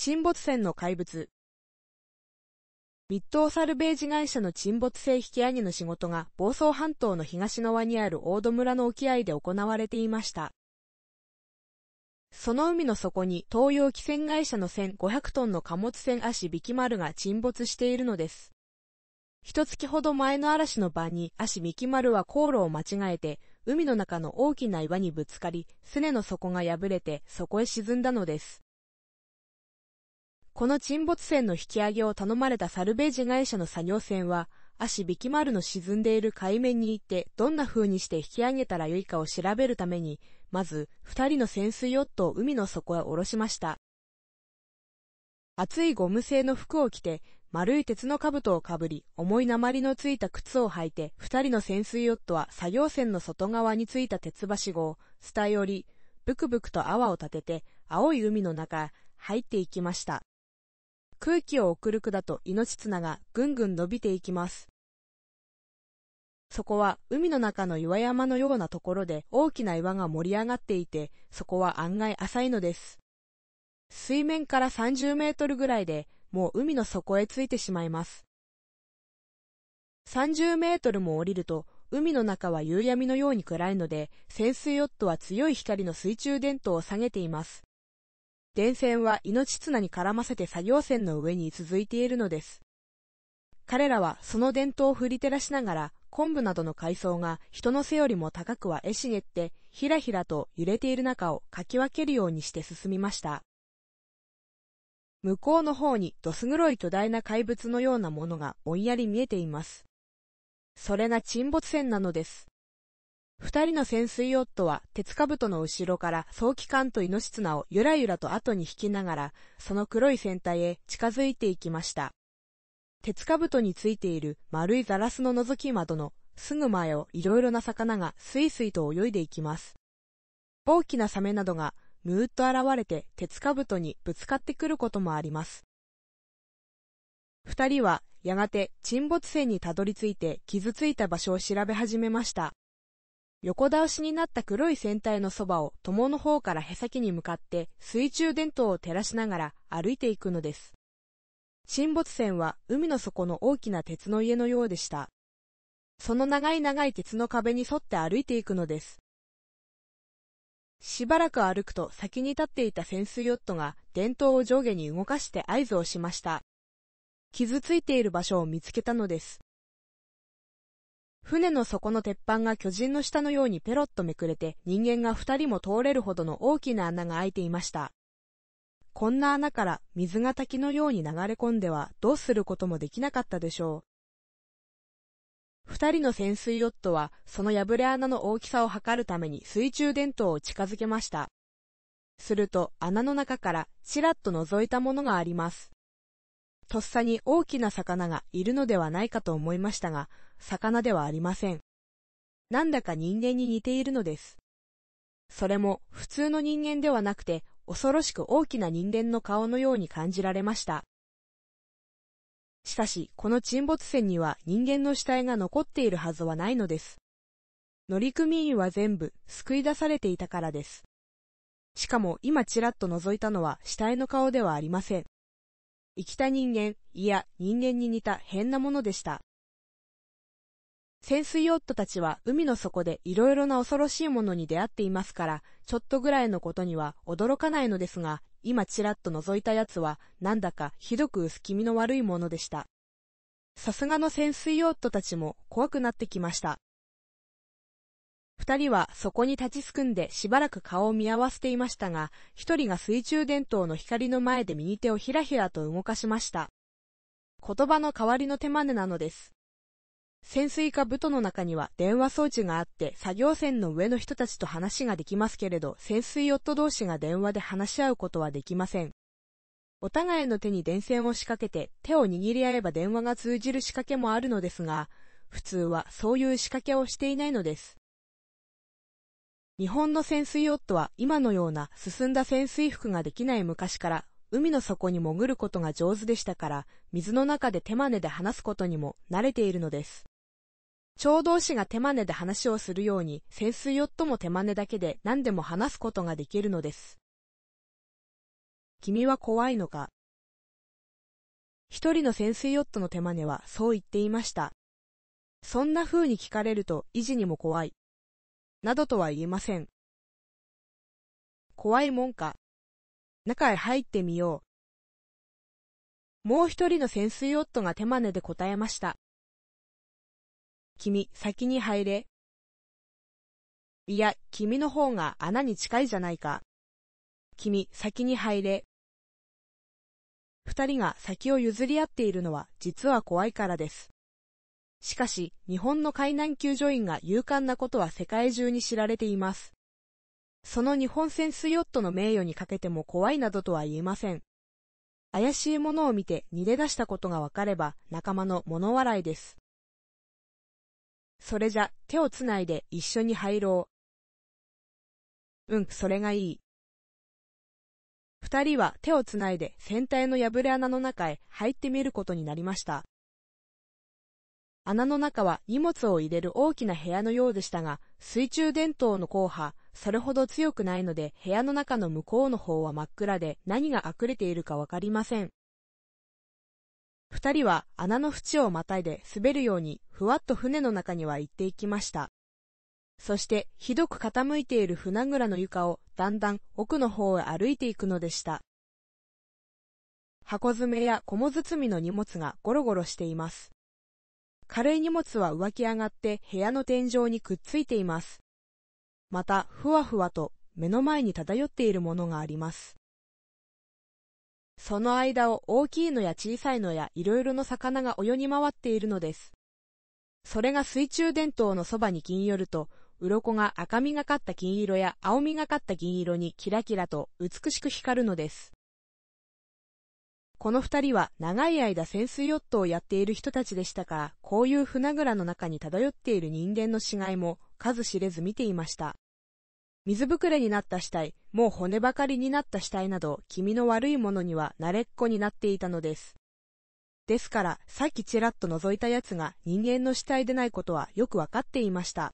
沈没船の怪物。密東サルベージ会社の沈没船引き上げの仕事が房総半島の東側にある大戸村の沖合で行われていました。その海の底に東洋汽船会社の1500トンの貨物船足引き丸が沈没しているのです。一月ほど前の嵐の場に足引き丸は航路を間違えて海の中の大きな岩にぶつかり、すねの底が破れてそこへ沈んだのです。この沈没船の引き上げを頼まれたサルベージ会社の作業船は、足引き丸の沈んでいる海面に行って、どんな風にして引き上げたらよいかを調べるために、まず、二人の潜水ヨットを海の底へ下ろしました。厚いゴム製の服を着て、丸い鉄の兜をかぶり、重い鉛のついた靴を履いて、二人の潜水ヨットは作業船の外側についた鉄橋号、スタより、ブクブクと泡を立てて、青い海の中入っていきました。空気を送る管と命綱がぐんぐん伸びていきます。そこは海の中の岩山のようなところで大きな岩が盛り上がっていて、そこは案外浅いのです。水面から30メートルぐらいでもう海の底へついてしまいます。30メートルも降りると海の中は夕闇のように暗いので潜水ヨットは強い光の水中電灯を下げています。電線は命綱に絡ませて作業船の上に続いているのです。彼らはその電灯を振り照らしながら、昆布などの海藻が人の背よりも高くはえしげって、ひらひらと揺れている中をかき分けるようにして進みました。向こうの方にどす黒い巨大な怪物のようなものがぼんやり見えています。それが沈没船なのです。二人の潜水ヨットは鉄兜の後ろから早期艦と命綱をゆらゆらと後に引きながら、その黒い船体へ近づいていきました。鉄兜についている丸いザラスの覗き窓のすぐ前をいろいろな魚がスイスイと泳いでいきます。大きなサメなどがむーっと現れて鉄兜にぶつかってくることもあります。二人はやがて沈没船にたどり着いて傷ついた場所を調べ始めました。横倒しになった黒い船体のそばを友の方からへさきに向かって水中電灯を照らしながら歩いていくのです。沈没船は海の底の大きな鉄の家のようでした。その長い長い鉄の壁に沿って歩いていくのです。しばらく歩くと先に立っていた潜水ヨットが電灯を上下に動かして合図をしました。傷ついている場所を見つけたのです。船の底の鉄板が巨人の下のようにペロッとめくれて人間が二人も通れるほどの大きな穴が開いていました。こんな穴から水が滝のように流れ込んではどうすることもできなかったでしょう。二人の潜水ヨットはその破れ穴の大きさを測るために水中電灯を近づけました。すると穴の中からちらっと覗いたものがあります。とっさに大きな魚がいるのではないかと思いましたが、魚ではありません。なんだか人間に似ているのです。それも普通の人間ではなくて、恐ろしく大きな人間の顔のように感じられました。しかし、この沈没船には人間の死体が残っているはずはないのです。乗組員は全部救い出されていたからです。しかも今ちらっと覗いたのは死体の顔ではありません。生きた人間、いや人間に似た変なものでした。潜水ヨットたちは海の底でいろいろな恐ろしいものに出会っていますから、ちょっとぐらいのことには驚かないのですが、今ちらっと覗いたやつは、なんだかひどく薄気味の悪いものでした。さすがの潜水ヨットたちも怖くなってきました。二人はそこに立ちすくんでしばらく顔を見合わせていましたが、一人が水中電灯の光の前で右手をひらひらと動かしました。言葉の代わりの手真似なのです。潜水艦部との中には電話装置があって作業船の上の人たちと話ができますけれど、潜水ヨット同士が電話で話し合うことはできません。お互いの手に電線を仕掛けて手を握り合えば電話が通じる仕掛けもあるのですが、普通はそういう仕掛けをしていないのです。日本の潜水ヨットは今のような進んだ潜水服ができない昔から海の底に潜ることが上手でしたから水の中で手真似で話すことにも慣れているのです。聴導士が手真似で話をするように潜水ヨットも手真似だけで何でも話すことができるのです。君は怖いのか？一人の潜水ヨットの手真似はそう言っていました。そんな風に聞かれると維持にも怖い。などとは言えません。怖いもんか？中へ入ってみよう。もう一人の潜水ヨットが手真似で答えました。君、先に入れ。いや、君の方が穴に近いじゃないか。君、先に入れ。二人が先を譲り合っているのは実は怖いからです。しかし、日本の海難救助員が勇敢なことは世界中に知られています。その日本潜水ヨットの名誉にかけても怖いなどとは言えません。怪しいものを見て逃げ出したことがわかれば仲間の物笑いです。それじゃ手をつないで一緒に入ろう。うん、それがいい。二人は手をつないで船体の破れ穴の中へ入ってみることになりました。穴の中は荷物を入れる大きな部屋のようでしたが、水中電灯の硬波、それほど強くないので、部屋の中の向こうの方は真っ暗で何が隠れているかわかりません。二人は穴の縁をまたいで滑るように、ふわっと船の中には行っていきました。そして、ひどく傾いている船蔵の床をだんだん奥の方へ歩いていくのでした。箱詰めや小包みの荷物がゴロゴロしています。軽い荷物は浮き上がって部屋の天井にくっついています。また、ふわふわと目の前に漂っているものがあります。その間を大きいのや小さいのやいろいろの魚が泳ぎ回っているのです。それが水中電灯のそばに銀寄ると、鱗が赤みがかった金色や青みがかった銀色にキラキラと美しく光るのです。この二人は長い間潜水ヨットをやっている人たちでしたから、こういう船蔵の中に漂っている人間の死骸も数知れず見ていました。水ぶくれになった死体、もう骨ばかりになった死体など、気味の悪いものには慣れっこになっていたのです。ですから、さっきちらっと覗いた奴が人間の死体でないことはよくわかっていました。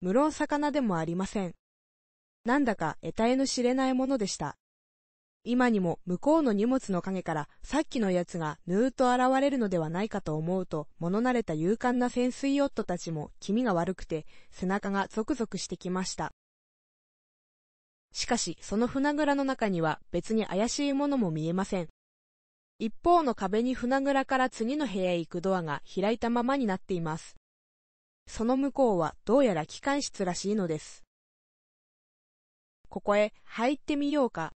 無論魚でもありません。なんだか得体の知れないものでした。今にも向こうの荷物の陰からさっきのやつがぬーっと現れるのではないかと思うと、物慣れた勇敢な潜水ヨットたちも気味が悪くて背中がゾクゾクしてきました。しかし、その船蔵の中には別に怪しいものも見えません。一方の壁に船蔵から次の部屋へ行くドアが開いたままになっています。その向こうはどうやら機関室らしいのです。ここへ入ってみようか。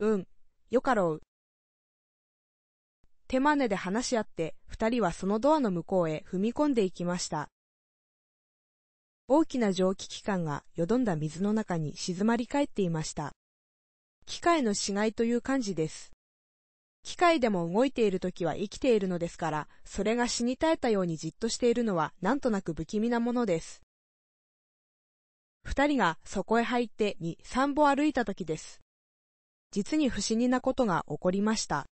うん、よかろう。手真似で話し合って、二人はそのドアの向こうへ踏み込んでいきました。大きな蒸気機関がよどんだ水の中に静まり返っていました。機械の死骸という感じです。機械でも動いている時は生きているのですから、それが死に絶えたようにじっとしているのはなんとなく不気味なものです。二人がそこへ入って二、三歩歩いた時です。実に不思議なことが起こりました。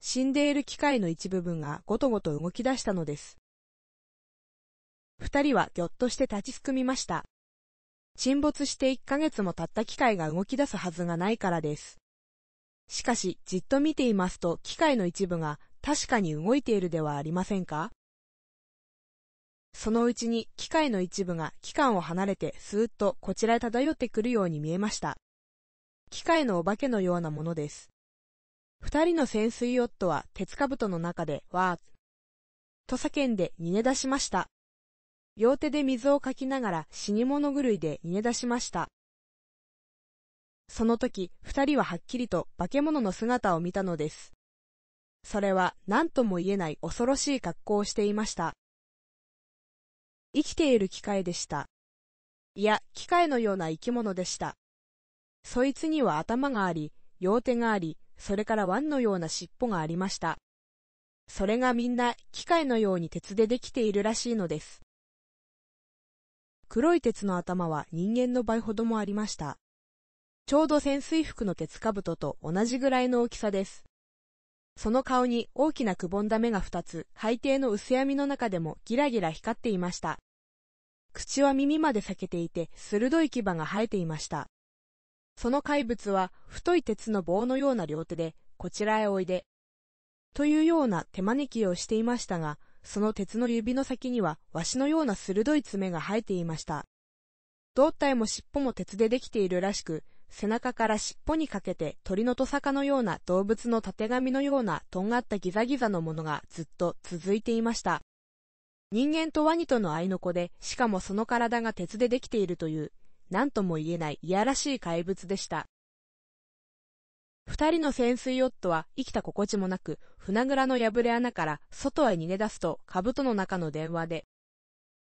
死んでいる機械の一部分がごとごと動き出したのです。二人はぎょっとして立ちすくみました。沈没して一ヶ月も経った機械が動き出すはずがないからです。しかし、じっと見ていますと機械の一部が確かに動いているではありませんか？そのうちに機械の一部が機関を離れてスーッとこちらへ漂ってくるように見えました。機械のお化けのようなものです。二人の潜水ヨットは鉄兜の中でわーと叫んで逃げ出しました。両手で水をかきながら死に物狂いで逃げ出しました。その時、二人ははっきりと化け物の姿を見たのです。それは何とも言えない恐ろしい格好をしていました。生きている機械でした。いや、機械のような生き物でした。そいつには頭があり、両手があり、それから湾のような尻尾がありました。それがみんな機械のように鉄でできているらしいのです。黒い鉄の頭は人間の倍ほどもありました。ちょうど潜水服の鉄兜と同じぐらいの大きさです。その顔に大きなくぼんだ目が二つ、海底の薄闇の中でもギラギラ光っていました。口は耳まで裂けていて、鋭い牙が生えていました。その怪物は太い鉄の棒のような両手で、こちらへおいで。というような手招きをしていましたが、その鉄の指の先には、わしのような鋭い爪が生えていました。胴体も尻尾も鉄でできているらしく、背中から尻尾にかけて鳥のトサカのような動物の縦紙のようなとんがったギザギザのものがずっと続いていました。人間とワニとの合いの子で、しかもその体が鉄でできているという、何とも言えないいやらしい怪物でした。二人の潜水夫は生きた心地もなく、船倉の破れ穴から外へ逃げ出すと、兜の中の電話で、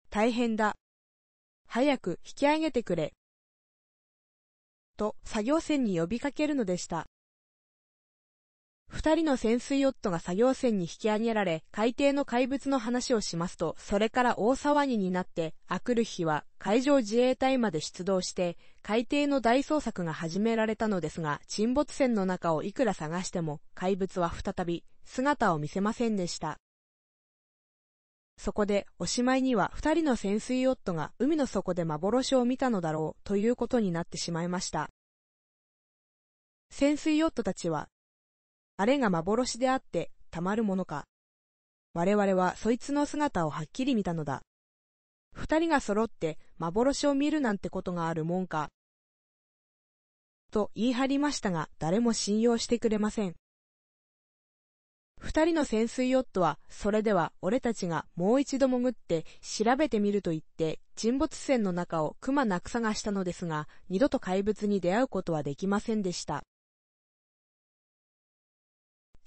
大変だ。早く引き上げてくれ。と作業船に呼びかけるのでした。二人の潜水ヨットが作業船に引き上げられ、海底の怪物の話をしますと、それから大騒ぎになって、あくる日は海上自衛隊まで出動して、海底の大捜索が始められたのですが、沈没船の中をいくら探しても、怪物は再び姿を見せませんでした。そこで、おしまいには二人の潜水ヨットが海の底で幻を見たのだろうということになってしまいました。潜水ヨットたちはあれが幻であってたまるものか。我々はそいつの姿をはっきり見たのだ。二人が揃って幻を見るなんてことがあるもんか。と言い張りましたが、誰も信用してくれません。二人の潜水ヨットは、それでは俺たちがもう一度潜って調べてみると言って、沈没船の中をくまなく探したのですが、二度と怪物に出会うことはできませんでした。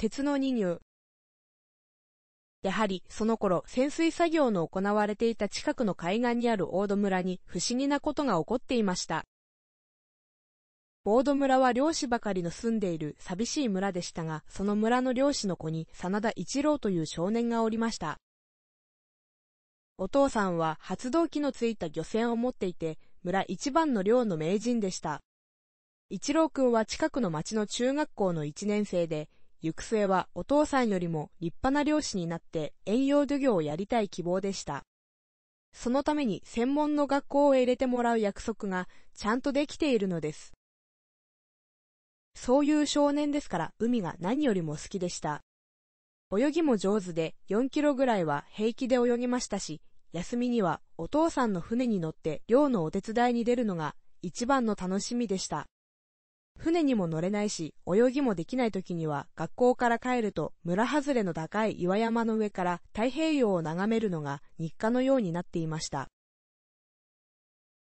鉄の二乳。やはりその頃潜水作業の行われていた近くの海岸にある大戸村に不思議なことが起こっていました。大戸村は漁師ばかりの住んでいる寂しい村でしたが、その村の漁師の子に真田一郎という少年がおりました。お父さんは発動機のついた漁船を持っていて、村一番の漁の名人でした。一郎くんは近くの町の中学校の一年生で、行く末はお父さんよりも立派な漁師になって遠洋漁業をやりたい希望でした。そのために専門の学校へ入れてもらう約束がちゃんとできているのです。そういう少年ですから海が何よりも好きでした。泳ぎも上手で4キロぐらいは平気で泳ぎましたし、休みにはお父さんの船に乗って漁のお手伝いに出るのが一番の楽しみでした。船にも乗れないし、泳ぎもできない時には学校から帰ると村外れの高い岩山の上から太平洋を眺めるのが日課のようになっていました。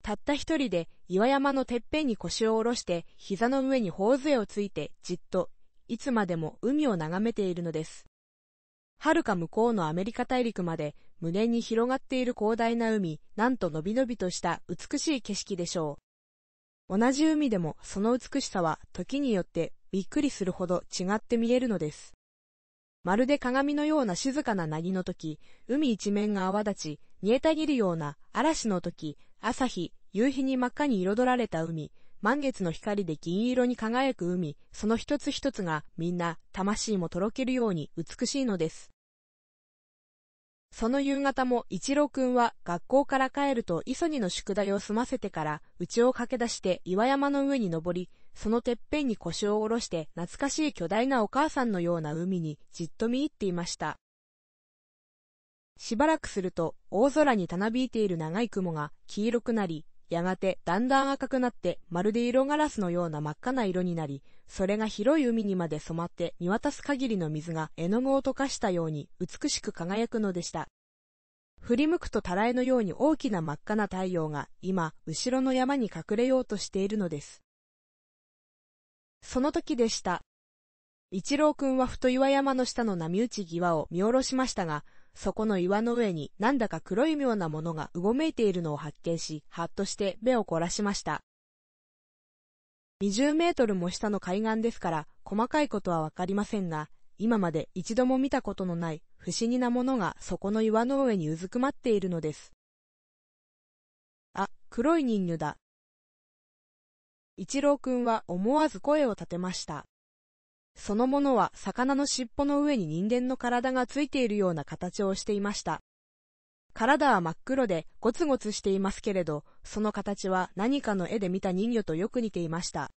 たった一人で岩山のてっぺんに腰を下ろして膝の上に頬杖をついてじっといつまでも海を眺めているのです。遥か向こうのアメリカ大陸まで無念に広がっている広大な海、なんとのびのびとした美しい景色でしょう。同じ海でもその美しさは時によってびっくりするほど違って見えるのです。まるで鏡のような静かな凪の時、海一面が泡立ち、煮えたぎるような嵐の時、朝日、夕日に真っ赤に彩られた海、満月の光で銀色に輝く海、その一つ一つがみんな魂もとろけるように美しいのです。その夕方も一郎くんは学校から帰ると磯にの宿題を済ませてから家を駆け出して岩山の上に登り、そのてっぺんに腰を下ろして懐かしい巨大なお母さんのような海にじっと見入っていました。しばらくすると大空にたなびいている長い雲が黄色くなり、やがてだんだん赤くなってまるで色ガラスのような真っ赤な色になり、それが広い海にまで染まって見渡す限りの水が絵の具を溶かしたように美しく輝くのでした。振り向くとたらえのように大きな真っ赤な太陽が今、後ろの山に隠れようとしているのです。その時でした。一郎くんはふと岩山の下の波打ち際を見下ろしましたが、そこの岩の上になんだか黒い妙なものがうごめいているのを発見し、はっとして目を凝らしました。20メートルも下の海岸ですから、細かいことはわかりませんが、今まで一度も見たことのない不思議なものがそこの岩の上にうずくまっているのです。あ、黒い人魚だ。一郎くんは思わず声を立てました。そのものは魚の尻尾の上に人間の体がついているような形をしていました。体は真っ黒でゴツゴツしていますけれど、その形は何かの絵で見た人魚とよく似ていました。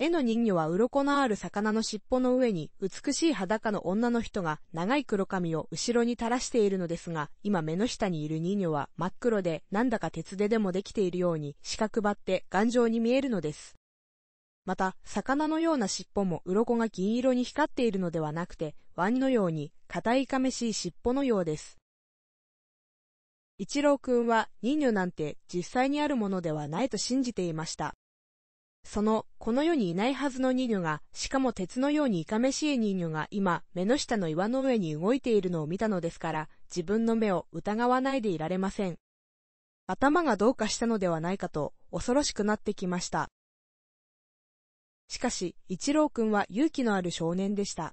絵の人魚は鱗のある魚の尻尾の上に美しい裸の女の人が長い黒髪を後ろに垂らしているのですが、今目の下にいる人魚は真っ黒でなんだか鉄ででもできているように四角ばって頑丈に見えるのです。また、魚のような尻尾も鱗が銀色に光っているのではなくて、ワニのように硬いかめしい尻尾のようです。一郎くんは人魚なんて実際にあるものではないと信じていました。その、この世にいないはずの人魚が、しかも鉄のようにいかめしい人魚が今、目の下の岩の上に動いているのを見たのですから、自分の目を疑わないでいられません。頭がどうかしたのではないかと、恐ろしくなってきました。しかし、一郎くんは勇気のある少年でした。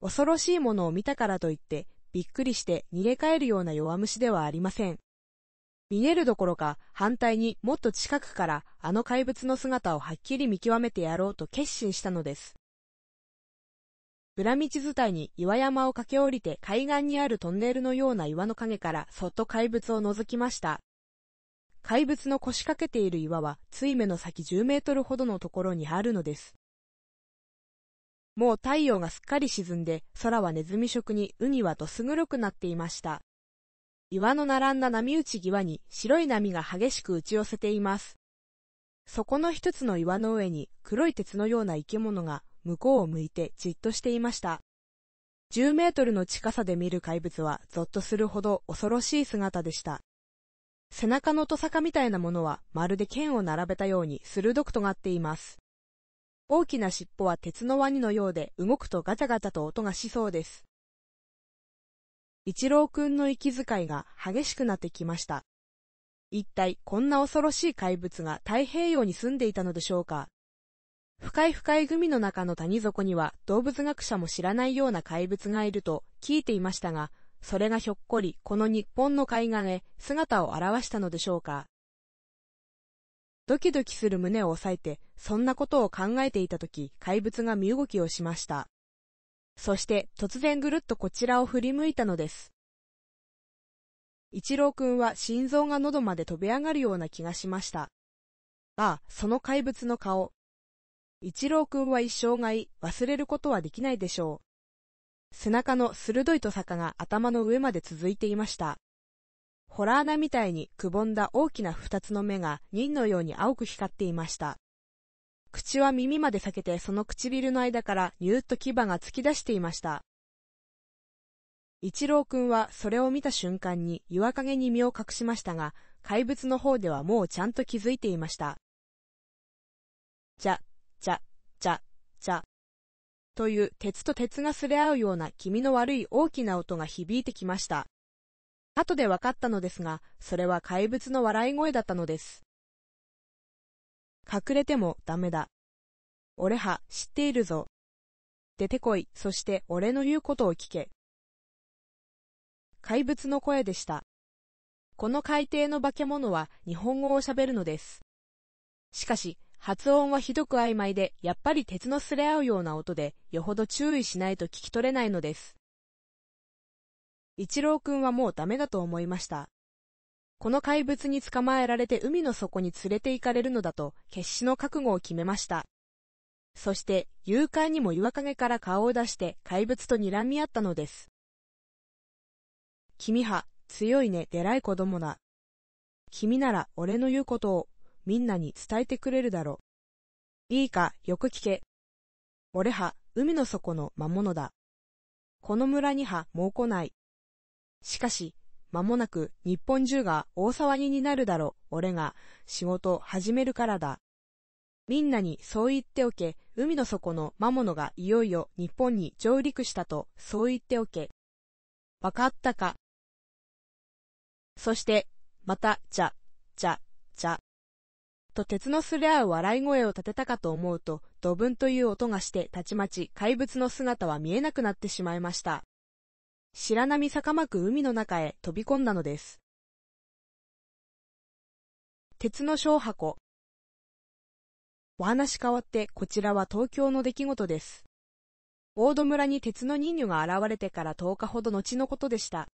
恐ろしいものを見たからといって、びっくりして逃げ帰るような弱虫ではありません。見えるどころか反対にもっと近くからあの怪物の姿をはっきり見極めてやろうと決心したのです。裏道伝いに岩山を駆け下りて海岸にあるトンネルのような岩の影からそっと怪物を覗きました。怪物の腰掛けている岩はつい目の先10メートルほどのところにあるのです。もう太陽がすっかり沈んで空はネズミ色に海はどす黒くなっていました。岩の並んだ波打ち際に白い波が激しく打ち寄せています。そこの一つの岩の上に黒い鉄のような生き物が向こうを向いてじっとしていました。10メートルの近さで見る怪物はゾッとするほど恐ろしい姿でした。背中のトサカみたいなものはまるで剣を並べたように鋭く尖っています。大きな尻尾は鉄のワニのようで動くとガチャガチャと音がしそうです。一郎くんの息遣いが激しくなってきました。一体こんな恐ろしい怪物が太平洋に住んでいたのでしょうか深い深い海の中の谷底には動物学者も知らないような怪物がいると聞いていましたが、それがひょっこりこの日本の海岸へ姿を現したのでしょうかドキドキする胸を押さえて、そんなことを考えていたとき、怪物が身動きをしました。そして突然ぐるっとこちらを振り向いたのです。一郎くんは心臓が喉まで飛び上がるような気がしました。ああ、その怪物の顔。一郎くんは一生涯忘れることはできないでしょう。背中の鋭いと坂が頭の上まで続いていました。ホラー穴みたいにくぼんだ大きな二つの目が人のように青く光っていました。口は耳まで裂けてその唇の間からニューッと牙が突き出していました。一郎くんはそれを見た瞬間に岩陰に身を隠しましたが、怪物の方ではもうちゃんと気づいていました。じゃ、じゃ、じゃ、じゃ、という鉄と鉄がすれ合うような気味の悪い大きな音が響いてきました。後で分かったのですが、それは怪物の笑い声だったのです。隠れてもダメだ。俺は知っているぞ。出てこい、そして俺の言うことを聞け。怪物の声でした。この海底の化け物は日本語を喋るのです。しかし、発音はひどく曖昧で、やっぱり鉄のすれ合うような音で、よほど注意しないと聞き取れないのです。一郎くんはもうダメだと思いました。この怪物に捕まえられて海の底に連れて行かれるのだと決死の覚悟を決めました。そして勇敢にも岩陰から顔を出して怪物と睨み合ったのです。君は強いね、でらい子供だ。君なら俺の言うことをみんなに伝えてくれるだろう。いいか、よく聞け。俺は海の底の魔物だ。この村にはもう来ない。しかし、間もなく日本中が大騒ぎになるだろう。俺が仕事始めるからだ。みんなにそう言っておけ。海の底の魔物がいよいよ日本に上陸したとそう言っておけ。わかったか。そして、また、じゃ、じゃ、じゃ。と鉄のすれ合う笑い声を立てたかと思うと、土分という音がして、たちまち怪物の姿は見えなくなってしまいました。白波坂巻く海の中へ飛び込んだのです。鉄の小箱お話変わってこちらは東京の出来事です。大戸村に鉄の人魚が現れてから10日ほど後のことでした。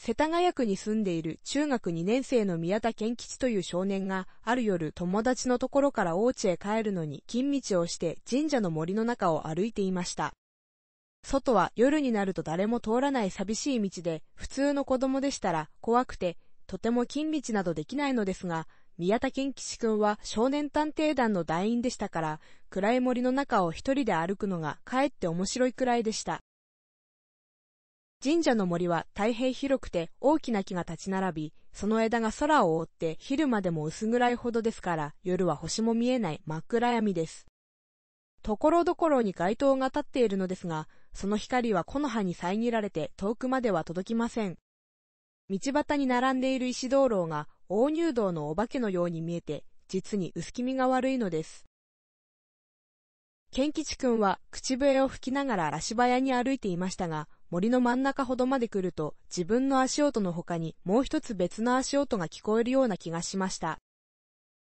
世田谷区に住んでいる中学2年生の宮田健吉という少年がある夜友達のところからお家へ帰るのに金道をして神社の森の中を歩いていました。外は夜になると誰も通らない寂しい道で普通の子供でしたら怖くてとても金道などできないのですが宮田健吉くんは少年探偵団の団員でしたから暗い森の中を一人で歩くのがかえって面白いくらいでした。神社の森は大変広くて大きな木が立ち並び、その枝が空を覆って昼間でも薄暗いほどですから夜は星も見えない真っ暗闇です。ところどころに街灯が立っているのですが、その光は木の葉に遮られて遠くまでは届きません。道端に並んでいる石灯籠が大入道のお化けのように見えて、実に薄気味が悪いのです。健吉くんは口笛を吹きながら足早に歩いていましたが、森の真ん中ほどまで来ると自分の足音の他にもう一つ別の足音が聞こえるような気がしました。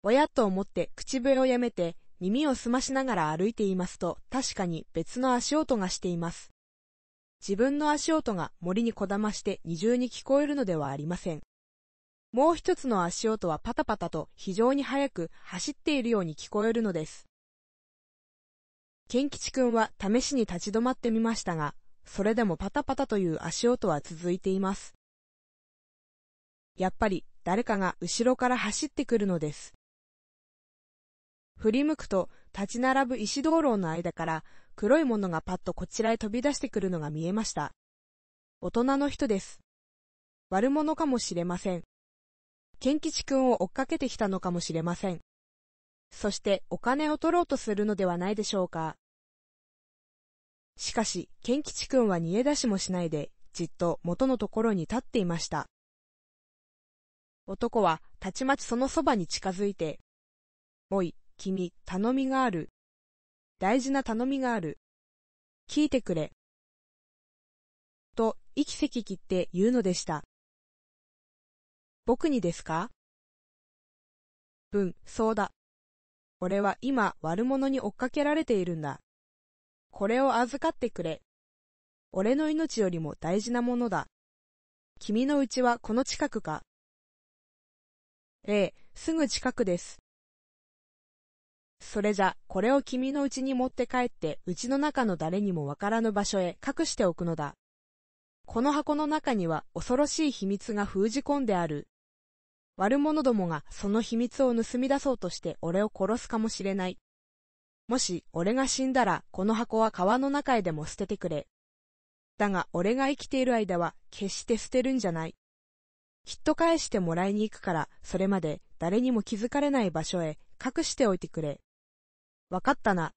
おやと思って口笛をやめて耳を澄ましながら歩いていますと確かに別の足音がしています。自分の足音が森にこだまして二重に聞こえるのではありません。もう一つの足音はパタパタと非常に速く走っているように聞こえるのです。ケン吉くんは試しに立ち止まってみましたが、それでもパタパタという足音は続いています。やっぱり誰かが後ろから走ってくるのです。振り向くと立ち並ぶ石灯籠の間から黒いものがパッとこちらへ飛び出してくるのが見えました。大人の人です。悪者かもしれません。ケン吉くんを追っかけてきたのかもしれません。そしてお金を取ろうとするのではないでしょうか。しかし、ケン吉くんは逃げ出しもしないで、じっと元のところに立っていました。男はたちまちそのそばに近づいて、おい、君、頼みがある。大事な頼みがある。聞いてくれ。と、息せき切って言うのでした。僕にですかうん、そうだ。俺は今悪者に追っかけられているんだ。これを預かってくれ。俺の命よりも大事なものだ。君の家はこの近くかええ、すぐ近くです。それじゃ、これを君の家に持って帰って、家の中の誰にもわからぬ場所へ隠しておくのだ。この箱の中には恐ろしい秘密が封じ込んである。悪者どもがその秘密を盗み出そうとして俺を殺すかもしれない。もし俺が死んだらこの箱は川の中へでも捨ててくれ。だが俺が生きている間は決して捨てるんじゃない。きっと返してもらいに行くからそれまで誰にも気づかれない場所へ隠しておいてくれ。わかったな。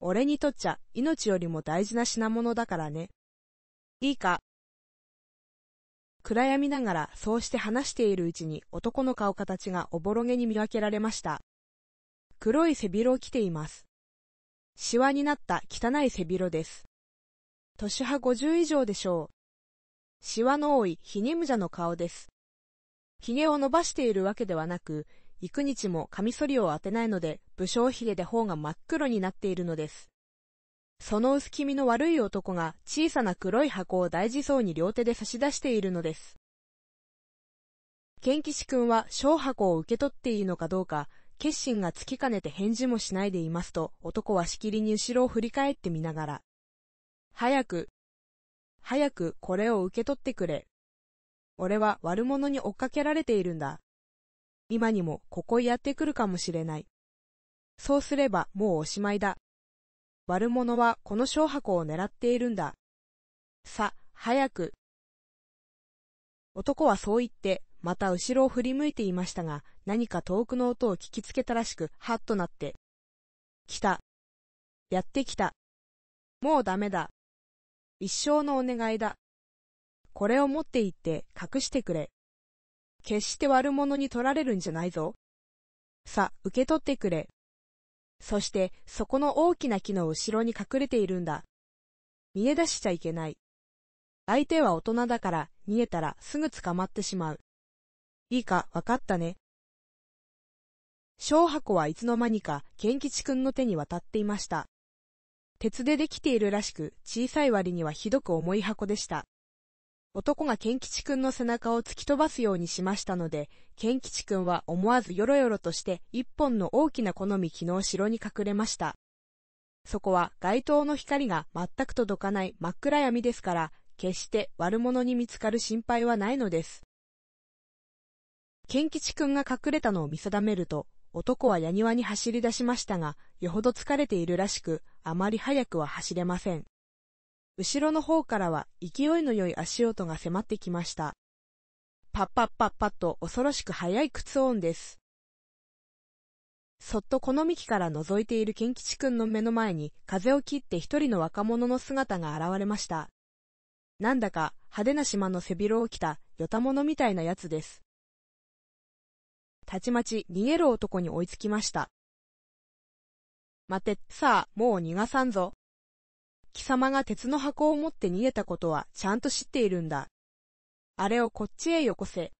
俺にとっちゃ命よりも大事な品物だからね。いいか。暗闇ながらそうして話しているうちに男の顔形がおぼろげに見分けられました。黒い背広を着ています。シワになった汚い背広です。年派50以上でしょう。シワの多いヒゲムジャの顔です。髭を伸ばしているわけではなく、幾日もカミソリを当てないので、武将髭で頬が真っ黒になっているのです。その薄気味の悪い男が小さな黒い箱を大事そうに両手で差し出しているのです。ケンキシ君は小箱を受け取っていいのかどうか、決心がつきかねて返事もしないでいますと、男はしきりに後ろを振り返ってみながら、早く、早くこれを受け取ってくれ。俺は悪者に追っかけられているんだ。今にもここへやってくるかもしれない。そうすればもうおしまいだ。悪者はこの小箱を狙っているんだ。さ、早く。男はそう言ってまた後ろを振り向いていましたが、何か遠くの音を聞きつけたらしく、はっとなって。来た。やってきた。もうダメだ。一生のお願いだ。これを持って行って隠してくれ。決して悪者に取られるんじゃないぞ。さ、受け取ってくれ。そして、そこの大きな木の後ろに隠れているんだ。逃げ出しちゃいけない。相手は大人だから逃げたらすぐ捕まってしまう。いいか、わかったね。小箱はいつの間にか、ケン吉くんの手に渡っていました。鉄でできているらしく、小さい割にはひどく重い箱でした。男がケン吉くんの背中を突き飛ばすようにしましたので、ケン吉くんは思わずよろよろとして一本の大きな木の幹の後ろに隠れました。そこは街灯の光が全く届かない真っ暗闇ですから、決して悪者に見つかる心配はないのです。ケン吉くんが隠れたのを見定めると、男は矢庭に走り出しましたが、よほど疲れているらしく、あまり早くは走れません。後ろの方からは勢いの良い足音が迫ってきました。パッパッパッパッと恐ろしく速い靴音です。そっとこの幹から覗いているケン吉くんの目の前に風を切って一人の若者の姿が現れました。なんだか派手な島の背広を着たよた者みたいなやつです。たちまち逃げる男に追いつきました。待て、さあ、もう逃がさんぞ。貴様が鉄の箱を持って逃げたことはちゃんと知っているんだ。あれをこっちへよこせ。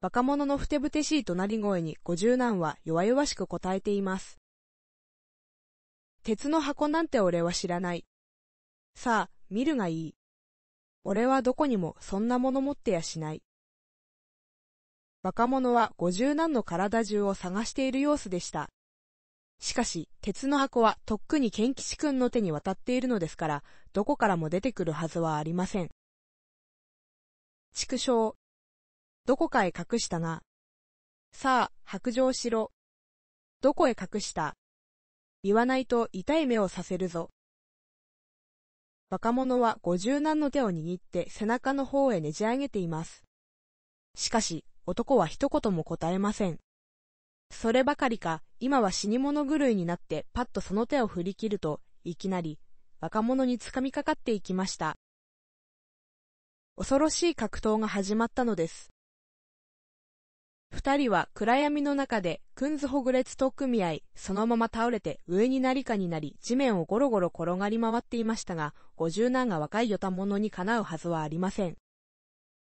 若者のふてぶてしい怒鳴り声に五十男は弱々しく答えています。鉄の箱なんて俺は知らない。さあ、見るがいい。俺はどこにもそんなもの持ってやしない。若者は五十男の体中を探している様子でした。しかし、鉄の箱はとっくに賢吉くんの手に渡っているのですから、どこからも出てくるはずはありません。畜生。どこかへ隠したな。さあ、白状しろ。どこへ隠した言わないと痛い目をさせるぞ。若者は五十何の手を握って背中の方へねじ上げています。しかし、男は一言も答えません。そればかりか、今は死に物狂いになってパッとその手を振り切ると、いきなり若者につかみかかっていきました。恐ろしい格闘が始まったのです。二人は暗闇の中で、くんずほぐれつと組合、そのまま倒れて上になりかになり、地面をゴロゴロ転がり回っていましたが、五十男が若いよた者にかなうはずはありません。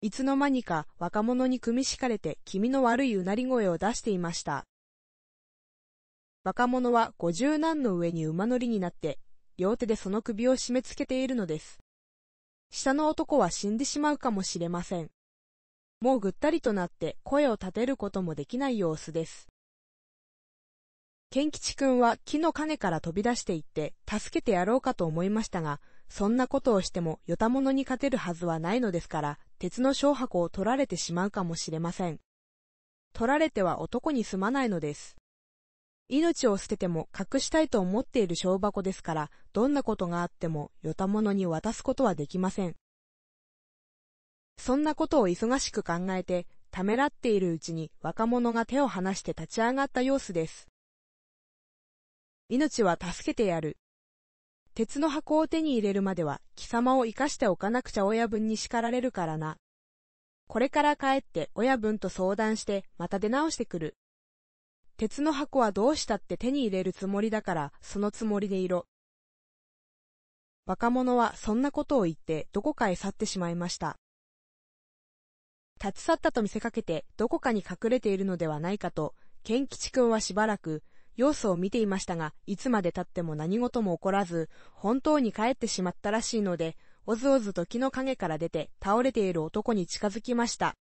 いつの間にか若者に組み敷かれて気味の悪いうなり声を出していました。若者は五十何の上に馬乗りになって、両手でその首を締め付けているのです。下の男は死んでしまうかもしれません。もうぐったりとなって声を立てることもできない様子です。ケン吉くんは木の陰から飛び出していって助けてやろうかと思いましたが、そんなことをしてもよたものに勝てるはずはないのですから、鉄の小箱を取られてしまうかもしれません。取られては男にすまないのです。命を捨てても隠したいと思っている小箱ですから、どんなことがあっても、よたものに渡すことはできません。そんなことを忙しく考えて、ためらっているうちに若者が手を離して立ち上がった様子です。命は助けてやる。鉄の箱を手に入れるまでは貴様を生かしておかなくちゃ親分に叱られるからな。これから帰って親分と相談してまた出直してくる。鉄の箱はどうしたって手に入れるつもりだから、そのつもりでいろ。若者はそんなことを言ってどこかへ去ってしまいました。立ち去ったと見せかけてどこかに隠れているのではないかと、賢吉くんはしばらく様子を見ていましたが、いつまで経っても何事も起こらず、本当に帰ってしまったらしいので、おずおずと木の陰から出て倒れている男に近づきました。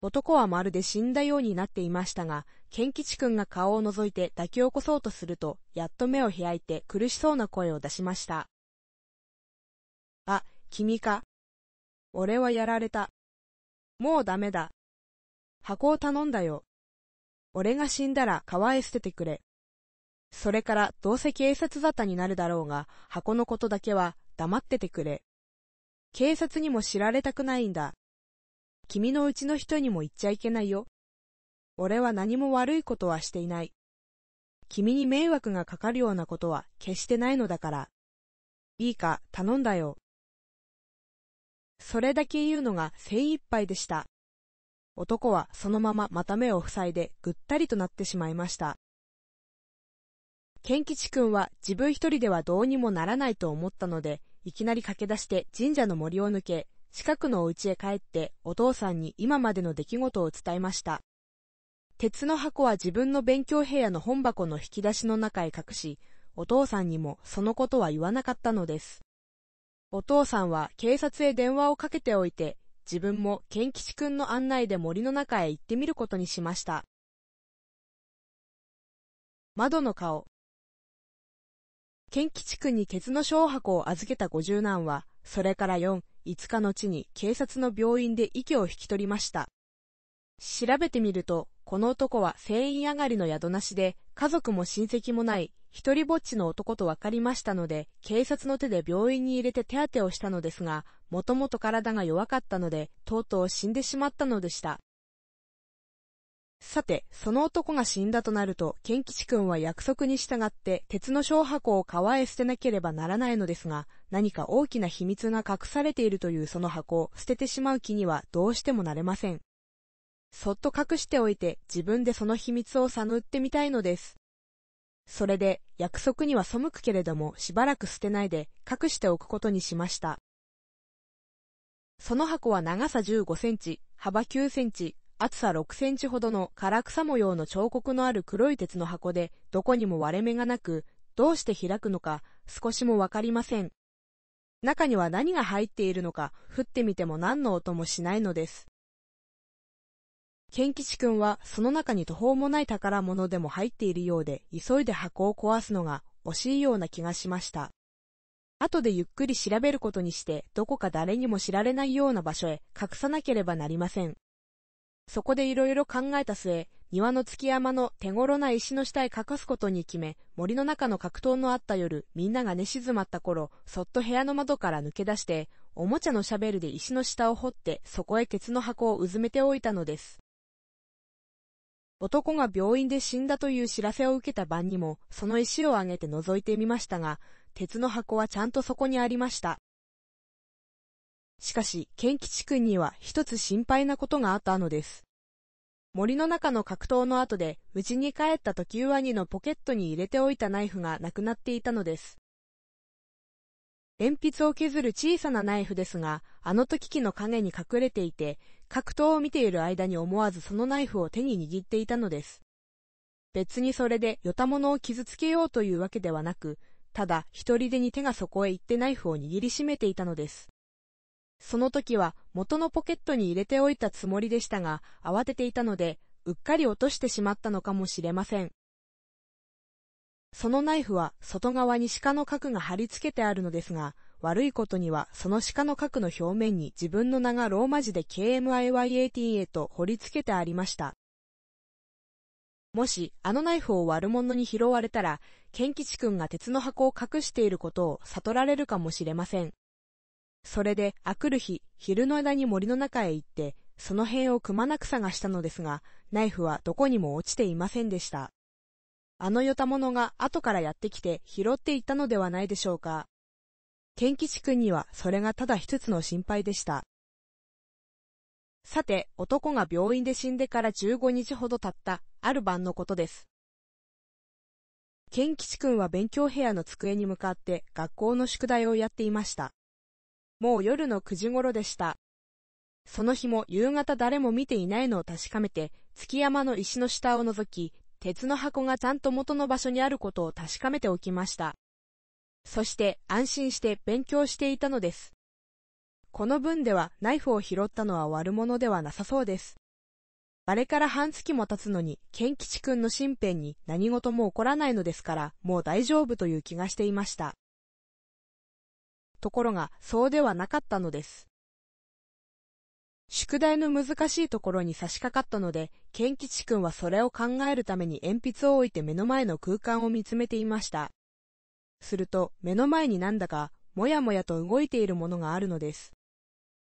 男はまるで死んだようになっていましたが、ケン吉くんが顔を覗いて抱き起こそうとすると、やっと目を開いて苦しそうな声を出しました。あ、君か。俺はやられた。もうダメだ。箱を頼んだよ。俺が死んだら川へ捨ててくれ。それからどうせ警察沙汰になるだろうが、箱のことだけは黙っててくれ。警察にも知られたくないんだ。君のうちの人にも言っちゃいけないよ。俺は何も悪いことはしていない。君に迷惑がかかるようなことは決してないのだから。いいか、頼んだよ。それだけ言うのが精一杯でした。男はそのまままた目を塞いでぐったりとなってしまいました。賢吉君は自分一人ではどうにもならないと思ったので、いきなり駆け出して神社の森を抜け、近くのお家へ帰ってお父さんに今までの出来事を伝えました。鉄の箱は自分の勉強部屋の本箱の引き出しの中へ隠し、お父さんにもそのことは言わなかったのです。お父さんは警察へ電話をかけておいて、自分も健吉くんの案内で森の中へ行ってみることにしました。窓の顔健吉くんにケツの小箱を預けた五十男は、それから4、5日後に警察の病院で息を引き取りました。調べてみると、この男は船員上がりの宿なしで、家族も親戚もない、一人ぼっちの男と分かりましたので、警察の手で病院に入れて手当てをしたのですが、もともと体が弱かったので、とうとう死んでしまったのでした。さて、その男が死んだとなると、健吉君は約束に従って鉄の小箱を川へ捨てなければならないのですが、何か大きな秘密が隠されているというその箱を捨ててしまう気にはどうしてもなれません。そっと隠しておいて自分でその秘密を探ってみたいのです。それで約束には背くけれどもしばらく捨てないで隠しておくことにしました。その箱は長さ15センチ、幅9センチ、厚さ6センチほどの唐草模様の彫刻のある黒い鉄の箱で、どこにも割れ目がなく、どうして開くのか少しもわかりません。中には何が入っているのか、降ってみても何の音もしないのです。ケ吉くんはその中に途方もない宝物でも入っているようで、急いで箱を壊すのが惜しいような気がしました。後でゆっくり調べることにして、どこか誰にも知られないような場所へ隠さなければなりません。そこでいろいろ考えた末、庭の月山の手頃な石の下へ隠すことに決め、森の中の格闘のあった夜、みんなが寝静まった頃、そっと部屋の窓から抜け出して、おもちゃのシャベルで石の下を掘って、そこへ鉄の箱をうずめておいたのです。男が病院で死んだという知らせを受けた晩にも、その石を上げて覗いてみましたが、鉄の箱はちゃんとそこにありました。しかし、ケン吉君には一つ心配なことがあったのです。森の中の格闘の後で、家に帰った時ワニのポケットに入れておいたナイフがなくなっていたのです。鉛筆を削る小さなナイフですが、あの時木の影に隠れていて、格闘を見ている間に思わずそのナイフを手に握っていたのです。別にそれでよたものを傷つけようというわけではなく、ただ一人でに手がそこへ行ってナイフを握りしめていたのです。その時は元のポケットに入れておいたつもりでしたが、慌てていたので、うっかり落としてしまったのかもしれません。そのナイフは外側に鹿の角が貼り付けてあるのですが、悪いことにはその鹿の角の表面に自分の名がローマ字で KMIYATA と彫り付けてありました。もし、あのナイフを悪者に拾われたら、ケンキチ君が鉄の箱を隠していることを悟られるかもしれません。それで、あくる日、昼の間に森の中へ行って、その辺をくまなく探したのですが、ナイフはどこにも落ちていませんでした。あのよたものが後からやってきて拾っていったのではないでしょうか。ケンキチ君にはそれがただ一つの心配でした。さて、男が病院で死んでから15日ほど経ったある晩のことです。ケンキチ君は勉強部屋の机に向かって学校の宿題をやっていました。もう夜の9時頃でした。その日も夕方誰も見ていないのを確かめて、月山の石の下を覗き、鉄の箱がちゃんと元の場所にあることを確かめておきました。そして安心して勉強していたのです。この分ではナイフを拾ったのは悪者ではなさそうです。あれから半月も経つのに、ケン吉くんの身辺に何事も起こらないのですから、もう大丈夫という気がしていました。ところがそうではなかったのです。宿題の難しいところに差し掛かったので、ケン吉君はそれを考えるために鉛筆を置いて目の前の空間を見つめていました。すると、目の前になんだか、もやもやと動いているものがあるのです。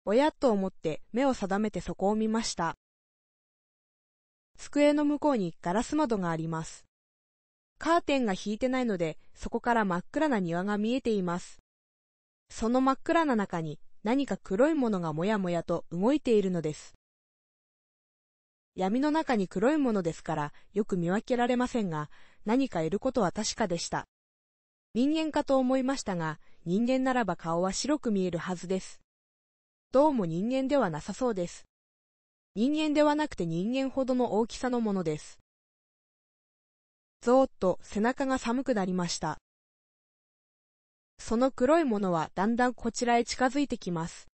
おやっと思って目を定めてそこを見ました。机の向こうにガラス窓があります。カーテンが引いてないので、そこから真っ暗な庭が見えています。その真っ暗な中に何か黒いものがもやもやと動いているのです。闇の中に黒いものですからよく見分けられませんが、何かいることは確かでした。人間かと思いましたが、人間ならば顔は白く見えるはずです。どうも人間ではなさそうです。人間ではなくて人間ほどの大きさのものです。ゾーッと背中が寒くなりました。その黒いものはだんだんこちらへ近づいてきます。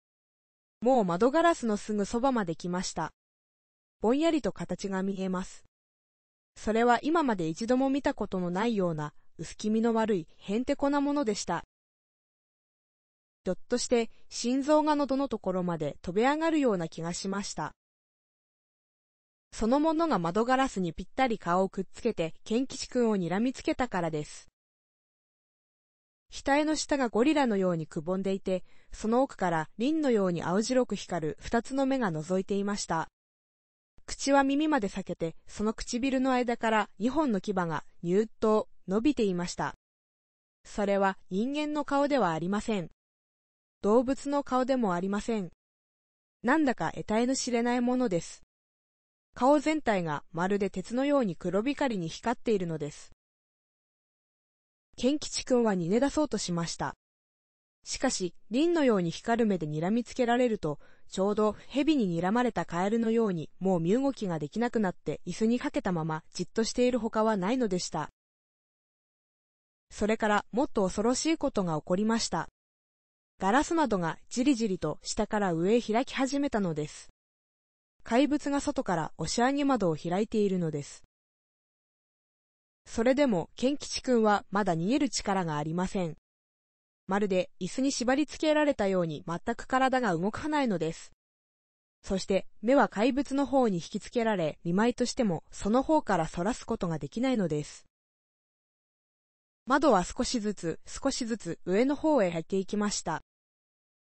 もう窓ガラスのすぐそばまで来ました。ぼんやりと形が見えます。それは今まで一度も見たことのないような薄気味の悪いへんてこなものでした。ひょっとして心臓が喉のところまで飛び上がるような気がしました。そのものが窓ガラスにぴったり顔をくっつけて、ケンキチ君を睨みつけたからです。額の下がゴリラのようにくぼんでいて、その奥から輪のように青白く光る二つの目が覗いていました。口は耳まで裂けて、その唇の間から二本の牙がニューッと伸びていました。それは人間の顔ではありません。動物の顔でもありません。なんだか得体の知れないものです。顔全体がまるで鉄のように黒光りに光っているのです。ケン吉君は逃げ出そうとしました。しかし、輪のように光る目で睨みつけられると、ちょうど蛇に睨まれたカエルのように、もう身動きができなくなって椅子にかけたままじっとしているほかはないのでした。それからもっと恐ろしいことが起こりました。ガラス窓がじりじりと下から上へ開き始めたのです。怪物が外から押し上げ窓を開いているのです。それでも、ケン吉くんはまだ逃げる力がありません。まるで椅子に縛り付けられたように全く体が動かないのです。そして目は怪物の方に引きつけられ、見舞いとしてもその方から反らすことができないのです。窓は少しずつ少しずつ上の方へ入っていきました。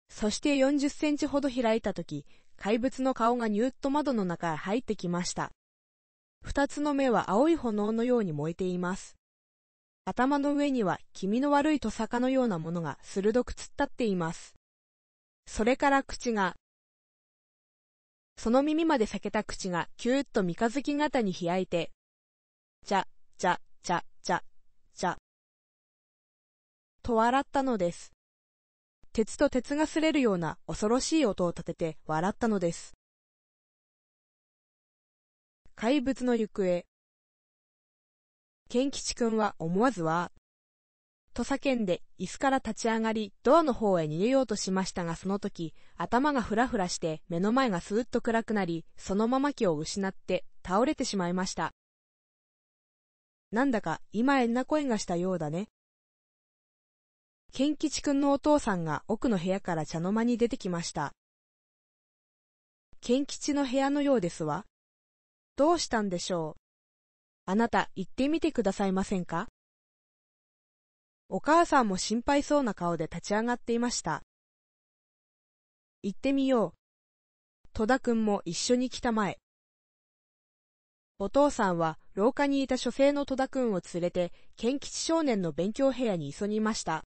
そして40センチほど開いたとき、怪物の顔がニューッと窓の中へ入ってきました。二つの目は青い炎のように燃えています。頭の上には気味の悪いトサカのようなものが鋭く突っ立っています。それから口が、その耳まで裂けた口がキューッと三日月型に開いて、じゃ、じゃ、じゃ、じゃ、じゃ、と笑ったのです。鉄と鉄が擦れるような恐ろしい音を立てて笑ったのです。怪物の行方。ケン吉くんは思わずは、と叫んで椅子から立ち上がり、ドアの方へ逃げようとしましたがその時、頭がふらふらして目の前がスーッと暗くなり、そのまま気を失って倒れてしまいました。なんだか今変な声がしたようだね。ケン吉くんのお父さんが奥の部屋から茶の間に出てきました。ケン吉の部屋のようですわ。どうしたんでしょう？あなた行ってみてくださいませんか？お母さんも心配そうな顔で立ち上がっていました。行ってみよう。戸田くんも一緒に来たまえ。お父さんは廊下にいた書生の戸田くんを連れて、賢吉少年の勉強部屋に急ぎました。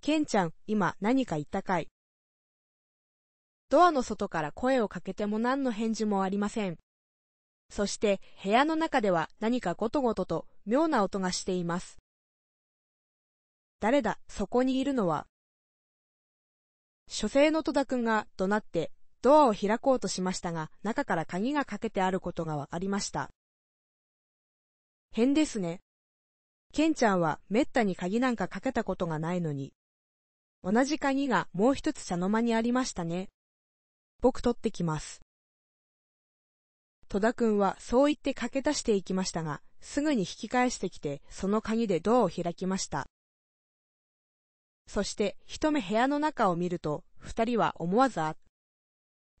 ケンちゃん、今何か言ったかい？ドアの外から声をかけても何の返事もありません。そして部屋の中では何かゴトゴトと妙な音がしています。誰だ、そこにいるのは。書生の戸田くんが怒鳴ってドアを開こうとしましたが、中から鍵がかけてあることがわかりました。変ですね。ケンちゃんはめったに鍵なんかかけたことがないのに、同じ鍵がもう一つ茶の間にありましたね。僕取ってきます。戸田くんはそう言って駆け出していきましたが、すぐに引き返してきて、その鍵でドアを開きました。そして一目部屋の中を見ると、二人は思わずあっ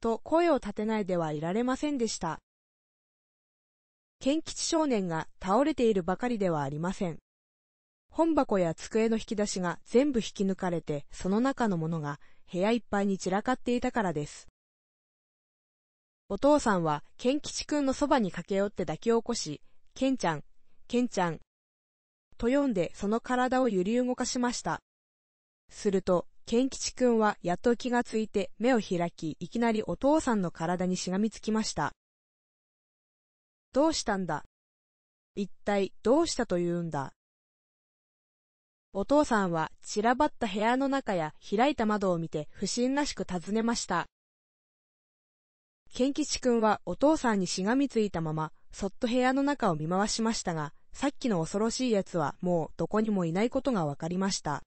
と声を立てないではいられませんでした。賢吉少年が倒れているばかりではありません。本箱や机の引き出しが全部引き抜かれて、その中のものが部屋いっぱいに散らかっていたからです。お父さんは、ケン吉くんのそばに駆け寄って抱き起こし、ケンちゃん、ケンちゃん、と読んでその体を揺り動かしました。すると、ケン吉くんはやっと気がついて目を開き、いきなりお父さんの体にしがみつきました。どうしたんだ？一体どうしたと言うんだ？お父さんは散らばった部屋の中や開いた窓を見て不審らしく尋ねました。ケン吉くんはお父さんにしがみついたまま、そっと部屋の中を見回しましたが、さっきの恐ろしい奴はもうどこにもいないことがわかりました。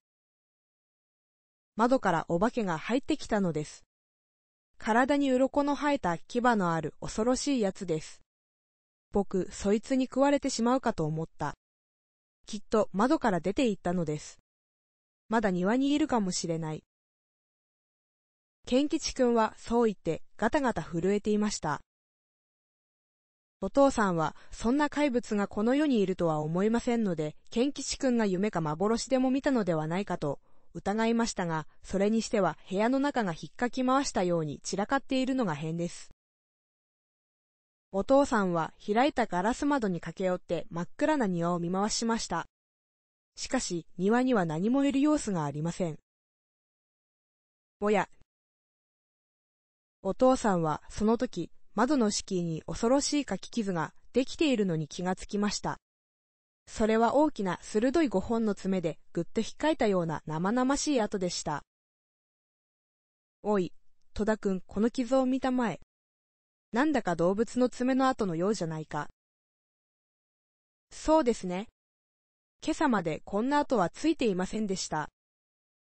窓からお化けが入ってきたのです。体に鱗の生えた牙のある恐ろしいやつです。僕、そいつに食われてしまうかと思った。きっと窓から出て行ったのです。まだ庭にいるかもしれない。ケン吉くんはそう言ってガタガタ震えていました。お父さんはそんな怪物がこの世にいるとは思いませんので、ケン吉くんが夢か幻でも見たのではないかと疑いましたが、それにしては部屋の中が引っかき回したように散らかっているのが変です。お父さんは開いたガラス窓に駆け寄って真っ暗な庭を見回しました。しかし庭には何もいる様子がありません。おや。お父さんはその時窓の敷居に恐ろしい書き傷ができているのに気がつきました。それは大きな鋭い五本の爪でぐっと引っかいたような生々しい跡でした。おい、戸田君、この傷を見たまえ。なんだか動物の爪の跡のようじゃないか。そうですね。今朝までこんな跡はついていませんでした。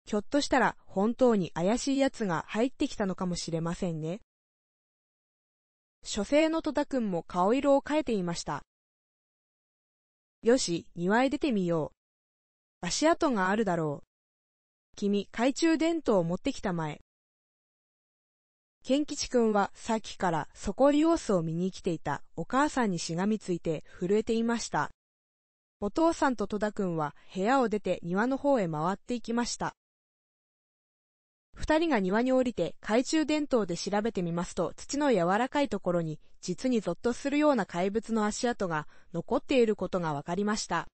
ひょっとしたら本当に怪しい奴が入ってきたのかもしれませんね。書生の戸田君も顔色を変えていました。よし、庭へ出てみよう。足跡があるだろう。君、懐中電灯を持ってきたまえ。健吉くんはさっきからそこ様子を見に来ていたお母さんにしがみついて震えていました。お父さんと戸田くんは部屋を出て庭の方へ回っていきました。二人が庭に降りて懐中電灯で調べてみますと、土の柔らかいところに実にゾッとするような怪物の足跡が残っていることがわかりました。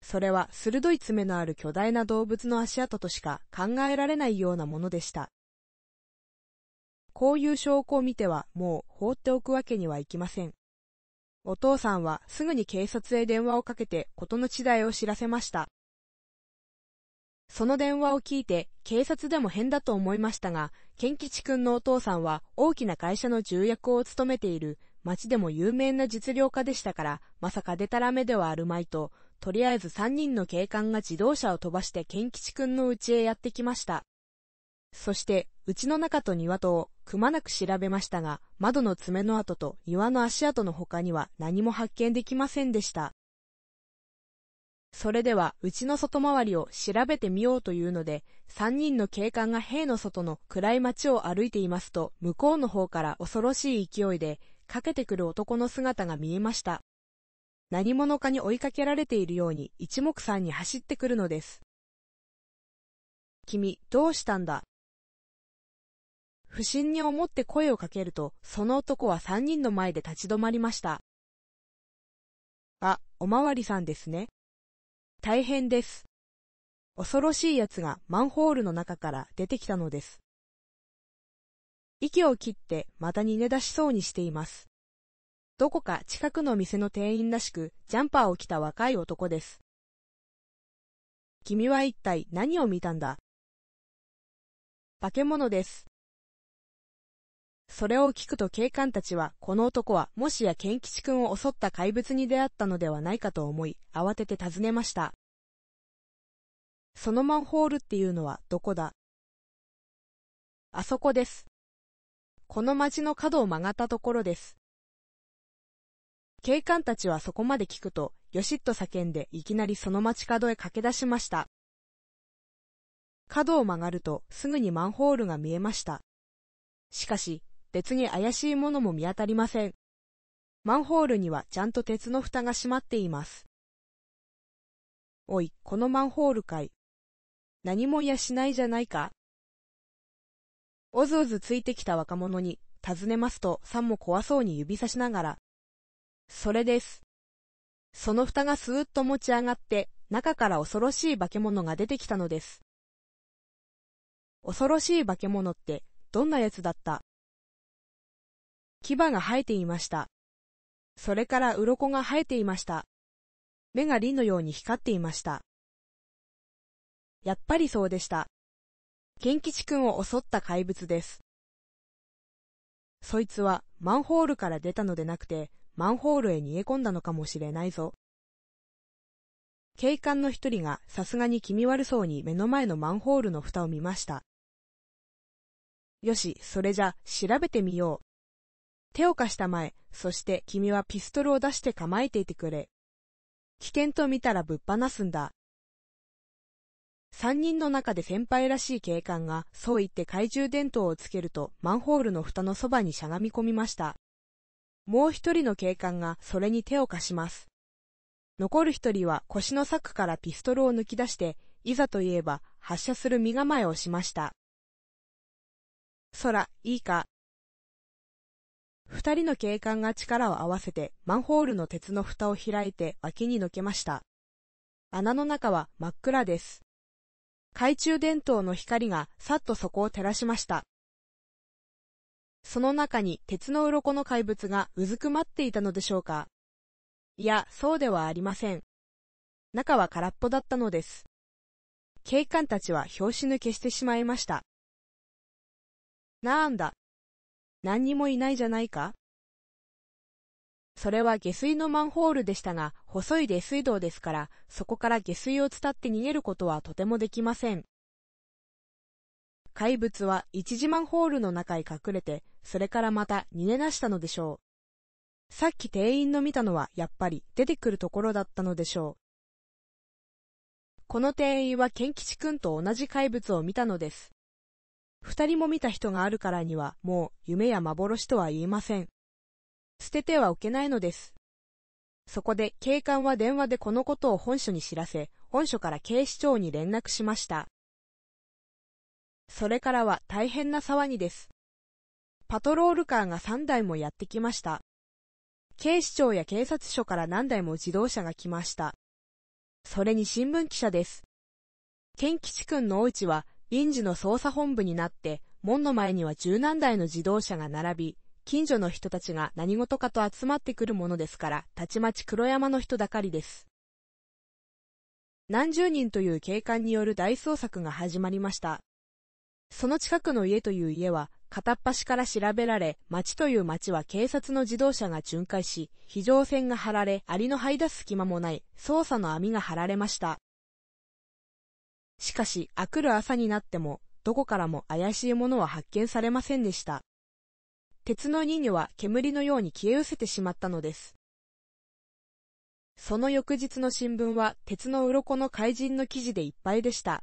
それは鋭い爪のある巨大な動物の足跡としか考えられないようなものでした。こういう証拠を見てはもう放っておくわけにはいきません。お父さんはすぐに警察へ電話をかけて事の次第を知らせました。その電話を聞いて警察でも変だと思いましたが、健吉くんのお父さんは大きな会社の重役を務めている町でも有名な実業家でしたから、まさかでたらめではあるまいと、とりあえず3人の警官が自動車を飛ばして健吉くんの家へやってきました。そして、家の中と庭とをくまなく調べましたが、窓の爪の跡と庭の足跡の他には何も発見できませんでした。それでは、うちの外回りを調べてみようというので、三人の警官が塀の外の暗い街を歩いていますと、向こうの方から恐ろしい勢いで、かけてくる男の姿が見えました。何者かに追いかけられているように一目散に走ってくるのです。君、どうしたんだ？不審に思って声をかけると、その男は三人の前で立ち止まりました。あ、おまわりさんですね。大変です。恐ろしい奴がマンホールの中から出てきたのです。息を切ってまた逃げ出しそうにしています。どこか近くの店の店員らしくジャンパーを着た若い男です。君は一体何を見たんだ？化け物です。それを聞くと警官たちは、この男はもしや賢吉君を襲った怪物に出会ったのではないかと思い、慌てて尋ねました。そのマンホールっていうのはどこだ？あそこです。この町の角を曲がったところです。警官たちはそこまで聞くと、よしっと叫んでいきなりその町角へ駆け出しました。角を曲がるとすぐにマンホールが見えました。しかし、別に怪しいものも見当たりません。マンホールにはちゃんと鉄の蓋が閉まっています。おい、このマンホールかい。何もいやしないじゃないか。おずおずついてきた若者に尋ねますと、さんも怖そうに指さしながら、それです。その蓋がスーッと持ち上がって、中から恐ろしい化け物が出てきたのです。恐ろしい化け物ってどんなやつだった？牙が生えていました。それから鱗が生えていました。目が輪のように光っていました。やっぱりそうでした。ケン吉くんを襲った怪物です。そいつはマンホールから出たのでなくて、マンホールへ逃げ込んだのかもしれないぞ。警官の一人がさすがに気味悪そうに目の前のマンホールの蓋を見ました。よし、それじゃ、調べてみよう。手を貸したまえ、そして君はピストルを出して構えていてくれ。危険と見たらぶっ放すんだ。三人の中で先輩らしい警官がそう言って懐中電灯をつけるとマンホールの蓋のそばにしゃがみ込みました。もう一人の警官がそれに手を貸します。残る一人は腰のサックからピストルを抜き出して、いざといえば発射する身構えをしました。空、いいか。二人の警官が力を合わせてマンホールの鉄の蓋を開いて脇にのけました。穴の中は真っ暗です。懐中電灯の光がさっとそこを照らしました。その中に鉄の鱗の怪物がうずくまっていたのでしょうか。いや、そうではありません。中は空っぽだったのです。警官たちは拍子抜けしてしまいました。なんだ。何にもいないじゃないか？それは下水のマンホールでしたが、細い下水道ですから、そこから下水を伝って逃げることはとてもできません。怪物は一時マンホールの中へ隠れて、それからまた逃げ出したのでしょう。さっき店員の見たのはやっぱり出てくるところだったのでしょう。この店員はケン吉くんと同じ怪物を見たのです。二人も見た人があるからにはもう夢や幻とは言えません。捨ててはおけないのです。そこで警官は電話でこのことを本署に知らせ、本署から警視庁に連絡しました。それからは大変な騒ぎです。パトロールカーが3台もやってきました。警視庁や警察署から何台も自動車が来ました。それに新聞記者です。健吉くんのお家は臨時の捜査本部になって、門の前には十何台の自動車が並び、近所の人たちが何事かと集まってくるものですから、たちまち黒山の人だかりです。何十人という警官による大捜索が始まりました。その近くの家という家は、片っ端から調べられ、町という町は警察の自動車が巡回し、非常線が張られ、アリの這い出す隙間もない、捜査の網が張られました。しかし、あくる朝になっても、どこからも怪しいものは発見されませんでした。鉄の人魚は煙のように消え失せてしまったのです。その翌日の新聞は鉄の鱗の怪人の記事でいっぱいでした。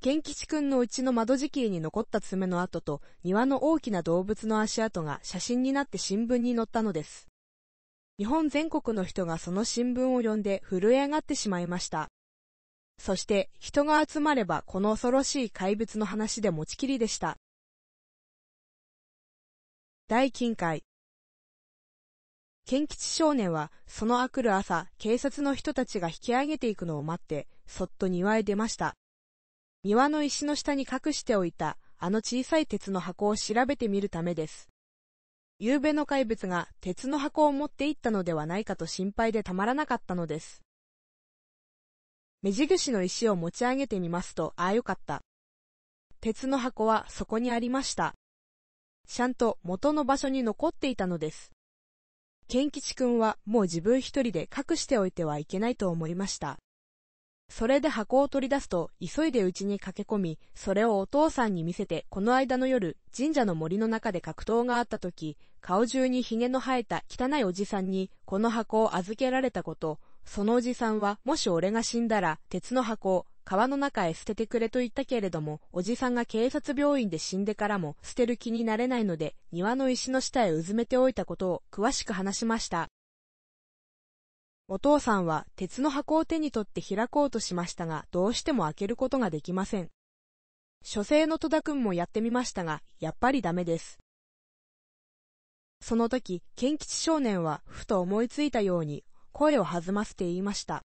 賢吉くんのうちの窓敷きに残った爪の跡と庭の大きな動物の足跡が写真になって新聞に載ったのです。日本全国の人がその新聞を読んで震え上がってしまいました。そして人が集まればこの恐ろしい怪物の話で持ちきりでした。大金会賢吉少年はそのあくる朝、警察の人たちが引き上げていくのを待って、そっと庭へ出ました。庭の石の下に隠しておいたあの小さい鉄の箱を調べてみるためです。夕べの怪物が鉄の箱を持って行ったのではないかと心配でたまらなかったのです。目印の石を持ち上げてみますと、ああよかった。鉄の箱はそこにありました。ちゃんと元の場所に残っていたのです。健吉くんはもう自分一人で隠しておいてはいけないと思いました。それで箱を取り出すと急いで家に駆け込み、それをお父さんに見せてこの間の夜、神社の森の中で格闘があった時、顔中に髭の生えた汚いおじさんにこの箱を預けられたこと、そのおじさんはもし俺が死んだら鉄の箱を川の中へ捨ててくれと言ったけれども、おじさんが警察病院で死んでからも捨てる気になれないので、庭の石の下へうずめておいたことを詳しく話しました。お父さんは鉄の箱を手に取って開こうとしましたが、どうしても開けることができません。書生の戸田くんもやってみましたが、やっぱりダメです。その時、賢吉少年はふと思いついたように、声を弾ませて言いました。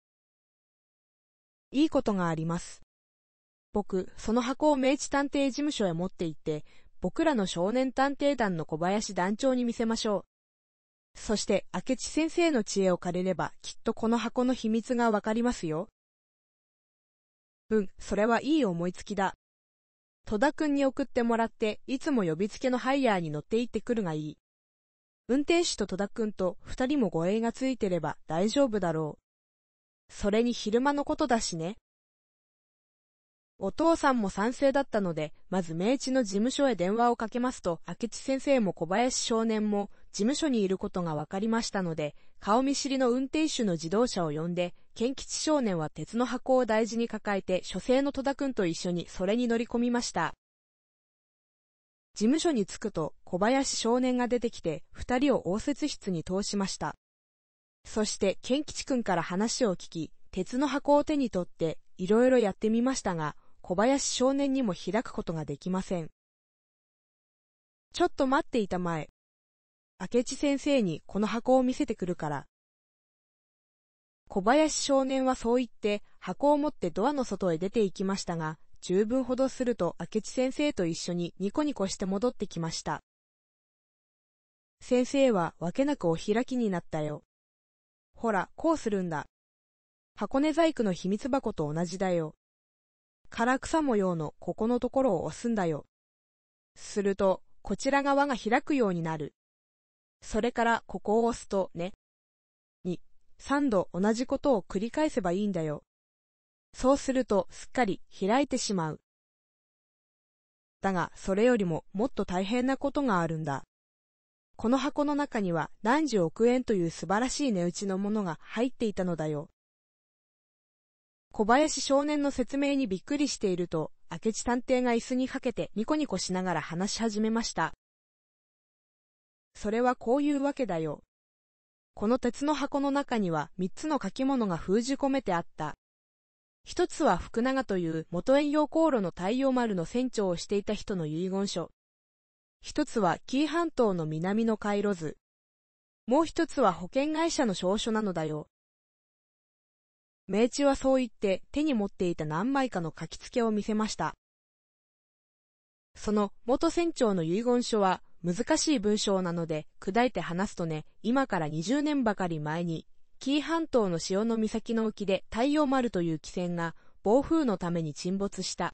いいことがあります。僕、その箱を明治探偵事務所へ持って行って、僕らの少年探偵団の小林団長に見せましょう。そして、明智先生の知恵を借りれば、きっとこの箱の秘密がわかりますよ。うん、それはいい思いつきだ。戸田くんに送ってもらって、いつも呼びつけのハイヤーに乗って行ってくるがいい。運転手と戸田くんと二人も護衛がついてれば大丈夫だろう。それに昼間のことだしね。お父さんも賛成だったので、まず明治の事務所へ電話をかけますと、明智先生も小林少年も事務所にいることが分かりましたので、顔見知りの運転手の自動車を呼んで、賢吉少年は鉄の箱を大事に抱えて、書生の戸田くんと一緒にそれに乗り込みました。事務所に着くと、小林少年が出てきて、二人を応接室に通しました。そして、賢吉くんから話を聞き、鉄の箱を手に取って、いろいろやってみましたが、小林少年にも開くことができません。ちょっと待っていたまえ。明智先生にこの箱を見せてくるから。小林少年はそう言って箱を持ってドアの外へ出て行きましたが、十分ほどすると明智先生と一緒にニコニコして戻ってきました。先生はわけなくお開きになったよ。ほら、こうするんだ。箱根細工の秘密箱と同じだよ。唐草模様のここのところを押すんだよ。すると、こちら側が開くようになる。それからここを押すとね。に、三度同じことを繰り返せばいいんだよ。そうするとすっかり開いてしまう。だが、それよりももっと大変なことがあるんだ。この箱の中には何十億円という素晴らしい値打ちのものが入っていたのだよ。小林少年の説明にびっくりしていると、明智探偵が椅子にかけてニコニコしながら話し始めました。それはこういうわけだよ。この鉄の箱の中には三つの書き物が封じ込めてあった。一つは福永という元遠洋航路の太陽丸の船長をしていた人の遺言書。一つは紀伊半島の南の回路図。もう一つは保険会社の証書なのだよ。明治はそう言って手に持っていた何枚かの書き付けを見せました。その元船長の遺言書は難しい文章なので砕いて話すとね、今から20年ばかり前に、紀伊半島の潮の岬の沖で太陽丸という汽船が暴風のために沈没した。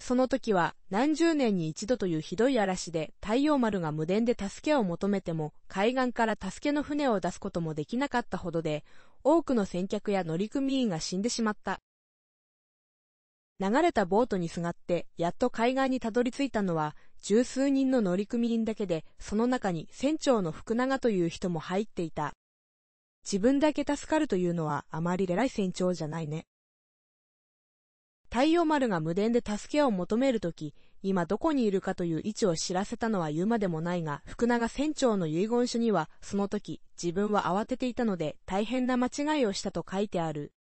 その時は何十年に一度というひどい嵐で太陽丸が無電で助けを求めても海岸から助けの船を出すこともできなかったほどで多くの先客や乗組員が死んでしまった。流れたボートにすがってやっと海岸にたどり着いたのは十数人の乗組員だけでその中に船長の福永という人も入っていた。自分だけ助かるというのはあまり偉い船長じゃないね。太陽丸が無電で助けを求めるとき、今どこにいるかという位置を知らせたのは言うまでもないが、福永船長の遺言書には、その時、自分は慌てていたので、大変な間違いをしたと書いてある。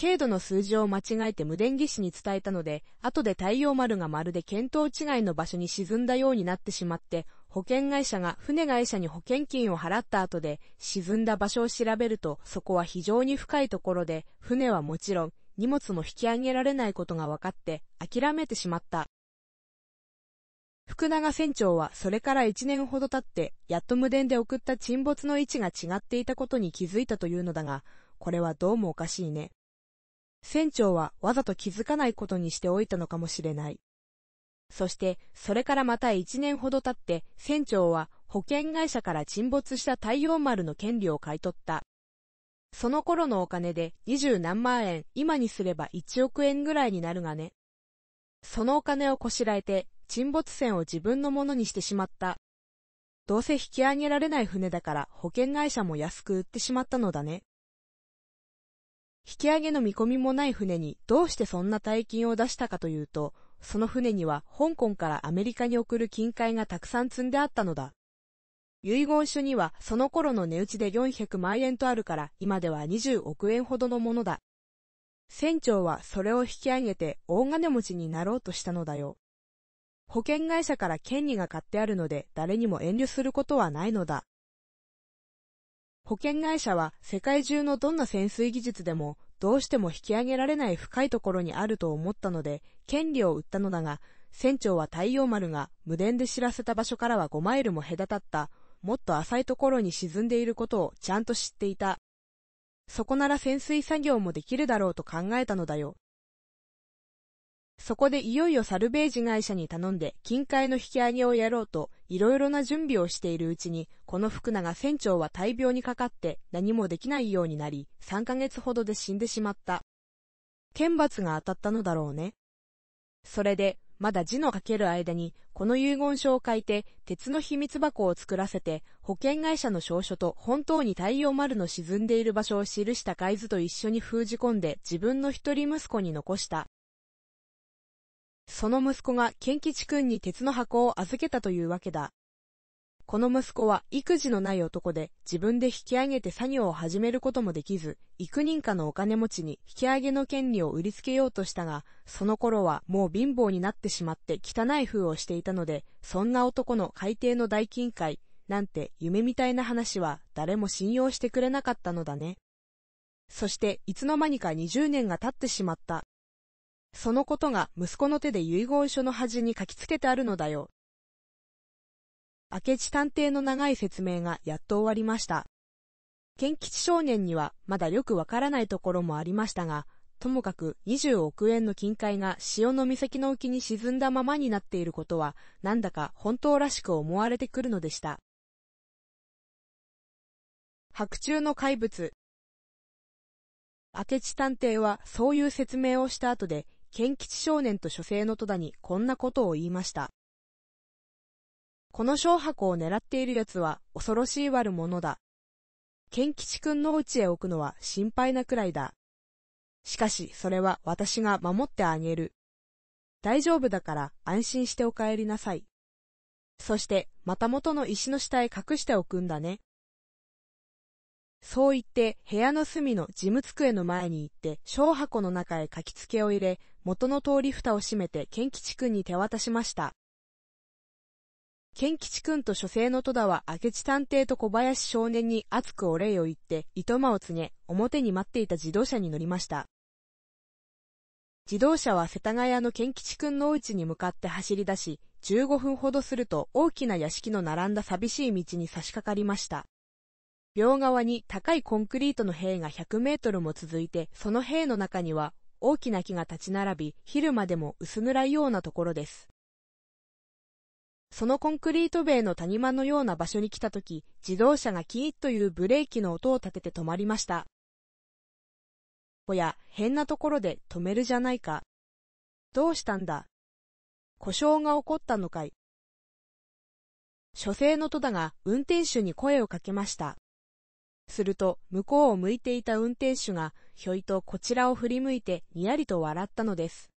軽度の数字を間違えて無電技師に伝えたので、後で太陽丸がまるで見当違いの場所に沈んだようになってしまって、保険会社が船会社に保険金を払った後で、沈んだ場所を調べると、そこは非常に深いところで、船はもちろん、荷物も引き上げられないことが分かって諦めてしまった。福永船長はそれから一年ほど経ってやっと無電で送った沈没の位置が違っていたことに気づいたというのだが、これはどうもおかしいね。船長はわざと気づかないことにしておいたのかもしれない。そして、それからまた一年ほど経って、船長は保険会社から沈没した太陽丸の権利を買い取った。その頃のお金で二十何万円、今にすれば一億円ぐらいになるがね。そのお金をこしらえて、沈没船を自分のものにしてしまった。どうせ引き上げられない船だから保険会社も安く売ってしまったのだね。引き上げの見込みもない船にどうしてそんな大金を出したかというと、その船には香港からアメリカに送る金塊がたくさん積んであったのだ。遺言書にはその頃の値打ちで400万円とあるから今では20億円ほどのものだ。船長はそれを引き上げて大金持ちになろうとしたのだよ。保険会社から権利が買ってあるので誰にも遠慮することはないのだ。保険会社は世界中のどんな潜水技術でもどうしても引き上げられない深いところにあると思ったので権利を売ったのだが船長は太陽丸が無電で知らせた場所からは5マイルも隔たったもっと浅いところに沈んでいることをちゃんと知っていた。そこなら潜水作業もできるだろうと考えたのだよ。そこでいよいよサルベージ会社に頼んで金塊の引き上げをやろうといろいろな準備をしているうちにこの福永船長は大病にかかって何もできないようになり3ヶ月ほどで死んでしまった。天罰が当たったのだろうね。それでまだ字の書ける間に、この遺言書を書いて、鉄の秘密箱を作らせて、保険会社の証書と本当に太陽丸の沈んでいる場所を記した海図と一緒に封じ込んで自分の一人息子に残した。その息子が賢吉君に鉄の箱を預けたというわけだ。この息子は育児のない男で自分で引き上げて作業を始めることもできず、幾人かのお金持ちに引き上げの権利を売りつけようとしたが、その頃はもう貧乏になってしまって汚い風をしていたので、そんな男の海底の大金塊、なんて夢みたいな話は誰も信用してくれなかったのだね。そしていつの間にか20年が経ってしまった。そのことが息子の手で遺言書の端に書きつけてあるのだよ。明智探偵の長い説明がやっと終わりました。賢吉少年にはまだよくわからないところもありましたが、ともかく20億円の金塊が潮の岬の沖に沈んだままになっていることは、なんだか本当らしく思われてくるのでした。白昼の怪物明智探偵はそういう説明をした後で、賢吉少年と書生の戸田にこんなことを言いました。この小箱を狙っている奴は恐ろしい悪者だ。賢吉くんの家へ置くのは心配なくらいだ。しかし、それは私が守ってあげる。大丈夫だから安心してお帰りなさい。そして、また元の石の下へ隠しておくんだね。そう言って、部屋の隅の事務机の前に行って、小箱の中へ書き付けを入れ、元の通り蓋を閉めて、賢吉くんに手渡しました。賢吉くんと書生の戸田は明智探偵と小林少年に熱くお礼を言って、糸間を告げ、表に待っていた自動車に乗りました。自動車は世田谷の賢吉くんの家に向かって走り出し、15分ほどすると大きな屋敷の並んだ寂しい道に差し掛かりました。両側に高いコンクリートの塀が100メートルも続いて、その塀の中には大きな木が立ち並び、昼間でも薄暗いようなところです。そのコンクリート塀の谷間のような場所に来たとき、自動車がキーッというブレーキの音を立てて止まりました。おや、変なところで止めるじゃないか。どうしたんだ？故障が起こったのかい？書生の戸田が運転手に声をかけました。すると、向こうを向いていた運転手が、ひょいとこちらを振り向いて、にやりと笑ったのです。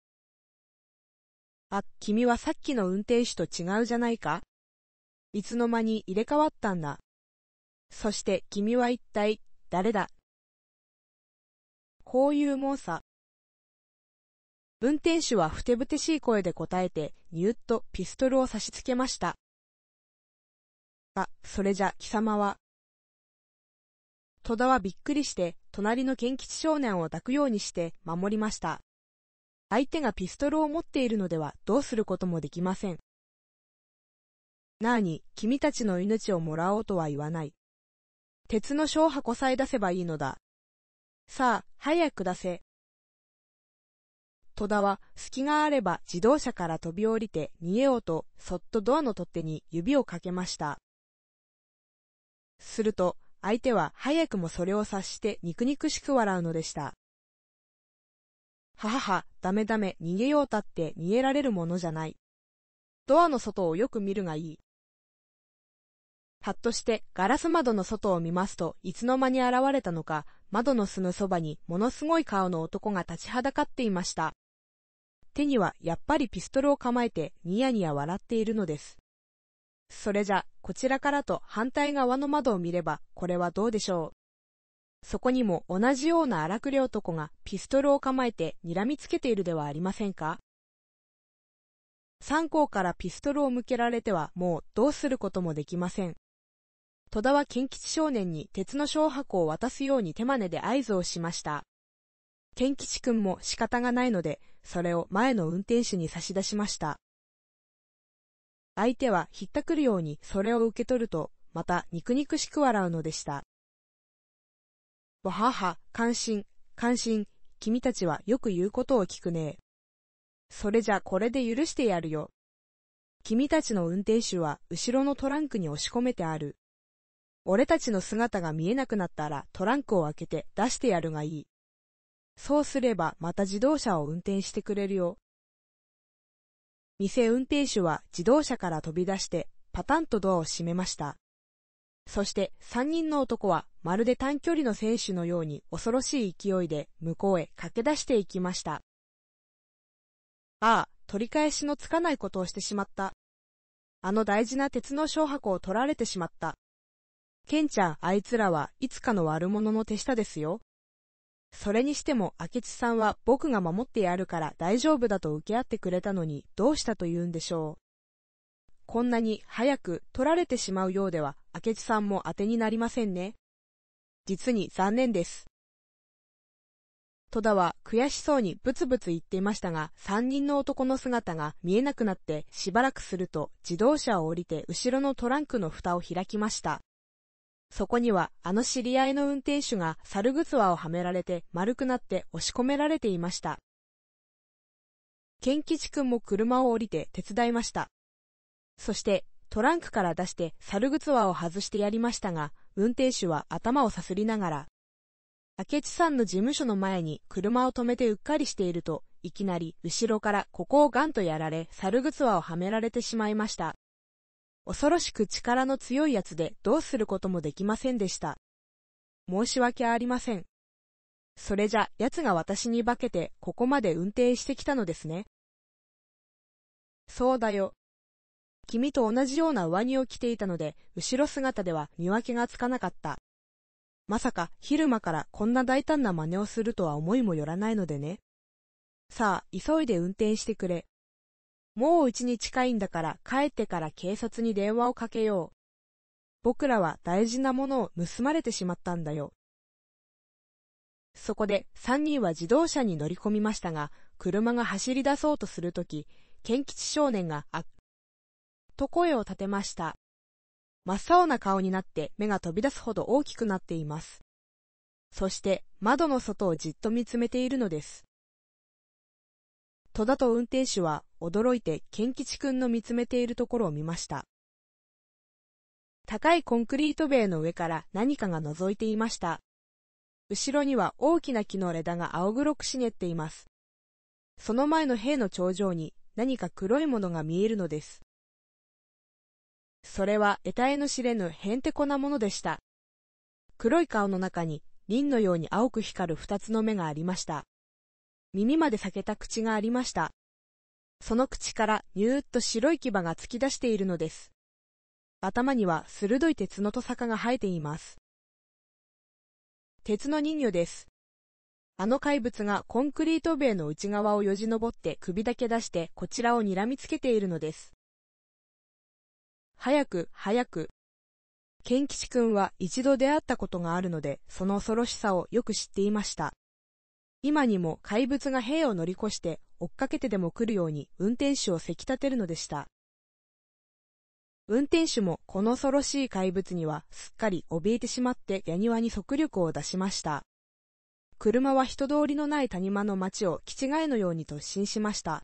あ、君はさっきの運転手と違うじゃないかいつの間に入れ替わったんだ。そして君は一体誰だこういうもんさ。運転手はふてぶてしい声で答えて、にゅっとピストルを差し付けました。あ、それじゃ貴様は。戸田はびっくりして、隣の賢吉少年を抱くようにして守りました。相手がピストルを持っているのではどうすることもできません。なあに、君たちの命をもらおうとは言わない。鉄の小箱さえ出せばいいのだ。さあ、早く出せ。戸田は隙があれば自動車から飛び降りて逃げようとそっとドアの取っ手に指をかけました。すると相手は早くもそれを察して肉肉しく笑うのでした。ははは、ダメダメ、逃げようたって逃げられるものじゃない。ドアの外をよく見るがいい。はっとしてガラス窓の外を見ますといつの間に現れたのか窓のすぐそばにものすごい顔の男が立ちはだかっていました。手にはやっぱりピストルを構えてニヤニヤ笑っているのです。それじゃ、こちらからと反対側の窓を見ればこれはどうでしょう。そこにも同じような荒くれ男がピストルを構えて睨みつけているではありませんか三校からピストルを向けられてはもうどうすることもできません。戸田は賢吉少年に鉄の小箱を渡すように手真似で合図をしました。賢吉くんも仕方がないので、それを前の運転手に差し出しました。相手はひったくるようにそれを受け取ると、また肉肉しく笑うのでした。わはは、関心、関心、君たちはよく言うことを聞くねそれじゃこれで許してやるよ。君たちの運転手は後ろのトランクに押し込めてある。俺たちの姿が見えなくなったらトランクを開けて出してやるがいい。そうすればまた自動車を運転してくれるよ。店運転手は自動車から飛び出してパタンとドアを閉めました。そして三人の男はまるで短距離の選手のように恐ろしい勢いで向こうへ駆け出していきました。ああ、取り返しのつかないことをしてしまった。あの大事な鉄の小箱を取られてしまった。ケンちゃん、あいつらはいつかの悪者の手下ですよ。それにしても明智さんは僕が守ってやるから大丈夫だと受け合ってくれたのにどうしたと言うんでしょう。こんなに早く取られてしまうようでは明智さんも当てになりませんね。実に残念です。戸田は悔しそうにブツブツ言っていましたが、三人の男の姿が見えなくなってしばらくすると自動車を降りて後ろのトランクの蓋を開きました。そこにはあの知り合いの運転手が猿ぐつわをはめられて丸くなって押し込められていました。健吉くんも車を降りて手伝いました。そしてトランクから出して猿ぐつわを外してやりましたが、運転手は頭をさすりながら、明智さんの事務所の前に車を止めてうっかりしていると、いきなり後ろからここをガンとやられ、猿ぐつわをはめられてしまいました。恐ろしく力の強いやつでどうすることもできませんでした。申し訳ありません。それじゃ、奴が私に化けて、ここまで運転してきたのですね。そうだよ。君と同じような上着を着ていたので、後ろ姿では見分けがつかなかった。まさか、昼間からこんな大胆な真似をするとは思いもよらないのでね。さあ、急いで運転してくれ。もううちに近いんだから帰ってから警察に電話をかけよう。僕らは大事なものを盗まれてしまったんだよ。そこで三人は自動車に乗り込みましたが、車が走り出そうとするとき、賢吉少年があっと声を立てました。真っ青な顔になって目が飛び出すほど大きくなっています。そして窓の外をじっと見つめているのです。戸田と運転手は驚いて賢吉くんの見つめているところを見ました。高いコンクリート塀の上から何かが覗いていました。後ろには大きな木の枝が青黒く茂っています。その前の塀の頂上に何か黒いものが見えるのです。それは得体の知れぬへんてこなものでした。黒い顔の中に輪のように青く光る二つの目がありました。耳まで裂けた口がありました。その口からニューッと白い牙が突き出しているのです。頭には鋭い鉄のトサカが生えています。鉄の人魚です。あの怪物がコンクリート塀の内側をよじ登って首だけ出してこちらを睨みつけているのです。早く、早く。ケン吉くんは一度出会ったことがあるので、その恐ろしさをよく知っていました。今にも怪物が兵を乗り越して追っかけてでも来るように運転手をせき立てるのでした。運転手もこの恐ろしい怪物にはすっかり怯えてしまって矢庭に速力を出しました。車は人通りのない谷間の町を気違いのように突進しました。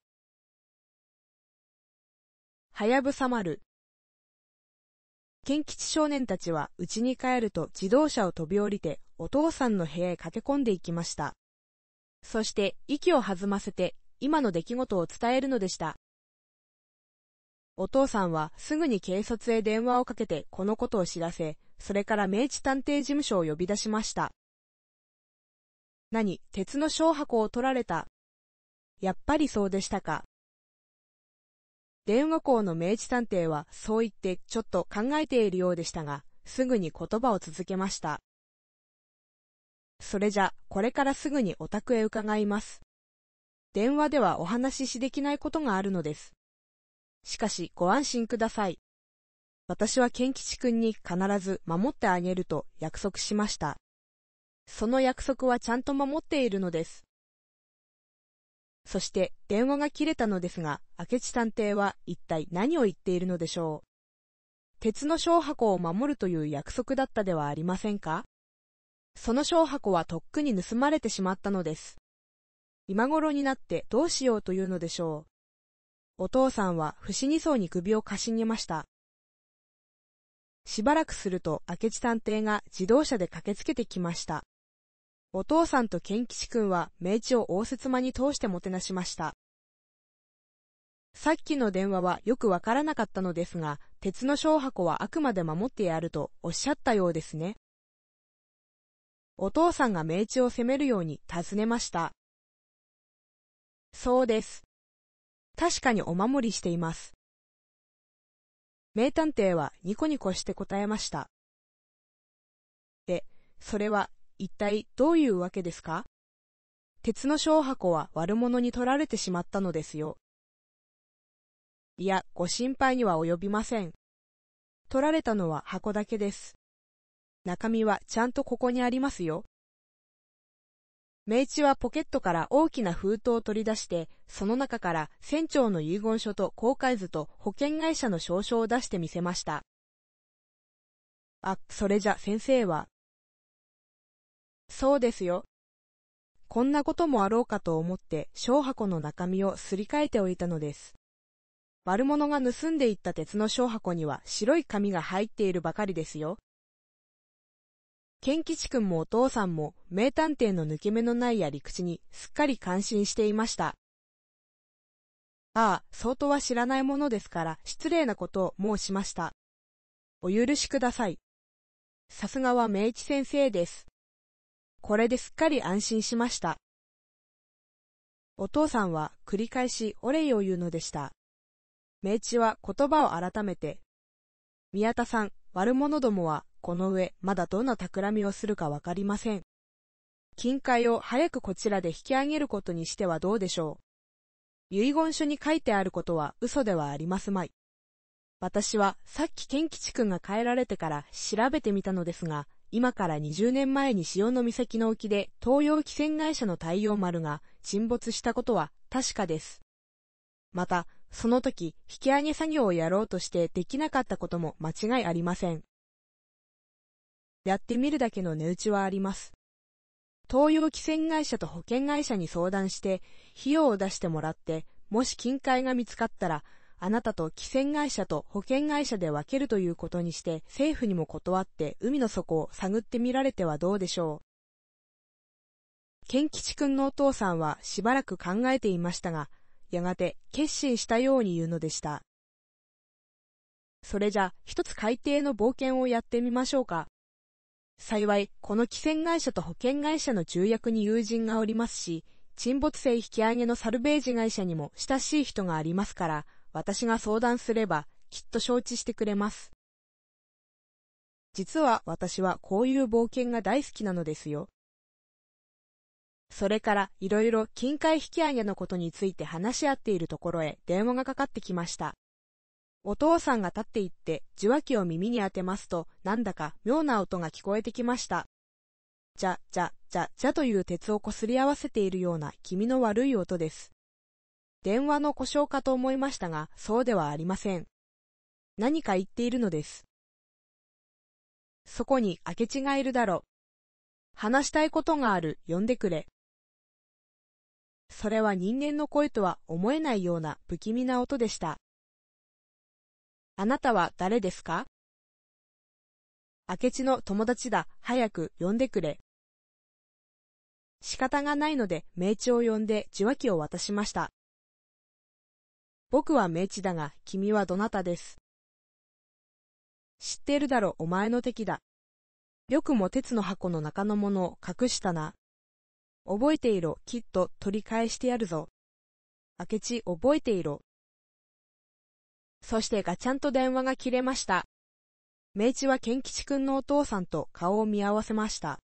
はやぶさ丸。賢吉少年たちは家に帰ると自動車を飛び降りてお父さんの部屋へ駆け込んでいきました。そして息を弾ませて今の出来事を伝えるのでした。お父さんはすぐに警察へ電話をかけてこのことを知らせ、それから明治探偵事務所を呼び出しました。何、鉄の小箱を取られた？やっぱりそうでしたか？電話校の明治探偵はそう言ってちょっと考えているようでしたが、すぐに言葉を続けました。それじゃ、これからすぐにお宅へ伺います。電話ではお話ししできないことがあるのです。しかし、ご安心ください。私は健吉くんに必ず守ってあげると約束しました。その約束はちゃんと守っているのです。そして電話が切れたのですが、明智探偵は一体何を言っているのでしょう。鉄の小箱を守るという約束だったではありませんか？その小箱はとっくに盗まれてしまったのです。今頃になってどうしようというのでしょう。お父さんは不死にそうに首をかしげました。しばらくすると明智探偵が自動車で駆けつけてきました。お父さんと賢吉くんは明治を応接間に通してもてなしました。さっきの電話はよくわからなかったのですが、鉄の小箱はあくまで守ってやるとおっしゃったようですね。お父さんが明治を責めるように尋ねました。そうです。確かにお守りしています。名探偵はニコニコして答えました。え、それは一体どういうわけですか？鉄の小箱は悪者に取られてしまったのですよ。いや、ご心配には及びません。取られたのは箱だけです。中身はちゃんとここにありますよ。明治はポケットから大きな封筒を取り出して、その中から船長の遺言書と公開図と保険会社の証書を出してみせました。あ、それじゃ先生は。そうですよ。こんなこともあろうかと思って小箱の中身をすり替えておいたのです。悪者が盗んでいった鉄の小箱には白い紙が入っているばかりですよ。ケン吉くんもお父さんも名探偵の抜け目のないやり口にすっかり感心していました。ああ、相当は知らないものですから失礼なことを申しました。お許しください。さすがは明治先生です。これですっかり安心しました。お父さんは繰り返しお礼を言うのでした。明治は言葉を改めて、宮田さん、悪者どもはこの上、まだどんな企みをするかわかりません。金塊を早くこちらで引き上げることにしてはどうでしょう。遺言書に書いてあることは嘘ではありますまい。私はさっき賢吉くんが帰られてから調べてみたのですが、今から20年前に潮の岬の沖で東洋汽船会社の太陽丸が沈没したことは確かです。また、その時、引き上げ作業をやろうとしてできなかったことも間違いありません。やってみるだけの値打ちはあります。東洋汽船会社と保険会社に相談して、費用を出してもらって、もし金塊が見つかったら、あなたと汽船会社と保険会社で分けるということにして、政府にも断って海の底を探ってみられてはどうでしょう。健吉くんのお父さんはしばらく考えていましたが、やがて決心したように言うのでした。それじゃ、一つ海底の冒険をやってみましょうか。幸い、この汽船会社と保険会社の重役に友人がおりますし、沈没船引き上げのサルベージ会社にも親しい人がありますから、私が相談すれば、きっと承知してくれます。実は私はこういう冒険が大好きなのですよ。それからいろいろ金塊引き上げのことについて話し合っているところへ電話がかかってきました。お父さんが立って行って受話器を耳に当てますと、なんだか妙な音が聞こえてきました。じゃ、じゃ、じゃ、じゃという鉄をこすり合わせているような気味の悪い音です。電話の故障かと思いましたが、そうではありません。何か言っているのです。そこに明智がいるだろう。話したいことがある、呼んでくれ。それは人間の声とは思えないような不気味な音でした。あなたは誰ですか？明智の友達だ、早く呼んでくれ。仕方がないので、明智を呼んで受話器を渡しました。僕は明智だが、君はどなたです？知ってるだろ、お前の敵だ。よくも鉄の箱の中のものを隠したな。覚えていろ、きっと取り返してやるぞ。明智、覚えていろ。そしてガチャンと電話が切れました。明智は健吉くんのお父さんと顔を見合わせました。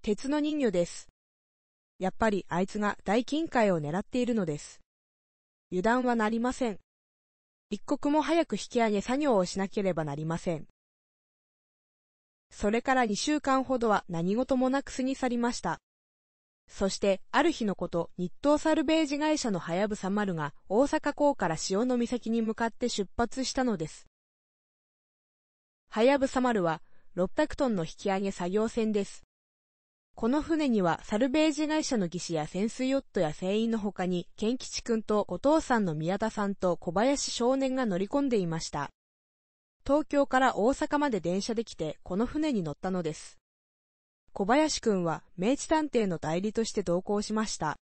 鉄の人魚です。やっぱりあいつが大金塊を狙っているのです。油断はなりません。一刻も早く引き上げ作業をしなければなりません。それから二週間ほどは何事もなく過ぎ去りました。そして、ある日のこと、日東サルベージ会社のはやぶさ丸が大阪港から潮の岬に向かって出発したのです。はやぶさ丸は600トンの引き上げ作業船です。この船にはサルベージ会社の技師や潜水ヨットや船員の他に、健吉くんとお父さんの宮田さんと小林少年が乗り込んでいました。東京から大阪まで電車で来て、この船に乗ったのです。小林くんは明治探偵の代理として同行しました。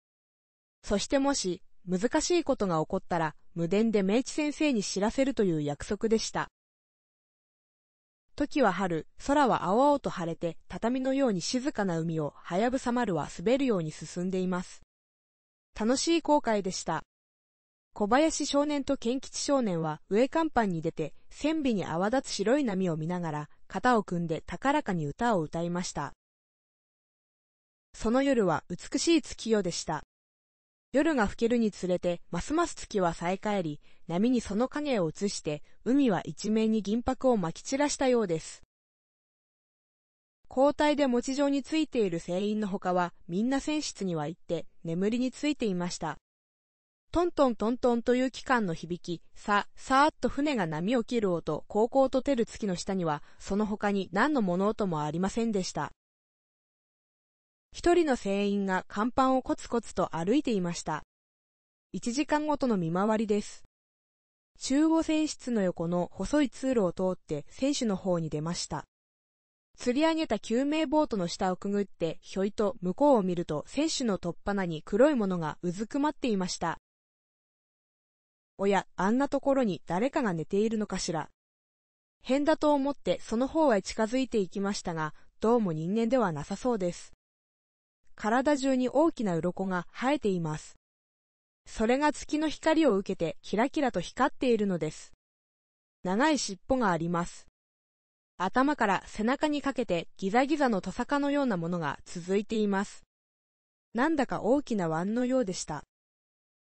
そしてもし、難しいことが起こったら、無電で明治先生に知らせるという約束でした。時は春、空は青々と晴れて、畳のように静かな海を、はやぶさ丸は滑るように進んでいます。楽しい航海でした。小林少年と賢吉少年は上甲板に出て、船尾に泡立つ白い波を見ながら、肩を組んで高らかに歌を歌いました。その夜は美しい月夜でした。夜が更けるにつれて、ますます月は冴え返り、波にその影を映して、海は一面に銀箔を撒き散らしたようです。交代で持ち状についている船員の他は、みんな船室には行って、眠りについていました。トントントントンという機関の響き、さ、さーっと船が波を切る音、高校と照る月の下には、その他に何の物音もありませんでした。一人の船員が甲板をコツコツと歩いていました。一時間ごとの見回りです。中央船室の横の細い通路を通って船首の方に出ました。釣り上げた救命ボートの下をくぐって、ひょいと向こうを見ると船首の突破に黒いものがうずくまっていました。おや、あんなところに誰かが寝ているのかしら。変だと思ってその方へ近づいていきましたが、どうも人間ではなさそうです。体中に大きな鱗が生えています。それが月の光を受けてキラキラと光っているのです。長い尻尾があります。頭から背中にかけてギザギザのトサカのようなものが続いています。なんだか大きな湾のようでした。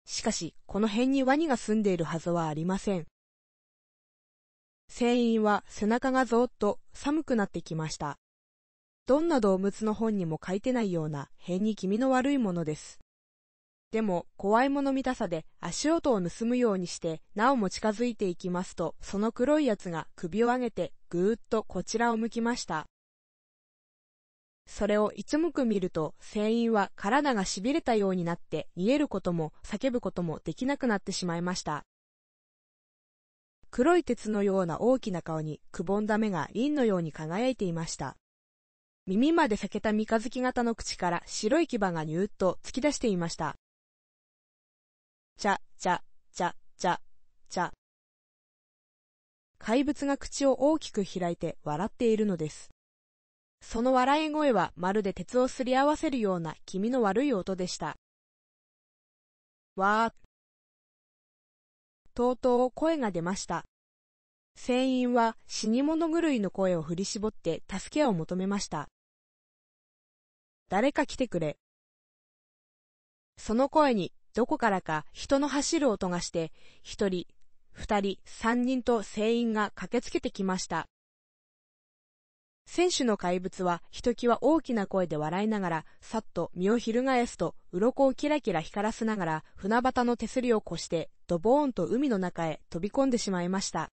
しかし、この辺にワニが住んでいるはずはありません。船員は背中がぞーっと寒くなってきました。どんな動物の本にも書いてないような変に気味の悪いものです。でも、怖いもの見たさで足音を盗むようにして、なおも近づいていきますと、その黒いやつが首を上げて、ぐーっとこちらを向きました。それを一目見ると、船員は体が痺れたようになって、逃げることも叫ぶこともできなくなってしまいました。黒い鉄のような大きな顔に、くぼんだ目が陰のように輝いていました。耳まで裂けた三日月型の口から白い牙がニューッと突き出していました。ちゃ、ちゃ、ちゃ、ちゃ、ちゃ。怪物が口を大きく開いて笑っているのです。その笑い声はまるで鉄をすり合わせるような気味の悪い音でした。わー。とうとう声が出ました。船員は死に物狂いの声を振り絞って助けを求めました。誰か来てくれ。その声にどこからか人の走る音がして、一人、二人、三人と船員が駆けつけてきました。選手の怪物はひときわ大きな声で笑いながら、さっと身を翻すと、鱗をキラキラ光らせながら、船旗の手すりを越して、ドボーンと海の中へ飛び込んでしまいました。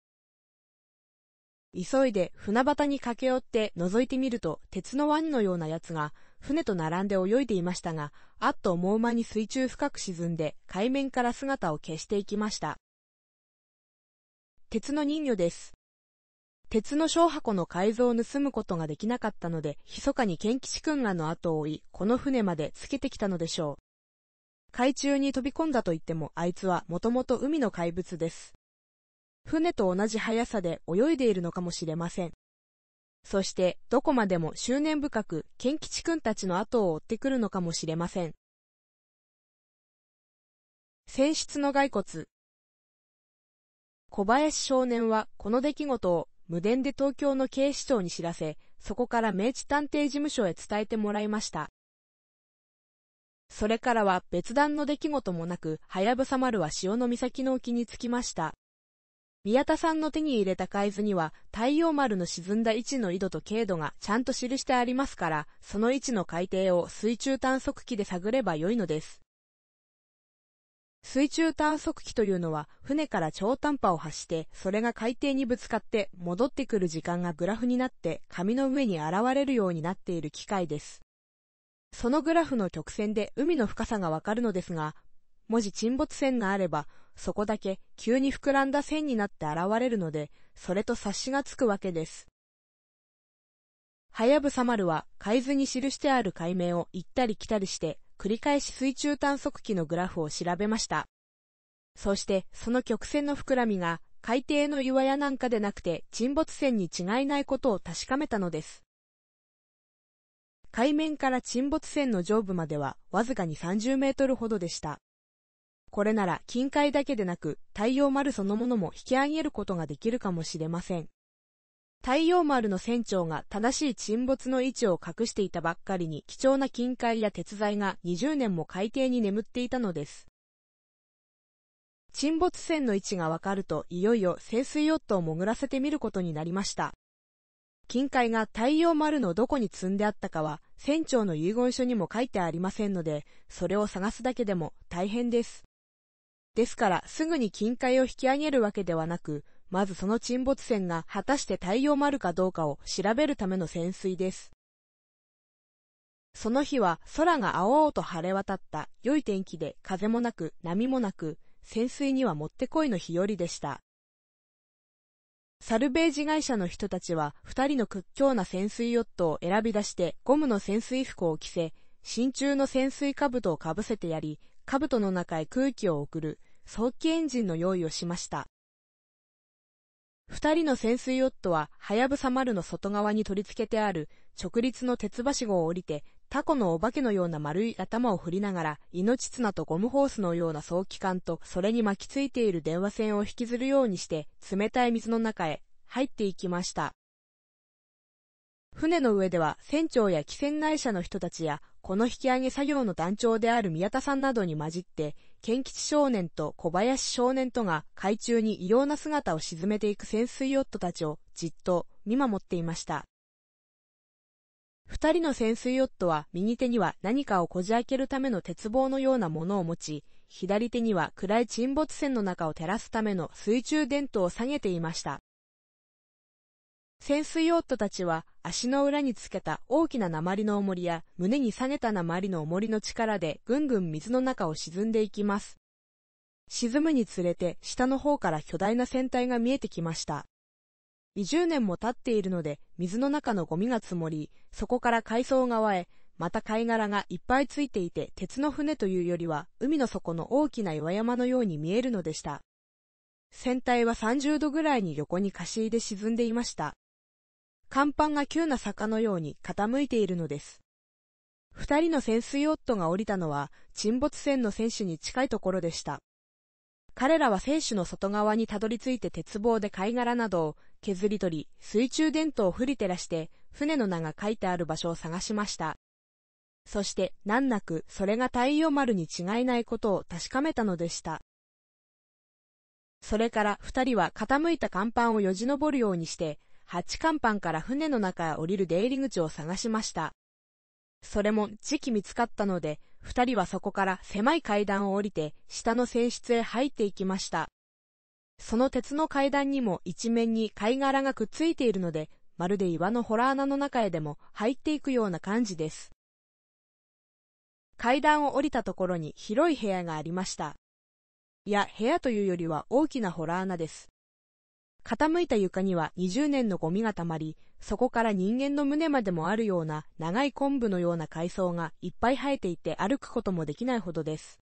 急いで船旗に駆け寄って覗いてみると、鉄のワニのようなやつが、船と並んで泳いでいましたが、あっと思う間に水中深く沈んで、海面から姿を消していきました。鉄の人魚です。鉄の小箱の改造を盗むことができなかったので、密かに賢吉君がの後を追い、この船までつけてきたのでしょう。海中に飛び込んだと言っても、あいつはもともと海の怪物です。船と同じ速さで泳いでいるのかもしれません。そして、どこまでも執念深く、賢吉君たちの後を追ってくるのかもしれません。船室の骸骨小林少年はこの出来事を無電で東京の警視庁に知らせ、そこから明治探偵事務所へ伝えてもらいました。それからは別段の出来事もなく、はやぶさ丸は潮の岬の沖に着きました。宮田さんの手に入れた海図には、太陽丸の沈んだ位置の緯度と経度がちゃんと記してありますから、その位置の海底を水中探測機で探ればよいのです。水中探測機というのは船から超短波を発してそれが海底にぶつかって戻ってくる時間がグラフになって紙の上に現れるようになっている機械です。そのグラフの曲線で海の深さがわかるのですが、もし沈没線があれば、そこだけ急に膨らんだ線になって現れるので、それと察しがつくわけです。はやぶさ丸は海図に記してある海面を行ったり来たりして、繰り返し水中探測機のグラフを調べました。そしてその曲線の膨らみが海底の岩屋なんかでなくて沈没線に違いないことを確かめたのです。海面から沈没線の上部まではわずかに30メートルほどでした。これなら近海だけでなく太陽丸そのものも引き上げることができるかもしれません。太陽丸の船長が正しい沈没の位置を隠していたばっかりに貴重な金塊や鉄材が20年も海底に眠っていたのです。沈没船の位置がわかるといよいよ潜水ヨットを潜らせてみることになりました。金塊が太陽丸のどこに積んであったかは船長の遺言書にも書いてありませんので、それを探すだけでも大変です。ですからすぐに金塊を引き上げるわけではなく、まずその沈没船が果たして太陽丸かどうかを調べるための潜水です。その日は空が青々と晴れ渡った良い天気で風もなく波もなく、潜水にはもってこいの日和でした。サルベージ会社の人たちは二人の屈強な潜水ヨットを選び出してゴムの潜水服を着せ、真鍮の潜水兜をかぶせてやり、兜の中へ空気を送る早期エンジンの用意をしました。二人の潜水ヨットは、はやぶさ丸の外側に取り付けてある直立の鉄はしごを降りて、タコのお化けのような丸い頭を振りながら、命綱とゴムホースのような早期管と、それに巻きついている電話線を引きずるようにして、冷たい水の中へ入っていきました。船の上では船長や汽船会社の人たちや、この引き上げ作業の団長である宮田さんなどに混じって、賢吉少年と小林少年とが海中に異様な姿を沈めていく潜水ヨットたちをじっと見守っていました。二人の潜水ヨットは右手には何かをこじ開けるための鉄棒のようなものを持ち、左手には暗い沈没船の中を照らすための水中電灯を下げていました。潜水ヨットたちは足の裏につけた大きな鉛の重りや胸に下げた鉛の重りの力でぐんぐん水の中を沈んでいきます。沈むにつれて下の方から巨大な船体が見えてきました。20年も経っているので水の中のゴミが積もり、そこから海藻側へ、また貝殻がいっぱいついていて鉄の船というよりは海の底の大きな岩山のように見えるのでした。船体は30度ぐらいに横に貸し入で沈んでいました。甲板が急な坂のように傾いているのです。二人の潜水ヨットが降りたのは沈没船の船首に近いところでした。彼らは船首の外側にたどり着いて鉄棒で貝殻などを削り取り、水中電灯を振り照らして、船の名が書いてある場所を探しました。そして難なくそれが太陽丸に違いないことを確かめたのでした。それから二人は傾いた甲板をよじ登るようにして、八甲板から船の中へ降りる出入り口を探しました。それも時期見つかったので、二人はそこから狭い階段を降りて、下の船室へ入っていきました。その鉄の階段にも一面に貝殻がくっついているので、まるで岩の洞穴の中へでも入っていくような感じです。階段を降りたところに広い部屋がありました。いや、部屋というよりは大きな洞穴です。傾いた床には20年のゴミがたまり、そこから人間の胸までもあるような長い昆布のような海藻がいっぱい生えていて歩くこともできないほどです。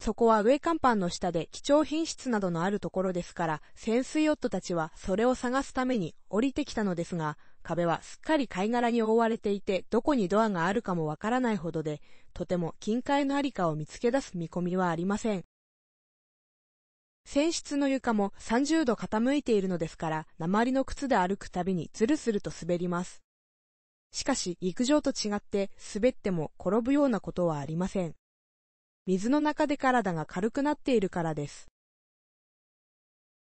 そこは上甲板の下で貴重品質などのあるところですから、潜水ヨットたちはそれを探すために降りてきたのですが、壁はすっかり貝殻に覆われていて、どこにドアがあるかもわからないほどで、とても近海のありかを見つけ出す見込みはありません。船室の床も30度傾いているのですから、鉛の靴で歩くたびにズルズルと滑ります。しかし、陸上と違って滑っても転ぶようなことはありません。水の中で体が軽くなっているからです。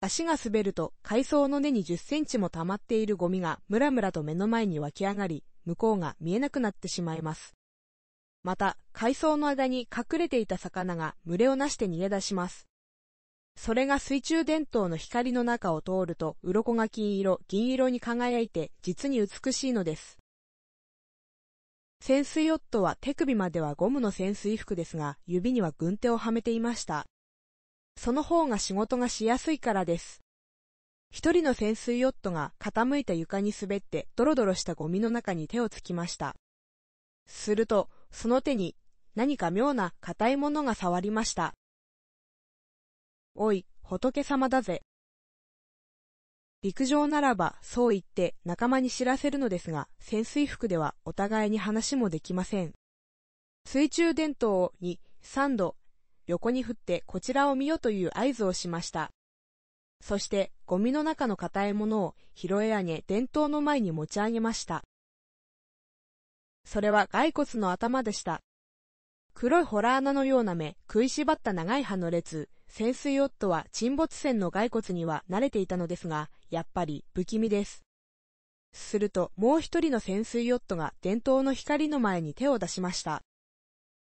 足が滑ると海藻の根に10センチも溜まっているゴミがムラムラと目の前に湧き上がり、向こうが見えなくなってしまいます。また、海藻の間に隠れていた魚が群れをなして逃げ出します。それが水中電灯の光の中を通ると、鱗が金色、銀色に輝いて、実に美しいのです。潜水ヨットは手首まではゴムの潜水服ですが、指には軍手をはめていました。その方が仕事がしやすいからです。一人の潜水ヨットが傾いた床に滑ってドロドロしたゴミの中に手をつきました。すると、その手に何か妙な硬いものが触りました。おい、仏様だぜ。陸上ならばそう言って仲間に知らせるのですが、潜水服ではお互いに話もできません。水中電灯に3度横に振ってこちらを見よという合図をしました。そしてゴミの中の硬いものを拾い上げ電灯の前に持ち上げました。それは骸骨の頭でした。黒いホラー穴のような目、食いしばった長い葉の列、潜水ヨットは沈没船の骸骨には慣れていたのですが、やっぱり不気味です。すると、もう一人の潜水ヨットが伝統の光の前に手を出しました。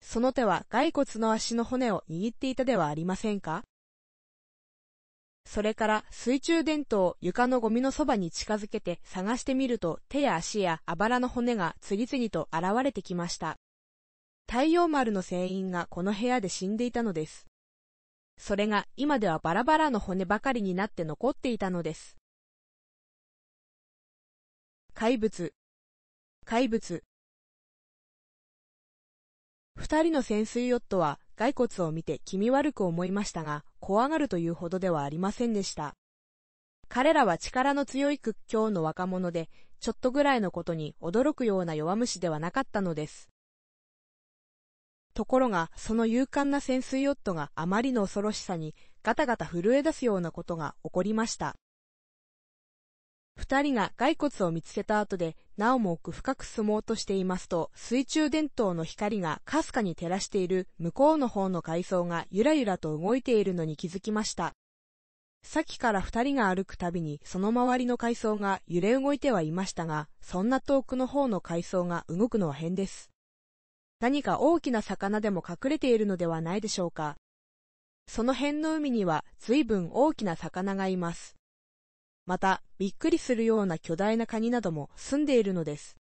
その手は骸骨の足の骨を握っていたではありませんか？それから水中電灯を床のゴミのそばに近づけて探してみると手や足やあばらの骨が次々と現れてきました。太陽丸の船員がこの部屋で死んでいたのです。それが今ではバラバラの骨ばかりになって残っていたのです。怪物、怪物。二人の潜水ヨットは骸骨を見て気味悪く思いましたが、怖がるというほどではありませんでした。彼らは力の強い屈強の若者で、ちょっとぐらいのことに驚くような弱虫ではなかったのです。ところが、その勇敢な潜水ヨットがあまりの恐ろしさにガタガタ震え出すようなことが起こりました。二人が骸骨を見つけた後で、なおも奥深く進もうとしていますと、水中電灯の光がかすかに照らしている向こうの方の海藻がゆらゆらと動いているのに気づきました。さっきから二人が歩くたびにその周りの海藻が揺れ動いてはいましたが、そんな遠くの方の海藻が動くのは変です。何か大きな魚でも隠れているのではないでしょうか。その辺の海には随分大きな魚がいます。また、びっくりするような巨大なカニなども住んでいるのです。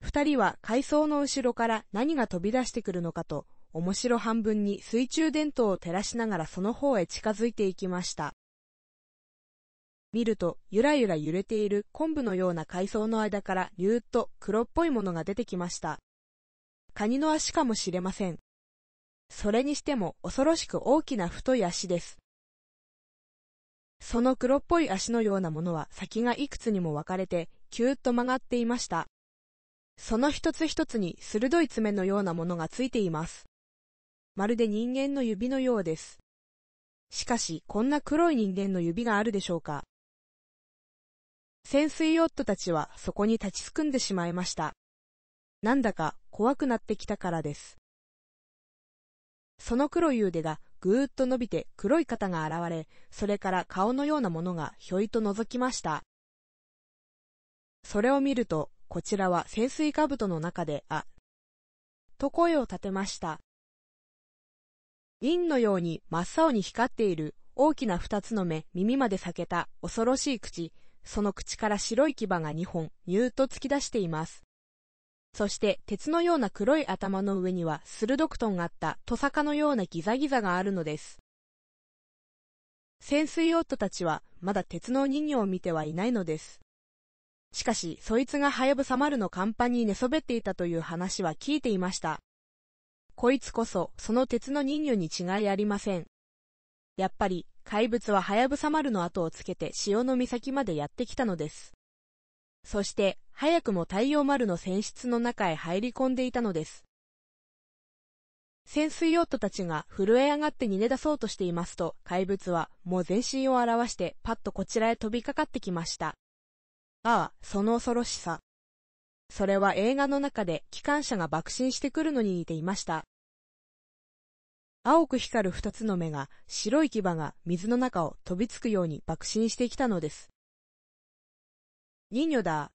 二人は海藻の後ろから何が飛び出してくるのかと、面白半分に水中電灯を照らしながらその方へ近づいていきました。見ると、ゆらゆら揺れている昆布のような海藻の間からりゅーっと黒っぽいものが出てきました。カニの足かもしれません。それにしても恐ろしく大きな太い足です。その黒っぽい足のようなものは先がいくつにも分かれて、キューッと曲がっていました。その一つ一つに鋭い爪のようなものがついています。まるで人間の指のようです。しかし、こんな黒い人間の指があるでしょうか。潜水ヨットたちはそこに立ちすくんでしまいました。なんだか怖くなってきたからです。その黒い腕がぐーっと伸びて黒い肩が現れ、それから顔のようなものがひょいと覗きました。それを見ると、こちらは潜水兜の中で、あ、と声を立てました。銀のように真っ青に光っている大きな二つの目、耳まで裂けた恐ろしい口、その口から白い牙が二本、ニューッと突き出しています。そして鉄のような黒い頭の上には鋭くとんがったトサカのようなギザギザがあるのです。潜水ヨットたちはまだ鉄の人形を見てはいないのです。しかし、そいつがハヤブサマルの甲板に寝そべっていたという話は聞いていました。こいつこそ、その鉄の人魚に違いありません。やっぱり、怪物はハヤブサマルの後をつけて潮の岬までやってきたのです。そして、早くも太陽丸の船室の中へ入り込んでいたのです。潜水ヨットたちが震え上がって逃げ出そうとしていますと、怪物はもう全身を表してパッとこちらへ飛びかかってきました。ああ、その恐ろしさ。それは映画の中で機関車が爆心してくるのに似ていました。青く光る二つの目が、白い牙が水の中を飛びつくように爆心してきたのです。人魚だ。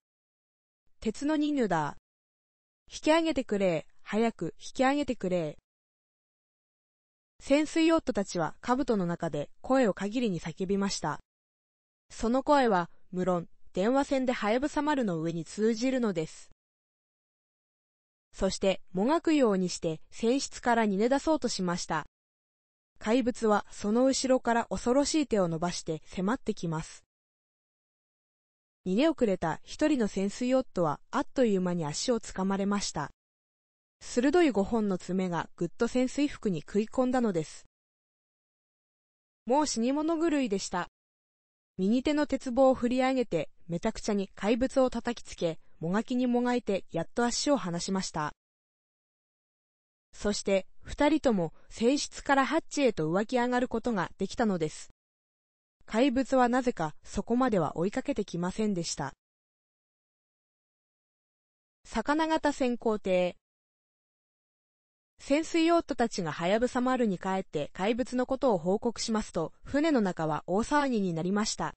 鉄の人魚だ。引き上げてくれ。早く引き上げてくれ。潜水ヨットたちは兜の中で声を限りに叫びました。その声は、無論、電話線でハヤブサ丸の上に通じるのです。そしてもがくようにして船室から逃げ出そうとしました。怪物はその後ろから恐ろしい手を伸ばして迫ってきます。逃げ遅れた一人の潜水夫はあっという間に足をつかまれました。鋭い五本の爪がぐっと潜水服に食い込んだのです。もう死に物狂いでした。右手の鉄棒を振り上げて、めちゃくちゃに怪物を叩きつけ、もがきにもがいて、やっと足を離しました。そして、二人とも、静室からハッチへと浮き上がることができたのです。怪物はなぜか、そこまでは追いかけてきませんでした。魚型先行艇潜水ヨットたちがはやぶさ丸に帰って怪物のことを報告しますと、船の中は大騒ぎになりました。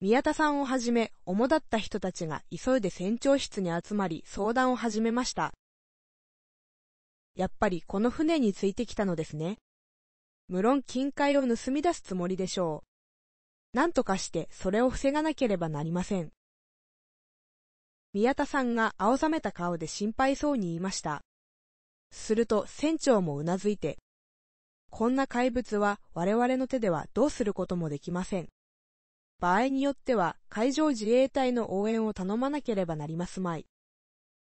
宮田さんをはじめ、主だった人たちが急いで船長室に集まり相談を始めました。やっぱりこの船についてきたのですね。無論金塊を盗み出すつもりでしょう。何とかしてそれを防がなければなりません。宮田さんが青ざめた顔で心配そうに言いました。すると船長もうなずいて、こんな怪物は我々の手ではどうすることもできません。場合によっては海上自衛隊の応援を頼まなければなりますまい。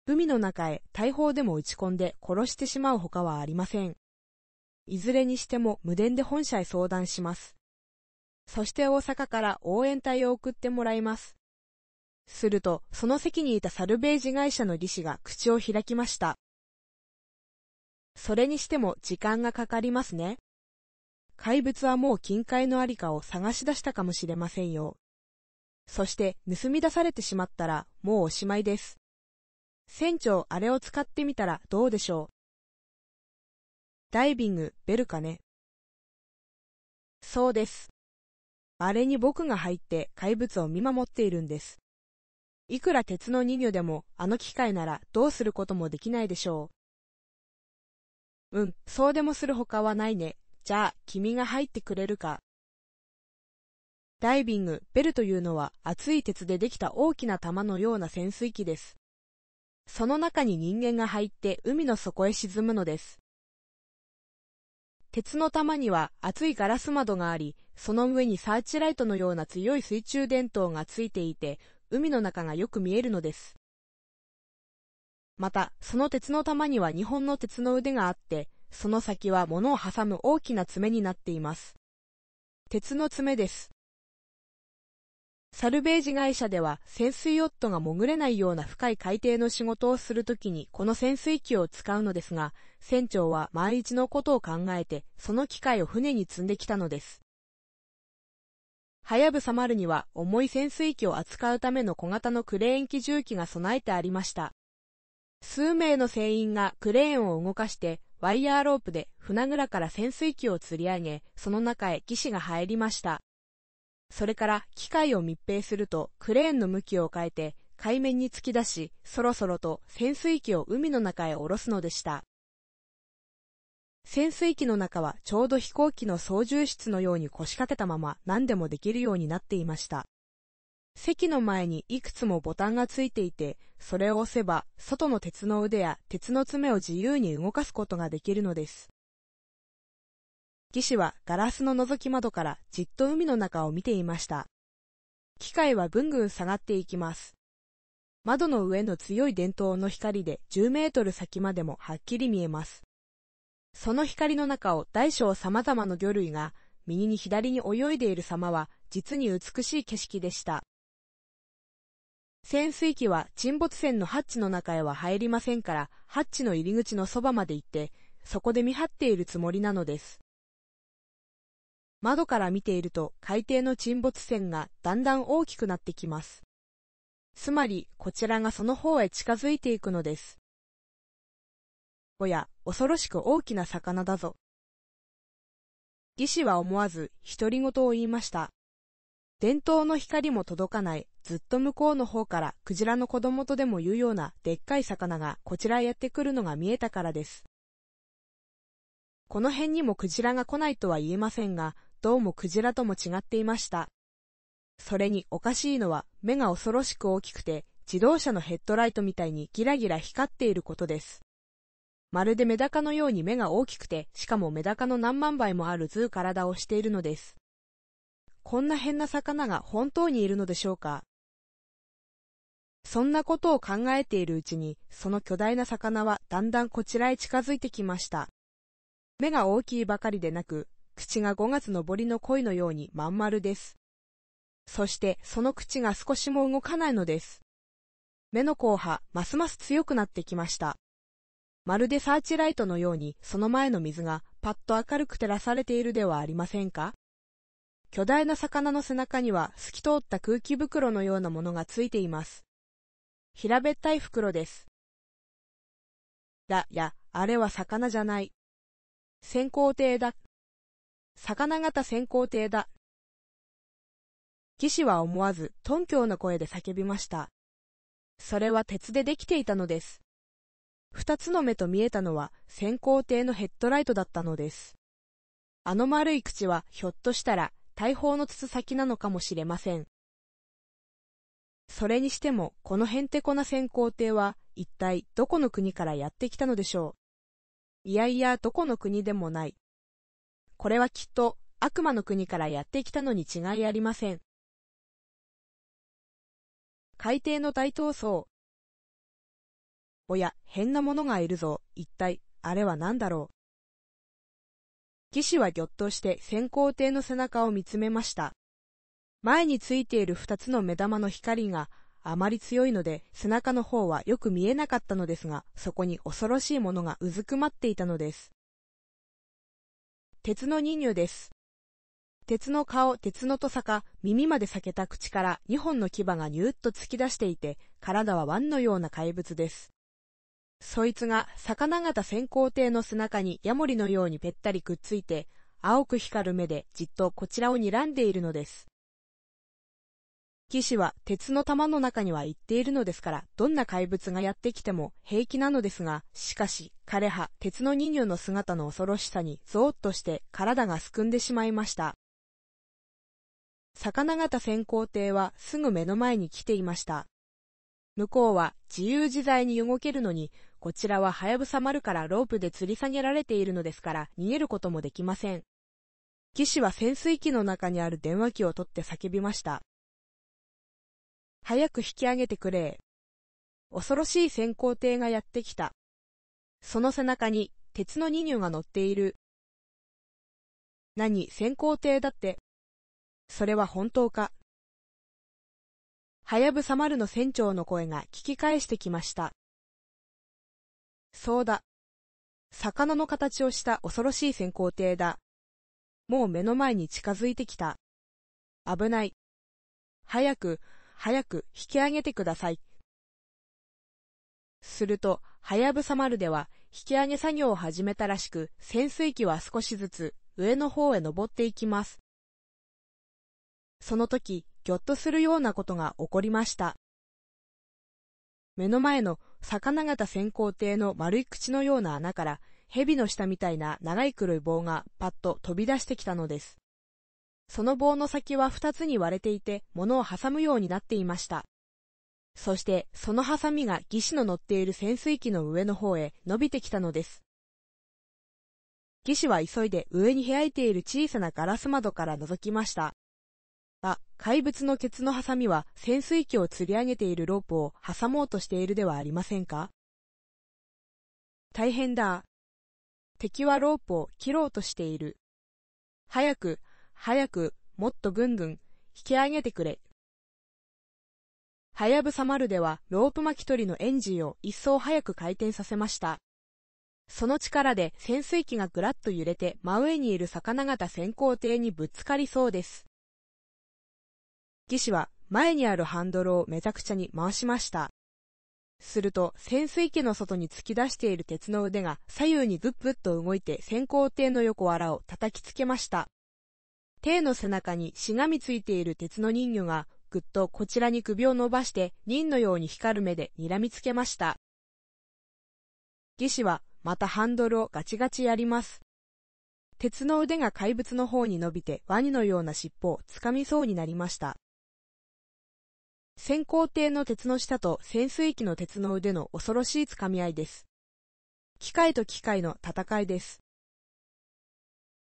海の中へ大砲でも撃ち込んで殺してしまうほかはありません。いずれにしても無電で本社へ相談します。そして大阪から応援隊を送ってもらいます。すると、その席にいたサルベージ会社の技師が口を開きました。それにしても時間がかかりますね。怪物はもう金塊のありかを探し出したかもしれませんよ。そして盗み出されてしまったらもうおしまいです。船長あれを使ってみたらどうでしょう。ダイビング、ベルかね。そうです。あれに僕が入って怪物を見守っているんです。いくら鉄の人魚でもあの機械ならどうすることもできないでしょう。うん、そうでもするほかはないね。じゃあ、君が入ってくれるか。ダイビング、ベルというのは熱い鉄でできた大きな玉のような潜水機です。その中に人間が入って海の底へ沈むのです。鉄の玉には厚いガラス窓があり、その上にサーチライトのような強い水中電灯がついていて、海の中がよく見えるのです。また、その鉄の玉には日本の鉄の腕があって、その先は物を挟む大きな爪になっています。鉄の爪です。サルベージ会社では潜水ヨットが潜れないような深い海底の仕事をするときにこの潜水機を使うのですが、船長は毎日のことを考えてその機械を船に積んできたのです。はやぶさ丸には重い潜水機を扱うための小型のクレーン機重機が備えてありました。数名の船員がクレーンを動かしてワイヤーロープで船蔵から潜水機を吊り上げ、その中へ技師が入りました。それから機械を密閉するとクレーンの向きを変えて海面に突き出し、そろそろと潜水機を海の中へ下ろすのでした。潜水機の中はちょうど飛行機の操縦室のように腰掛けたまま何でもできるようになっていました。席の前にいくつもボタンがついていて、それを押せば、外の鉄の腕や鉄の爪を自由に動かすことができるのです。技師はガラスの覗き窓からじっと海の中を見ていました。機械はぐんぐん下がっていきます。窓の上の強い電灯の光で10メートル先までもはっきり見えます。その光の中を大小様々な魚類が右に左に泳いでいる様は実に美しい景色でした。潜水機は沈没船のハッチの中へは入りませんから、ハッチの入り口のそばまで行って、そこで見張っているつもりなのです。窓から見ていると海底の沈没船がだんだん大きくなってきます。つまり、こちらがその方へ近づいていくのです。おや、恐ろしく大きな魚だぞ。義士は思わず独り言を言いました。伝統の光も届かないずっと向こうの方からクジラの子供とでも言うようなでっかい魚がこちらへやってくるのが見えたからです。この辺にもクジラが来ないとは言えませんが、どうもクジラとも違っていました。それにおかしいのは目が恐ろしく大きくて、自動車のヘッドライトみたいにギラギラ光っていることです。まるでメダカのように目が大きくて、しかもメダカの何万倍もある図体をしているのです。こんな変な魚が本当にいるのでしょうかそんなことを考えているうちに、その巨大な魚はだんだんこちらへ近づいてきました。目が大きいばかりでなく、口が5月の堀の鯉のようにまん丸です。そしてその口が少しも動かないのです。目の後波、ますます強くなってきました。まるでサーチライトのようにその前の水がパッと明るく照らされているではありませんか？巨大な魚の背中には透き通った空気袋のようなものがついています。平べったい袋です。だ、や、あれは魚じゃない。先行艇だ。魚型先行艇だ。騎士は思わず、頓強な声で叫びました。それは鉄でできていたのです。二つの目と見えたのは、先行艇のヘッドライトだったのです。あの丸い口は、ひょっとしたら、大砲の筒先なのかもしれません。それにしても、このへんてこな先行艇は、一体どこの国からやってきたのでしょう。いやいや、どこの国でもない。これはきっと、悪魔の国からやってきたのに違いありません。海底の大闘争。おや、変なものがいるぞ。一体、あれは何だろう。騎士はぎょっとして先行艇の背中を見つめました。前についている二つの目玉の光があまり強いので背中の方はよく見えなかったのですが、そこに恐ろしいものがうずくまっていたのです。鉄の人乳です。鉄の顔、鉄のとさか、耳まで裂けた口から二本の牙がニューッと突き出していて、体は湾のような怪物です。そいつが魚型先行艇の背中にヤモリのようにぺったりくっついて、青く光る目でじっとこちらを睨んでいるのです。騎士は鉄の玉の中には行っているのですから、どんな怪物がやってきても平気なのですが、しかし、彼は鉄の人魚の姿の恐ろしさにゾーッとして体がすくんでしまいました。魚型先行艇はすぐ目の前に来ていました。向こうは自由自在に動けるのに、こちらははやぶさ丸からロープで吊り下げられているのですから逃げることもできません。騎士は潜水機の中にある電話機を取って叫びました。早く引き上げてくれ。恐ろしい先行艇がやってきた。その背中に鉄の二乳が乗っている。何、先行艇だって？それは本当か？はやぶさ丸の船長の声が聞き返してきました。そうだ。魚の形をした恐ろしい先行艇だ。もう目の前に近づいてきた。危ない。早く、早く引き上げてください。すると、はやぶさ丸では引き上げ作業を始めたらしく、潜水機は少しずつ上の方へ登っていきます。その時、ぎょっとするようなことが起こりました。目の前の魚型先行艇の丸い口のような穴から、蛇の下みたいな長い黒い棒がパッと飛び出してきたのです。その棒の先は二つに割れていて、物を挟むようになっていました。そして、そのハサミが義士の乗っている潜水機の上の方へ伸びてきたのです。義士は急いで上に開いている小さなガラス窓から覗きました。あ、怪物のケツのハサミは潜水機を吊り上げているロープを挟もうとしているではありませんか？大変だ。敵はロープを切ろうとしている。早く、早く、もっとぐんぐん、引き上げてくれ。はやぶさ丸では、ロープ巻き取りのエンジンを一層早く回転させました。その力で潜水機がぐらっと揺れて真上にいる魚型先行艇にぶつかりそうです。技師は前にあるハンドルをめちゃくちゃに回しました。すると潜水機の外に突き出している鉄の腕が左右にぐっぐっと動いて先行艇の横腹を叩きつけました。艇の背中にしがみついている鉄の人魚がぐっとこちらに首を伸ばして人のように光る目で睨みつけました。義士はまたハンドルをガチガチやります。鉄の腕が怪物の方に伸びてワニのような尻尾をつかみそうになりました。先行艇の鉄の下と潜水機の鉄の腕の恐ろしい掴み合いです。機械と機械の戦いです。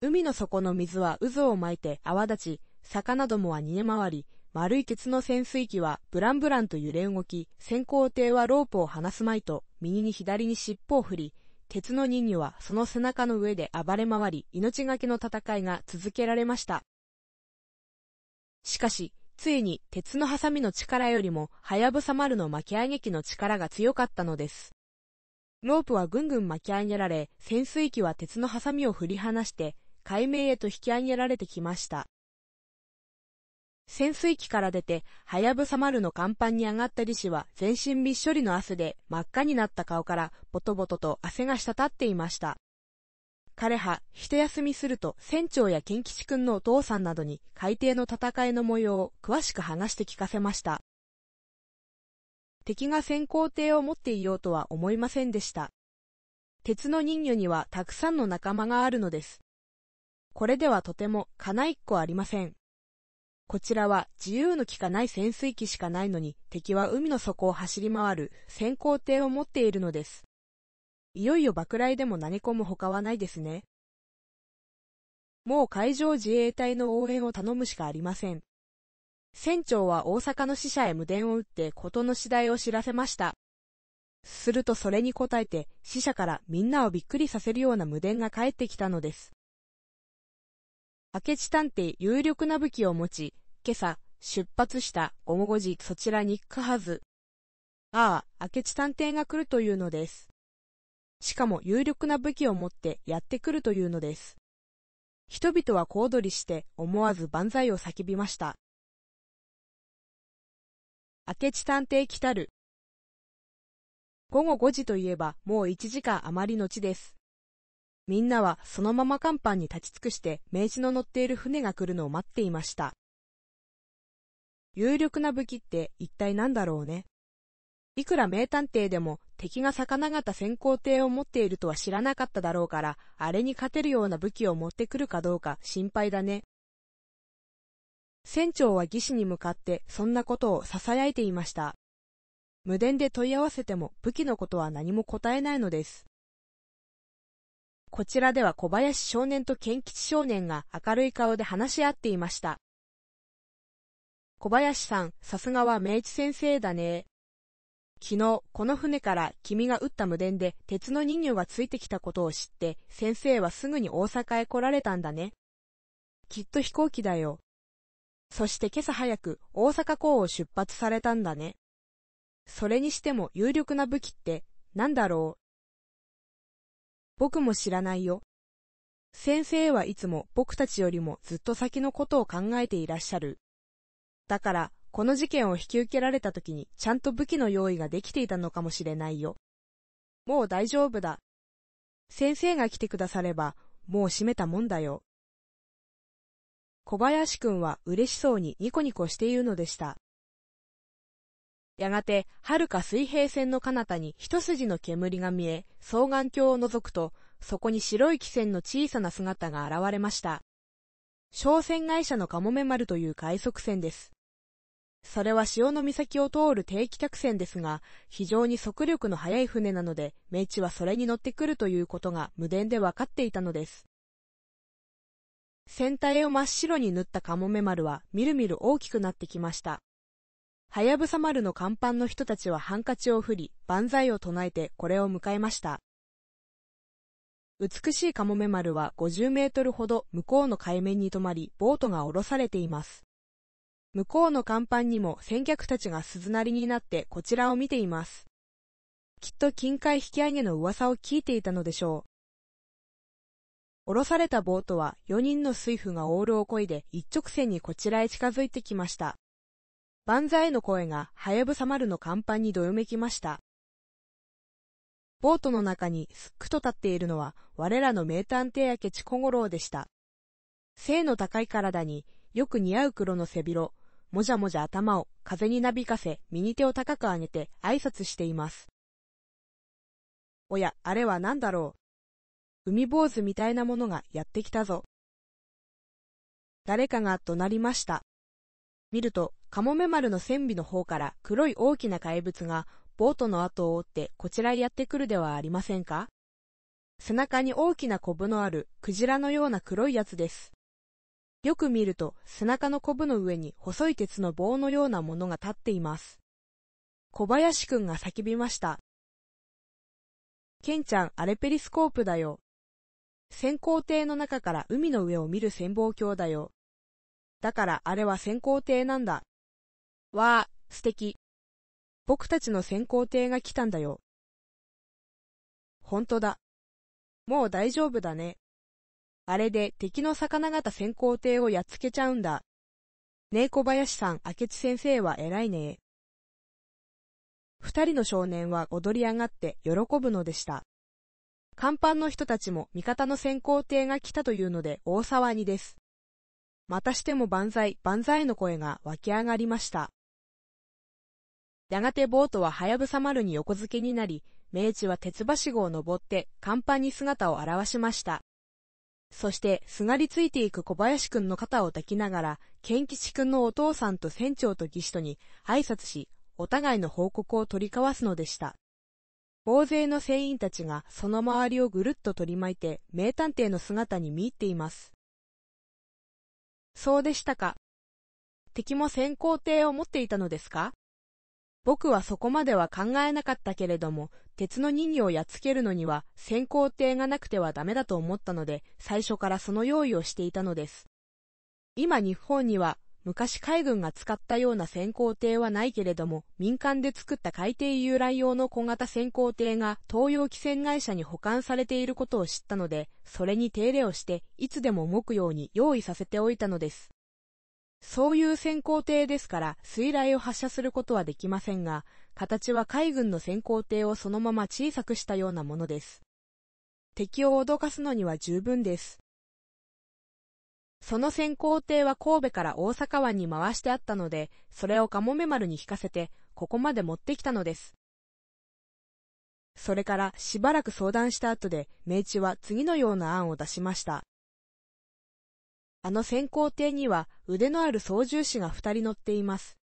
海の底の水は渦を巻いて泡立ち、魚どもは逃げ回り、丸い鉄の潜水機はブランブランと揺れ動き、先行艇はロープを離すまいと、右に左に尻尾を振り、鉄の人魚はその背中の上で暴れ回り、命がけの戦いが続けられました。しかし、ついに鉄のハサミの力よりも、はやぶさ丸の巻き上げ機の力が強かったのです。ロープはぐんぐん巻き上げられ、潜水機は鉄のハサミを振り離して、海面へと引き上げられてきました。潜水機から出て、はやぶさ丸の甲板に上がった利子は全身びっしょりの汗で真っ赤になった顔からボトボトと汗が滴っていました。彼は一休みすると船長や賢吉くんのお父さんなどに海底の戦いの模様を詳しく話して聞かせました。敵が先行艇を持っていようとは思いませんでした。鉄の人魚にはたくさんの仲間があるのです。これではとてもかな一個ありません。こちらは自由の利かない潜水機しかないのに敵は海の底を走り回る先行艇を持っているのです。いよいよ爆雷でも投げ込むほかはないですね。もう海上自衛隊の応援を頼むしかありません。船長は大阪の死者へ無電を打って事の次第を知らせました。するとそれに応えて死者からみんなをびっくりさせるような無電が返ってきたのです。明智探偵有力な武器を持ち、今朝出発した午後5時そちらに行くはず。ああ、明智探偵が来るというのです。しかも有力な武器を持ってやってくるというのです。人々は小躍りして思わず万歳を叫びました。明智探偵来たる。午後5時といえばもう1時間余りのちです。みんなはそのまま甲板に立ち尽くして明治の乗っている船が来るのを待っていました。有力な武器って一体何だろうね？いくら名探偵でも敵が魚型先行艇を持っているとは知らなかっただろうから、あれに勝てるような武器を持ってくるかどうか心配だね。船長は義士に向かってそんなことを囁いていました。無電で問い合わせても武器のことは何も答えないのです。こちらでは小林少年と賢吉少年が明るい顔で話し合っていました。小林さん、さすがは明治先生だね。昨日、この船から君が撃った無電で鉄の人魚がついてきたことを知って、先生はすぐに大阪へ来られたんだね。きっと飛行機だよ。そして今朝早く大阪港を出発されたんだね。それにしても有力な武器って何だろう？僕も知らないよ。先生はいつも僕たちよりもずっと先のことを考えていらっしゃる。だから、この事件を引き受けられた時にちゃんと武器の用意ができていたのかもしれないよ。もう大丈夫だ。先生が来てくだされば、もう閉めたもんだよ。小林くんは嬉しそうにニコニコしているのでした。やがて、遥か水平線の彼方に一筋の煙が見え、双眼鏡を覗くと、そこに白い汽船の小さな姿が現れました。商船会社のカモメ丸という快速船です。それは潮の岬を通る定期客船ですが、非常に速力の速い船なので、明治はそれに乗ってくるということが無電で分かっていたのです。船体を真っ白に塗ったカモメ丸はみるみる大きくなってきました。はやぶさ丸の甲板の人たちはハンカチを振り、万歳を唱えてこれを迎えました。美しいカモメ丸は50メートルほど向こうの海面に止まり、ボートが降ろされています。向こうの甲板にも先客たちが鈴なりになってこちらを見ています。きっと近海引き上げの噂を聞いていたのでしょう。降ろされたボートは4人の水夫がオールを漕いで一直線にこちらへ近づいてきました。万歳の声がはやぶさ丸の甲板にどよめきました。ボートの中にすっくと立っているのは我らの名探偵明智小五郎でした。背の高い体によく似合う黒の背広、もじゃもじゃ頭を風になびかせ、右手を高く上げて挨拶しています。おや、あれは何だろう？海坊主みたいなものがやってきたぞ。誰かが怒鳴りました。見ると、カモメ丸の船尾の方から黒い大きな怪物がボートの後を追ってこちらへやってくるではありませんか？背中に大きなコブのあるクジラのような黒いやつです。よく見ると背中のコブの上に細い鉄の棒のようなものが立っています。小林くんが叫びました。ケンちゃん、あれペリスコープだよ。潜航艇の中から海の上を見る潜望鏡だよ。だからあれは潜航艇なんだ。わあ、素敵。僕たちの潜航艇が来たんだよ。ほんとだ。もう大丈夫だね。あれで敵の魚型先行艇をやっつけちゃうんだ。ねえ小林さん、明智先生は偉いね二人の少年は踊り上がって喜ぶのでした。甲板の人たちも味方の先行艇が来たというので大騒ぎです。またしても万歳、万歳の声が湧き上がりました。やがてボートははやぶさ丸に横付けになり、明治は鉄橋号を登って甲板に姿を現しました。そしてすがりついていく小林くんの肩を抱きながら、健吉くんのお父さんと船長と義士とに挨拶し、お互いの報告を取り交わすのでした。大勢の船員たちがその周りをぐるっと取り巻いて名探偵の姿に見入っています。そうでしたか？敵も先行艇を持っていたのですか？僕はそこまでは考えなかったけれども、鉄の人形をやっつけるのには先行艇がなくてはダメだと思ったので、最初からその用意をしていたのです。今日本には昔海軍が使ったような先行艇はないけれども、民間で作った海底遊覧用の小型先行艇が東洋汽船会社に保管されていることを知ったので、それに手入れをして、いつでも動くように用意させておいたのです。そういう先行艇ですから水雷を発射することはできませんが、形は海軍の先行艇をそのまま小さくしたようなものです。敵を脅かすのには十分です。その先行艇は神戸から大阪湾に回してあったので、それをかもめ丸に引かせて、ここまで持ってきたのです。それからしばらく相談した後で、明治は次のような案を出しました。あの先行艇には腕のある操縦士が二人乗っています。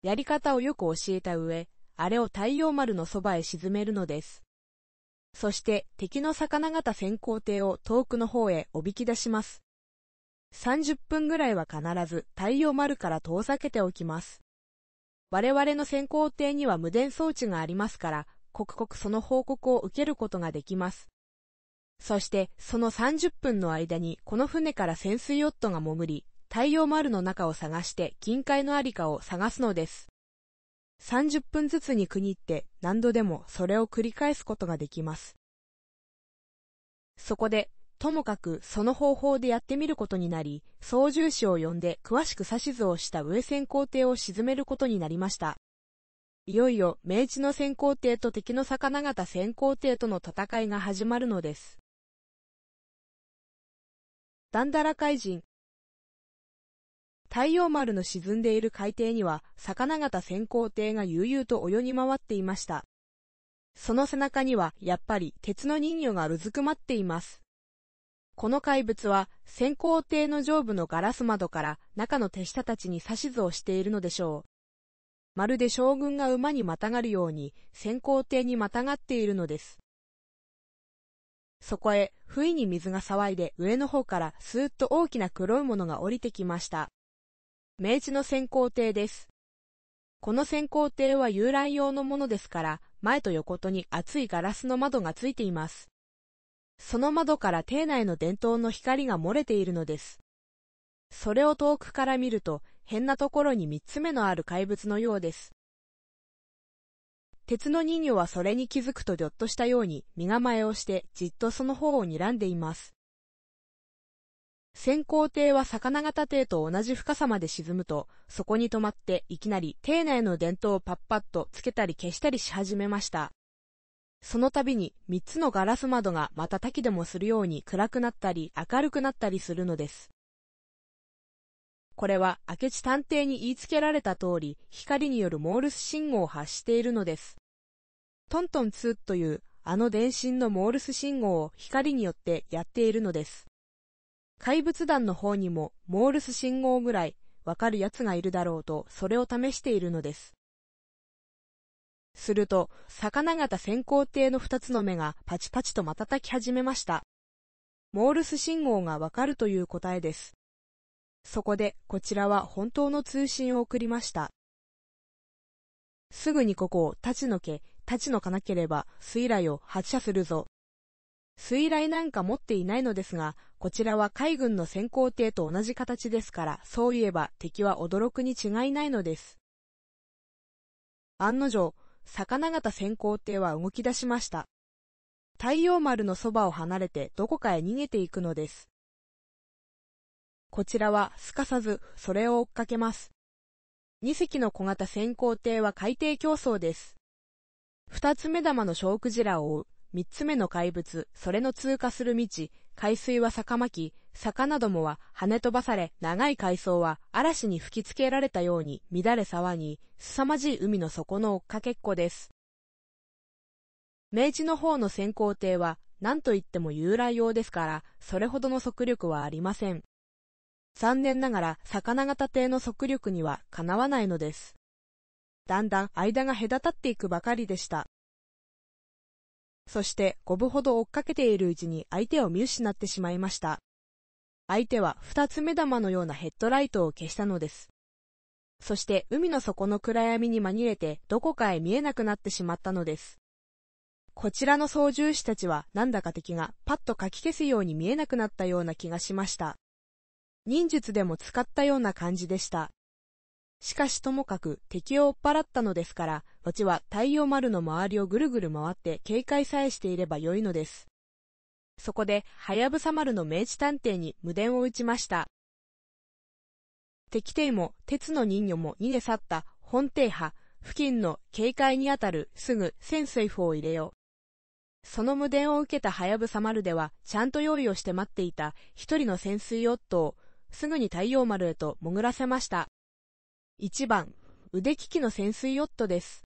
やり方をよく教えた上、あれを太陽丸のそばへ沈めるのです。そして敵の魚型先行艇を遠くの方へおびき出します。30分ぐらいは必ず太陽丸から遠ざけておきます。我々の先行艇には無電装置がありますから、刻々その報告を受けることができます。そしてその30分の間にこの船から潜水ヨットが潜り、太陽丸の中を探して近海のありかを探すのです。30分ずつに区切って何度でもそれを繰り返すことができます。そこで、ともかくその方法でやってみることになり、操縦士を呼んで詳しく指図をした上線工程を沈めることになりました。いよいよ明治の先行艇と敵の魚型先行艇との戦いが始まるのです。ダンダラ海人太陽丸の沈んでいる海底には魚型先行艇が悠々と泳ぎ回っていました。その背中にはやっぱり鉄の人魚がうずくまっています。この怪物は先行艇の上部のガラス窓から中の手下たちに指図をしているのでしょう。まるで将軍が馬にまたがるように先行艇にまたがっているのです。そこへ、不意に水が騒いで上の方からスーッと大きな黒いものが降りてきました。明治の先行艇です。この先行艇は遊覧用のものですから、前と横とに厚いガラスの窓がついています。その窓から艇内の電灯の光が漏れているのです。それを遠くから見ると、変なところに三つ目のある怪物のようです。鉄の人魚はそれに気づくとぎょっとしたように身構えをしてじっとその方を睨んでいます。先行艇は魚型艇と同じ深さまで沈むと、そこに止まっていきなり艇内の電灯をパッパッとつけたり消したりし始めました。その度に三つのガラス窓が瞬きでもするように暗くなったり明るくなったりするのです。これは明智探偵に言いつけられた通り、光によるモールス信号を発しているのです。トントン2というあの電信のモールス信号を光によってやっているのです。怪物団の方にもモールス信号ぐらいわかる奴がいるだろうと、それを試しているのです。すると、魚型先行艇の二つの目がパチパチと瞬き始めました。モールス信号がわかるという答えです。そこで、こちらは本当の通信を送りました。すぐにここを立ち退け、立ち退かなければ、水雷を発射するぞ。水雷なんか持っていないのですが、こちらは海軍の先行艇と同じ形ですから、そういえば敵は驚くに違いないのです。案の定、魚型先行艇は動き出しました。太陽丸のそばを離れてどこかへ逃げていくのです。こちらはすかさずそれを追っかけます。2隻の小型先行艇は海底競争です。2つ目玉の小クジラを追う3つ目の怪物、それの通過する道、海水は逆巻き、魚どもは跳ね飛ばされ、長い海藻は嵐に吹きつけられたように乱れ沢に、凄まじい海の底の追っかけっこです。明治の方の先行艇は何と言っても遊来用ですから、それほどの速力はありません。残念ながら魚型艇の速力にはかなわないのです。だんだん間が隔たっていくばかりでした。そして五分ほど追っかけているうちに相手を見失ってしまいました。相手は二つ目玉のようなヘッドライトを消したのです。そして海の底の暗闇に紛れてどこかへ見えなくなってしまったのです。こちらの操縦士たちはなんだか敵がパッとかき消すように見えなくなったような気がしました。忍術でも使ったような感じでした。しかしともかく敵を追っ払ったのですから、こちは太陽丸の周りをぐるぐる回って警戒さえしていればよいのです。そこで、はやぶさ丸の明治探偵に無電を打ちました。敵艇も鉄の人魚も逃げ去った本艇派付近の警戒にあたるすぐ潜水砲を入れよう。その無電を受けたはやぶさ丸では、ちゃんと用意をして待っていた一人の潜水ヨットをすぐに太陽丸へと潜らせました。1番、腕利きの潜水ヨットです。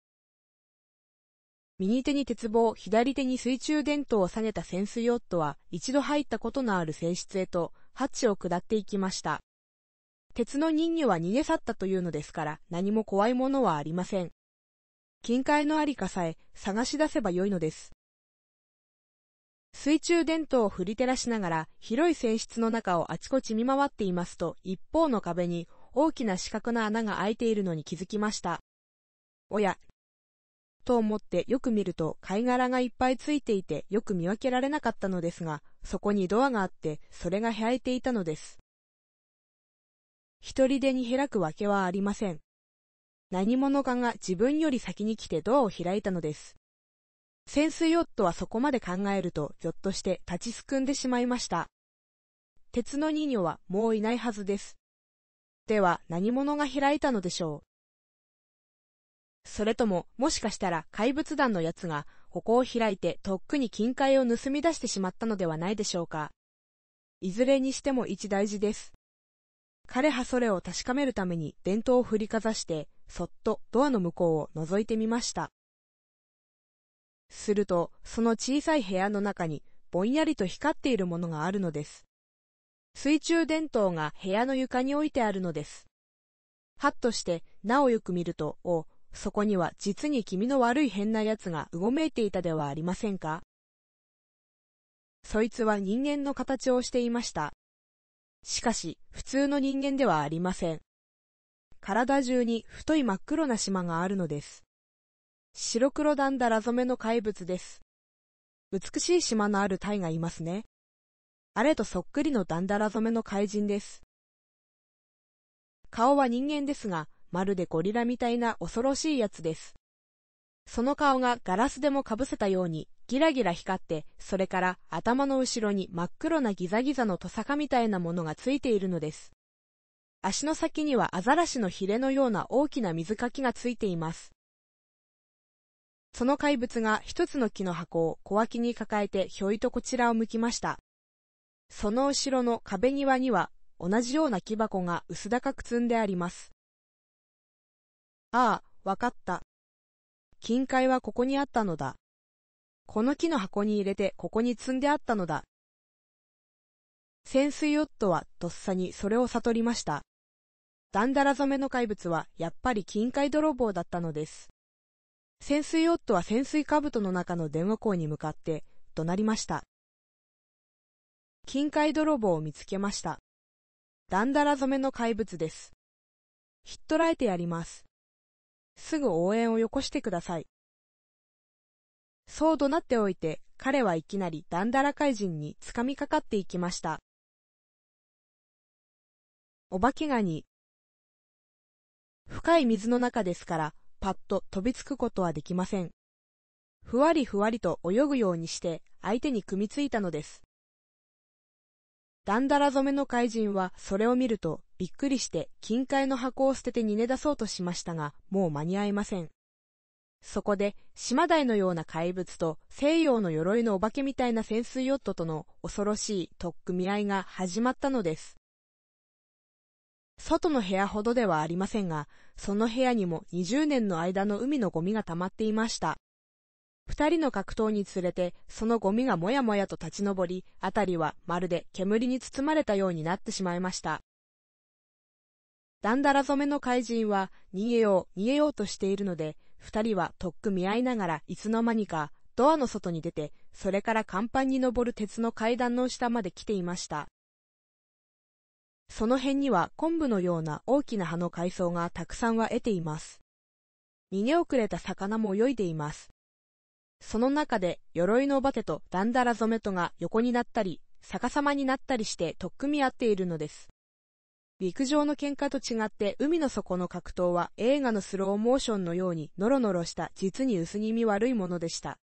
右手に鉄棒、左手に水中電灯を下げた潜水ヨットは、一度入ったことのある性質へと、ハッチを下っていきました。鉄の人魚は逃げ去ったというのですから、何も怖いものはありません。近海のありかさえ探し出せばよいのです。水中電灯を振り照らしながら広い船室の中をあちこち見回っていますと一方の壁に大きな四角な穴が開いているのに気づきました。おや、と思ってよく見ると貝殻がいっぱいついていてよく見分けられなかったのですが、そこにドアがあってそれが開いていたのです。一人でに開くわけはありません。何者かが自分より先に来てドアを開いたのです。潜水ヨットはそこまで考えると、ひょっとして立ちすくんでしまいました。鉄の人魚はもういないはずです。では何者が開いたのでしょう？それとも、もしかしたら怪物団のやつが、ここを開いてとっくに金塊を盗み出してしまったのではないでしょうか？いずれにしても一大事です。彼はそれを確かめるために電灯を振りかざして、そっとドアの向こうを覗いてみました。すると、その小さい部屋の中にぼんやりと光っているものがあるのです。水中電灯が部屋の床に置いてあるのです。はっとして、なおよく見ると、お、そこには実に気味の悪い変な奴がうごめいていたではありませんか？そいつは人間の形をしていました。しかし、普通の人間ではありません。体中に太い真っ黒な島があるのです。白黒だんだら染めの怪物です。美しい島のあるタイがいますね。あれとそっくりのだんだら染めの怪人です。顔は人間ですが、まるでゴリラみたいな恐ろしいやつです。その顔がガラスでもかぶせたようにギラギラ光って、それから頭の後ろに真っ黒なギザギザのトサカみたいなものがついているのです。足の先にはアザラシのヒレのような大きな水かきがついています。その怪物が一つの木の箱を小脇に抱えてひょいとこちらを向きました。その後ろの壁際には同じような木箱が薄高く積んであります。ああ、わかった。金塊はここにあったのだ。この木の箱に入れてここに積んであったのだ。潜水ヨットはとっさにそれを悟りました。ダンダラ染めの怪物はやっぱり金塊泥棒だったのです。潜水夫は潜水兜の中の電話口に向かって怒鳴りました。金塊泥棒を見つけました。ダンダラ染めの怪物です。ひっ捕らえてやります。すぐ応援をよこしてください。そう怒鳴っておいて、彼はいきなりダンダラ怪人につかみかかっていきました。お化けガニ、深い水の中ですから、パッと飛びつくことはできません。ふわりふわりと泳ぐようにして相手に組みついたのです。ダンダラ染めの怪人はそれを見るとびっくりして金塊の箱を捨てて逃げ出そうとしましたが、もう間に合いません。そこで島台のような怪物と西洋の鎧のお化けみたいな潜水ヨットとの恐ろしい取っ組み合いが始まったのです。外の部屋ほどではありませんが、その部屋にも20年の間の海のゴミが溜まっていました。二人の格闘につれて、そのゴミがもやもやと立ち上り、あたりはまるで煙に包まれたようになってしまいました。ダンダラ染めの怪人は逃げよう逃げようとしているので、二人はとっくみ合いながらいつの間にかドアの外に出て、それから甲板に登る鉄の階段の下まで来ていました。その辺には昆布のような大きな葉の海藻がたくさんは得ています。逃げ遅れた魚も泳いでいます。その中で鎧のお化けとダンダラ染めとが横になったり、逆さまになったりして取っ組み合っているのです。陸上の喧嘩と違って海の底の格闘は映画のスローモーションのようにノロノロした実に薄気味悪いものでした。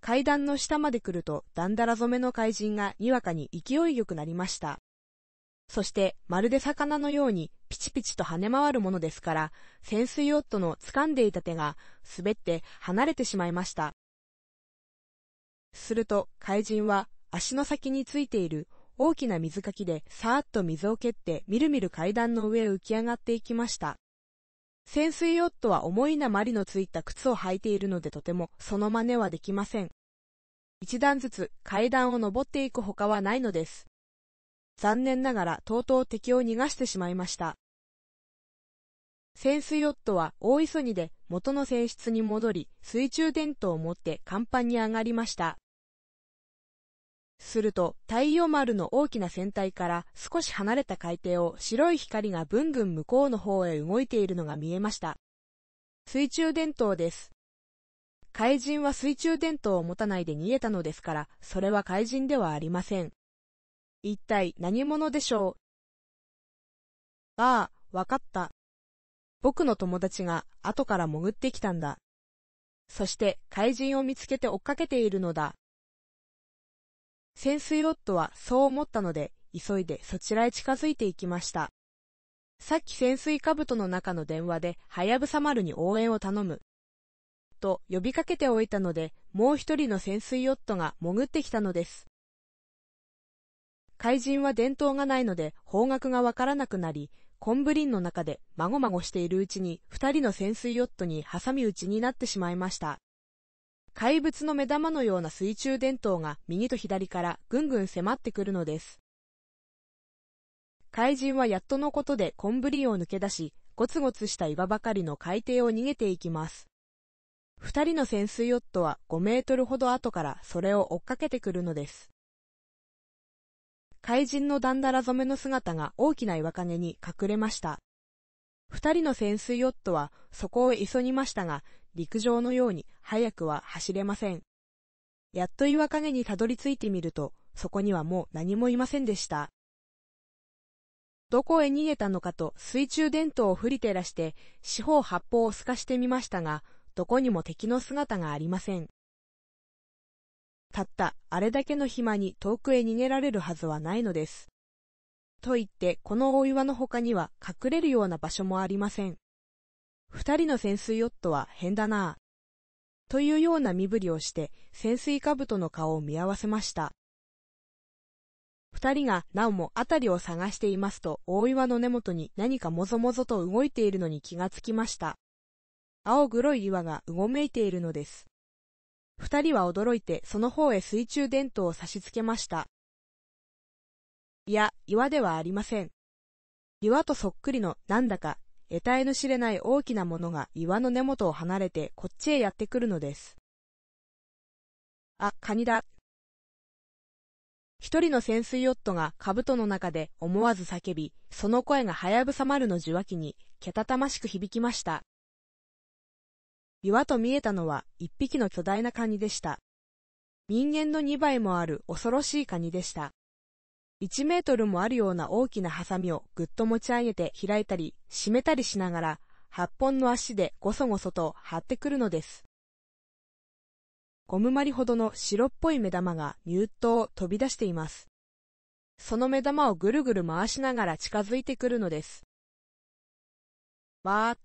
階段の下まで来るとダンダラ染めの怪人がにわかに勢いよくなりました。そしてまるで魚のようにピチピチと跳ね回るものですから、潜水ヨットの掴んでいた手が滑って離れてしまいました。すると怪人は足の先についている大きな水かきでさーっと水を蹴ってみるみる階段の上へ浮き上がっていきました。潜水ヨットは重いなまりのついた靴を履いているのでとてもその真似はできません。一段ずつ階段を登っていくほかはないのです。残念ながらとうとう敵を逃がしてしまいました。潜水ヨットは大急ぎで元の船室に戻り、水中電灯を持って甲板に上がりました。すると太陽丸の大きな船体から少し離れた海底を白い光がぶんぐん向こうの方へ動いているのが見えました。水中電灯です。怪人は水中電灯を持たないで逃げたのですから、それは怪人ではありません。一体何者でしょう？ああ、わかった。僕の友達が後から潜ってきたんだ。そして怪人を見つけて追っかけているのだ。潜水ロッドはそう思ったので、急いでそちらへ近づいていきました。さっき潜水兜の中の電話で、はやぶさ丸に応援を頼む。と呼びかけておいたので、もう一人の潜水ヨットが潜ってきたのです。怪人は伝統がないので方角がわからなくなり、コンブリンの中でまごまごしているうちに二人の潜水ヨットに挟み撃ちになってしまいました。怪物の目玉のような水中電灯が右と左からぐんぐん迫ってくるのです。怪人はやっとのことでコンブリンを抜け出し、ゴツゴツした岩ばかりの海底を逃げていきます。二人の潜水ヨットは5メートルほど後からそれを追っかけてくるのです。怪人のダンダラ染めの姿が大きな岩陰に隠れました。二人の潜水ヨットはそこを急ぎましたが、陸上のように早くは走れません。やっと岩陰にたどり着いてみると、そこにはもう何もいませんでした。どこへ逃げたのかと水中電灯を振り照らして四方八方を透かしてみましたが、どこにも敵の姿がありません。たったあれだけの暇に遠くへ逃げられるはずはないのです。と言ってこの大岩の他には隠れるような場所もありません。二人の潜水ヨットは変だなぁ。というような身振りをして潜水兜の顔を見合わせました。二人がなおも辺りを探していますと大岩の根元に何かもぞもぞと動いているのに気がつきました。青黒い岩がうごめいているのです。二人は驚いてその方へ水中電灯を差し付けました。いや、岩ではありません。岩とそっくりのなんだか得体の知れない大きなものが岩の根元を離れてこっちへやってくるのです。あ、カニだ。一人の潜水ヨットが兜の中で思わず叫び、その声がはやぶさ丸の受話器にけたたましく響きました。岩と見えたのは一匹の巨大なカニでした。人間の2倍もある恐ろしいカニでした。1メートルもあるような大きなハサミをぐっと持ち上げて開いたり閉めたりしながら、8本の足でごそごそと張ってくるのです。ゴムまりほどの白っぽい目玉がニューッと飛び出しています。その目玉をぐるぐる回しながら近づいてくるのです。わーっ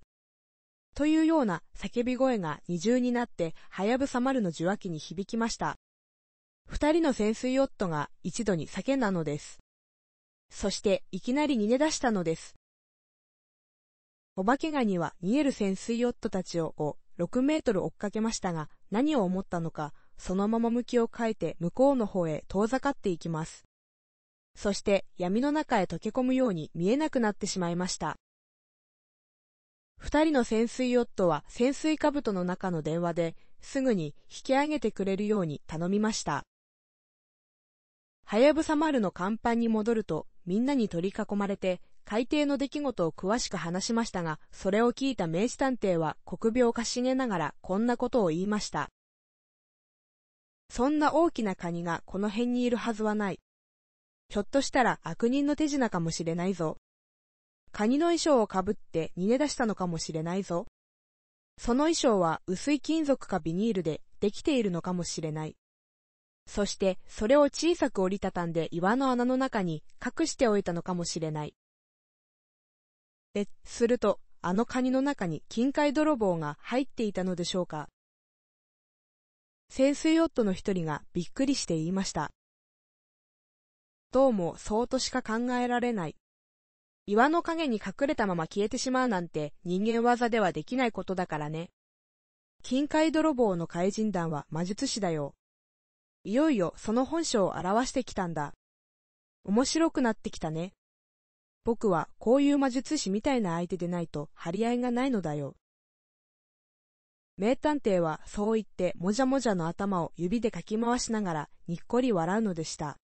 というような叫び声が二重になって、はやぶさ丸の受話器に響きました。二人の潜水ヨットが一度に叫んだのです。そしていきなり逃げ出したのです。お化けガニは逃げる潜水ヨットたちを、6メートル追っかけましたが、何を思ったのか、そのまま向きを変えて向こうの方へ遠ざかっていきます。そして闇の中へ溶け込むように見えなくなってしまいました。二人の潜水ヨットは潜水兜の中の電話ですぐに引き上げてくれるように頼みました。はやぶさ丸の甲板に戻ると、みんなに取り囲まれて、海底の出来事を詳しく話しましたが、それを聞いた名刺探偵は国病をかしげながらこんなことを言いました。そんな大きなカニがこの辺にいるはずはない。ひょっとしたら悪人の手品かもしれないぞ。カニの衣装をかぶって逃げ出したのかもしれないぞ。その衣装は薄い金属かビニールでできているのかもしれない。そしてそれを小さく折りたたんで岩の穴の中に隠しておいたのかもしれない。え、すると、あのカニの中に金塊泥棒が入っていたのでしょうか。潜水ヨットの一人がびっくりして言いました。どうもそうとしか考えられない。岩の影に隠れたまま消えてしまうなんて人間技ではできないことだからね。金塊泥棒の怪人団は魔術師だよ。いよいよその本性を表してきたんだ。面白くなってきたね。僕はこういう魔術師みたいな相手でないと張り合いがないのだよ。名探偵はそう言ってもじゃもじゃの頭を指でかき回しながらにっこり笑うのでした。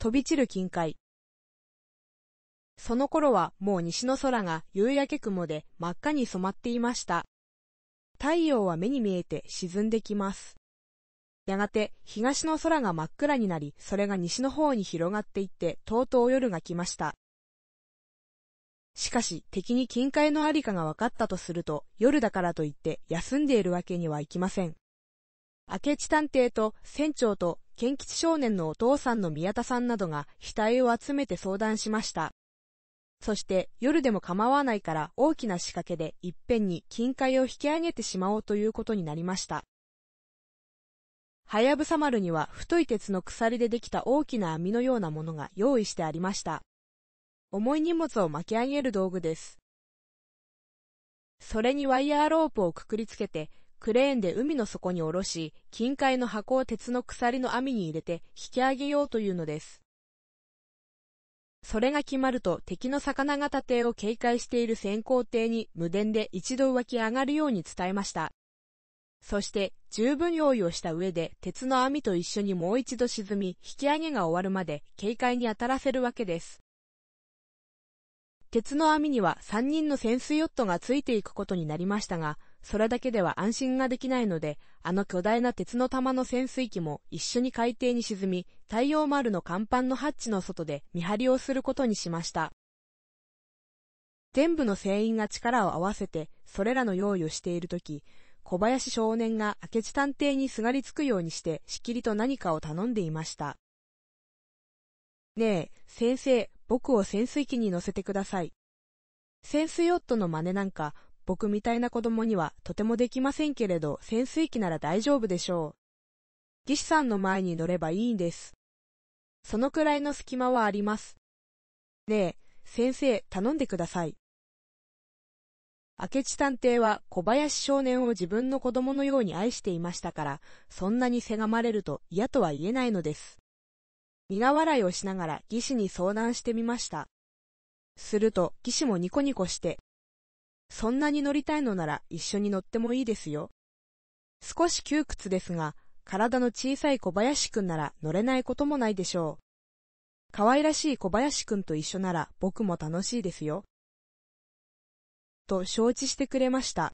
飛び散る金塊。その頃はもう西の空が夕焼け雲で真っ赤に染まっていました。太陽は目に見えて沈んできます。やがて東の空が真っ暗になり、それが西の方に広がっていって、とうとう夜が来ました。しかし敵に近海のありかが分かったとすると、夜だからといって休んでいるわけにはいきません。明智探偵と船長と賢吉少年のお父さんの宮田さんなどが額を集めて相談しました。そして夜でも構わないから大きな仕掛けでいっぺんに金塊を引き上げてしまおうということになりました。はやぶさ丸には太い鉄の鎖でできた大きな網のようなものが用意してありました。重い荷物を巻き上げる道具です。それにワイヤーロープをくくりつけて、クレーンで海の底に下ろし、金塊の箱を鉄の鎖の網に入れて引き上げようというのです。それが決まると敵の魚型艇を警戒している先行艇に無電で一度浮き上がるように伝えました。そして十分用意をした上で鉄の網と一緒にもう一度沈み引き上げが終わるまで警戒に当たらせるわけです。鉄の網には3人の潜水ヨットがついていくことになりましたが、それだけでは安心ができないので、あの巨大な鉄の玉の潜水機も一緒に海底に沈み、太陽丸の甲板のハッチの外で見張りをすることにしました。全部の船員が力を合わせて、それらの用意をしているとき、小林少年が明智探偵にすがりつくようにして、しきりと何かを頼んでいました。ねえ、先生、僕を潜水機に乗せてください。潜水ヨットの真似なんか、僕みたいな子供にはとてもできませんけれど、潜水機なら大丈夫でしょう。技師さんの前に乗ればいいんです。そのくらいの隙間はあります。ねえ、先生、頼んでください。明智探偵は小林少年を自分の子供のように愛していましたから、そんなにせがまれると嫌とは言えないのです。苦笑いをしながら義士に相談してみました。すると義士もニコニコして、そんなに乗りたいのなら一緒に乗ってもいいですよ。少し窮屈ですが、体の小さい小林くんなら乗れないこともないでしょう。可愛らしい小林くんと一緒なら僕も楽しいですよ。と承知してくれました。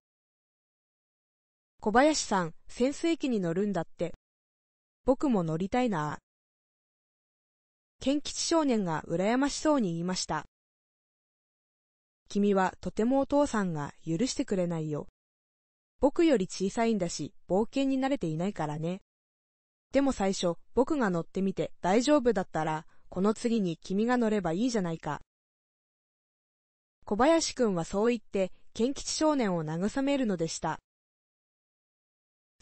小林さん、潜水機に乗るんだって。僕も乗りたいな。賢吉少年が羨ましそうに言いました。君はとてもお父さんが許してくれないよ。僕より小さいんだし、冒険に慣れていないからね。でも最初、僕が乗ってみて大丈夫だったら、この次に君が乗ればいいじゃないか。小林くんはそう言って、賢吉少年を慰めるのでした。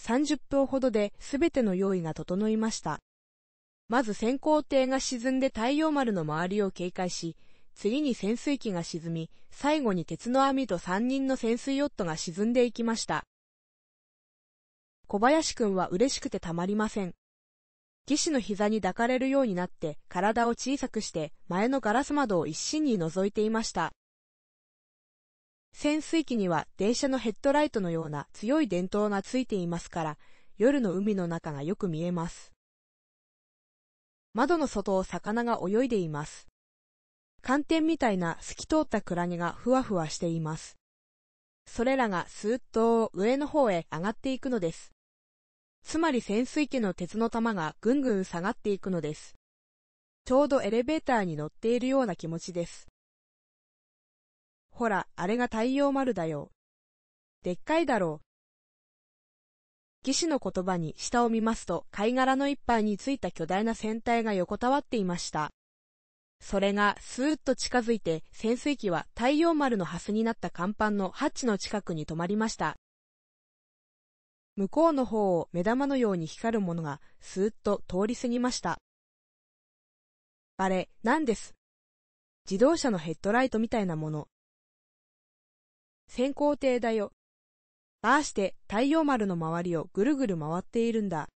30分ほどですべての用意が整いました。まず先行艇が沈んで太陽丸の周りを警戒し、次に潜水機が沈み、最後に鉄の網と3人の潜水ヨットが沈んでいきました。小林くんは嬉しくてたまりません。義士の膝に抱かれるようになって体を小さくして前のガラス窓を一心に覗いていました。潜水機には電車のヘッドライトのような強い電灯がついていますから、夜の海の中がよく見えます。窓の外を魚が泳いでいます。寒天みたいな透き通ったクラゲがふわふわしています。それらがスーッと上の方へ上がっていくのです。つまり潜水機の鉄の玉がぐんぐん下がっていくのです。ちょうどエレベーターに乗っているような気持ちです。ほら、あれが太陽丸だよ。でっかいだろう。義士の言葉に下を見ますと、貝殻の一杯についた巨大な船体が横たわっていました。それがスーッと近づいて潜水機は太陽丸のハスになった甲板のハッチの近くに止まりました。向こうの方を目玉のように光るものがスーッと通り過ぎました。あれ、何です？自動車のヘッドライトみたいなもの。先行艇だよ。ああして太陽丸の周りをぐるぐる回っているんだ。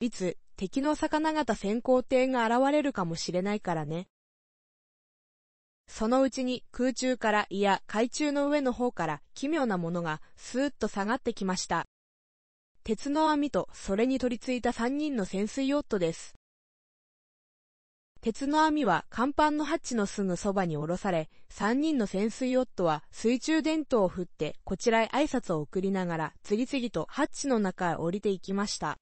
いつ？敵の魚型先行艇が現れるかもしれないからね。そのうちに空中からいや海中の上の方から奇妙なものがスーッと下がってきました。鉄の網とそれに取り付いた3人の潜水ヨットです。鉄の網は甲板のハッチのすぐそばに下ろされ、3人の潜水ヨットは水中電灯を振ってこちらへ挨拶を送りながら次々とハッチの中へ降りていきました。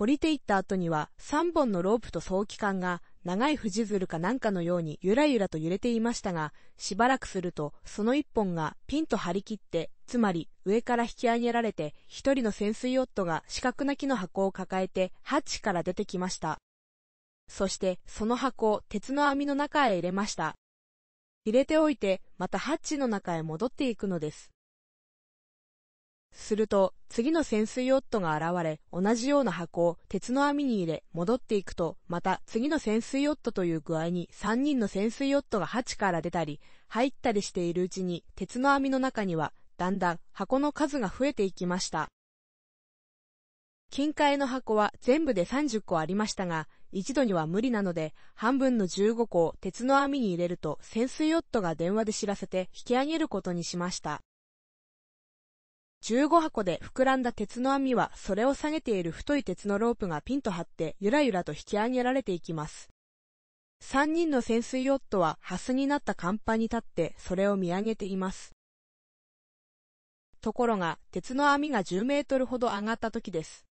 降りていった後には3本のロープと早期管が長い藤鶴かなんかのようにゆらゆらと揺れていましたが、しばらくするとその一本がピンと張り切って、つまり上から引き上げられて、一人の潜水ヨットが四角な木の箱を抱えてハッチから出てきました。そしてその箱を鉄の網の中へ入れました。入れておいて、またハッチの中へ戻っていくのです。すると、次の潜水ヨットが現れ、同じような箱を鉄の網に入れ、戻っていくと、また次の潜水ヨットという具合に3人の潜水ヨットが鉢から出たり、入ったりしているうちに、鉄の網の中には、だんだん箱の数が増えていきました。近海の箱は全部で30個ありましたが、一度には無理なので、半分の15個を鉄の網に入れると、潜水ヨットが電話で知らせて引き上げることにしました。15箱で膨らんだ鉄の網はそれを下げている太い鉄のロープがピンと張ってゆらゆらと引き上げられていきます。3人の潜水ヨットはハスになった甲板に立ってそれを見上げています。ところが鉄の網が10メートルほど上がった時です。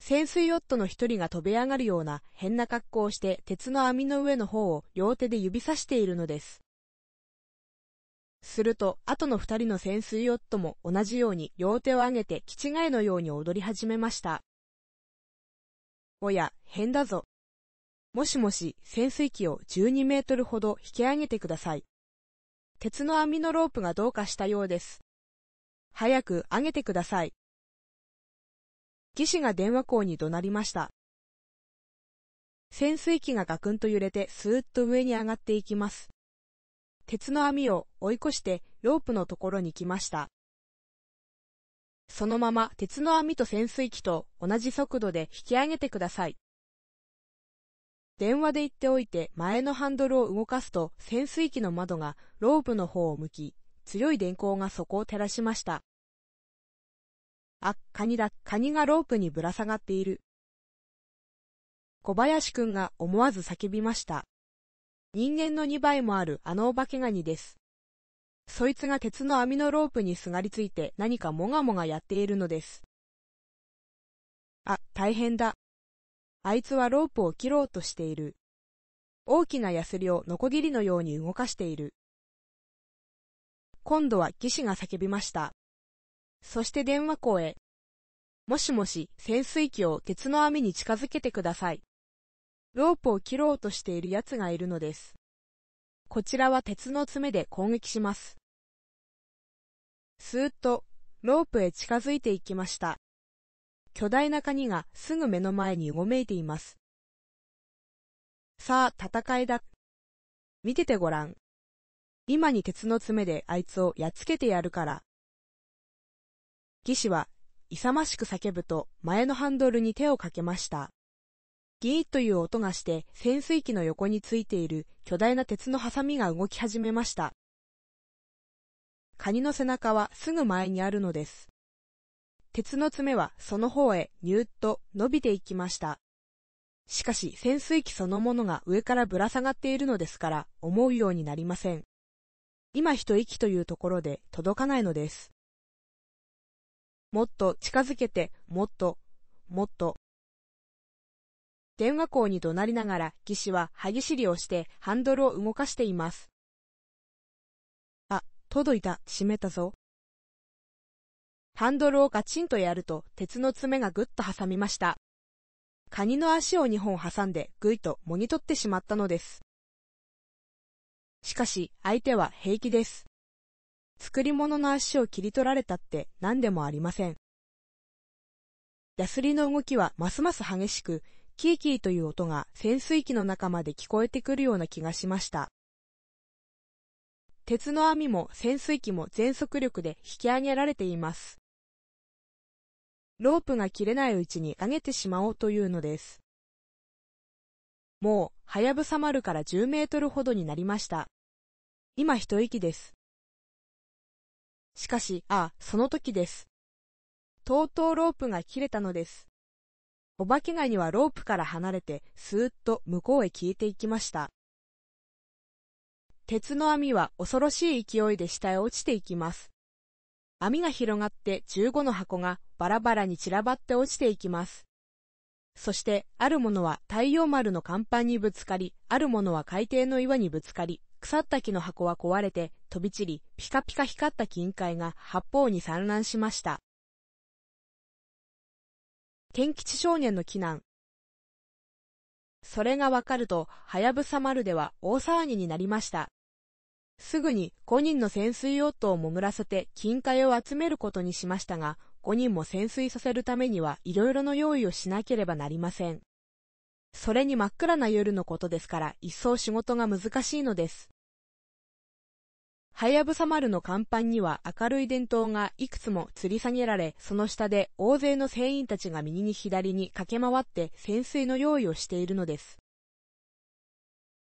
潜水ヨットの一人が飛び上がるような変な格好をして鉄の網の上の方を両手で指さしているのです。すると、後の二人の潜水ヨットも同じように両手を上げて気違いのように踊り始めました。おや、変だぞ。もしもし、潜水機を12メートルほど引き上げてください。鉄の網のロープがどうかしたようです。早く上げてください。技師が電話口に怒鳴りました。潜水機がガクンと揺れてスーッと上に上がっていきます。鉄の網を追い越してロープのところに来ました。そのまま鉄の網と潜水機と同じ速度で引き上げてください。電話で言っておいて前のハンドルを動かすと潜水機の窓がロープの方を向き、強い電光がそこを照らしました。あ、カニだ、カニがロープにぶら下がっている。小林くんが思わず叫びました。人間の2倍もあるあのお化けガニです。そいつが鉄の網のロープにすがりついて何かもがもがやっているのです。あ、大変だ。あいつはロープを切ろうとしている。大きなヤスリをノコギリのように動かしている。今度は騎士が叫びました。そして電話口へ。もしもし、潜水機を鉄の網に近づけてください。ロープを切ろうとしている奴がいるのです。こちらは鉄の爪で攻撃します。すーっと、ロープへ近づいていきました。巨大なカニがすぐ目の前にうごめいています。さあ、戦いだ。見ててごらん。今に鉄の爪であいつをやっつけてやるから。騎士は、勇ましく叫ぶと前のハンドルに手をかけました。ギーッという音がして潜水機の横についている巨大な鉄のハサミが動き始めました。カニの背中はすぐ前にあるのです。鉄の爪はその方へニューッと伸びていきました。しかし潜水機そのものが上からぶら下がっているのですから思うようになりません。今一息というところで届かないのです。もっと近づけて、もっと、もっと。電話口に怒鳴りながら技師は歯ぎしりをしてハンドルを動かしています。あ、届いた、閉めたぞ。ハンドルをガチンとやると鉄の爪がぐっと挟みました。カニの足を2本挟んでぐいともぎ取ってしまったのです。しかし相手は平気です。作り物の足を切り取られたって何でもありません。ヤスリの動きはますます激しく、キーキーという音が潜水機の中まで聞こえてくるような気がしました。鉄の網も潜水機も全速力で引き上げられています。ロープが切れないうちに上げてしまおうというのです。もう、はやぶさ丸から10メートルほどになりました。今一息です。しかし、ああ、その時です。とうとうロープが切れたのです。お化けガニはロープから離れて、スーッと向こうへ消えていきました。鉄の網は恐ろしい勢いで下へ落ちていきます。網が広がって15の箱がバラバラに散らばって落ちていきます。そして、あるものは太陽丸の甲板にぶつかり、あるものは海底の岩にぶつかり、腐った木の箱は壊れて飛び散り、ピカピカ光った金塊が八方に散乱しました。天吉少年の避難。それがわかると、はやぶさ丸では大騒ぎになりました。すぐに5人の潜水ヨットを潜らせて金塊を集めることにしましたが、5人も潜水させるためにはいろいろの用意をしなければなりません。それに真っ暗な夜のことですから一層仕事が難しいのです。はやぶさ丸の甲板には明るい電灯がいくつも吊り下げられ、その下で大勢の船員たちが右に左に駆け回って潜水の用意をしているのです。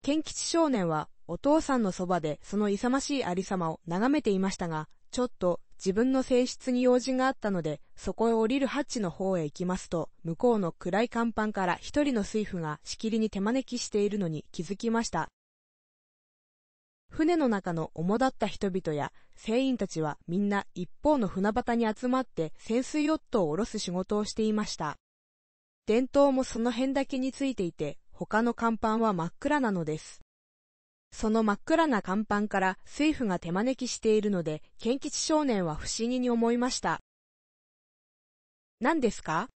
賢吉少年はお父さんのそばでその勇ましいありさまを眺めていましたが、ちょっと自分の性質に用事があったので、そこへ降りるハッチの方へ行きますと、向こうの暗い甲板から一人の水夫がしきりに手招きしているのに気づきました。船の中の主だった人々や船員たちはみんな一方の船端に集まって潜水ヨットを下ろす仕事をしていました。伝統もその辺だけについていて、他の甲板は真っ暗なのです。その真っ暗な甲板から水夫が手招きしているので、賢吉少年は不思議に思いました。何ですか？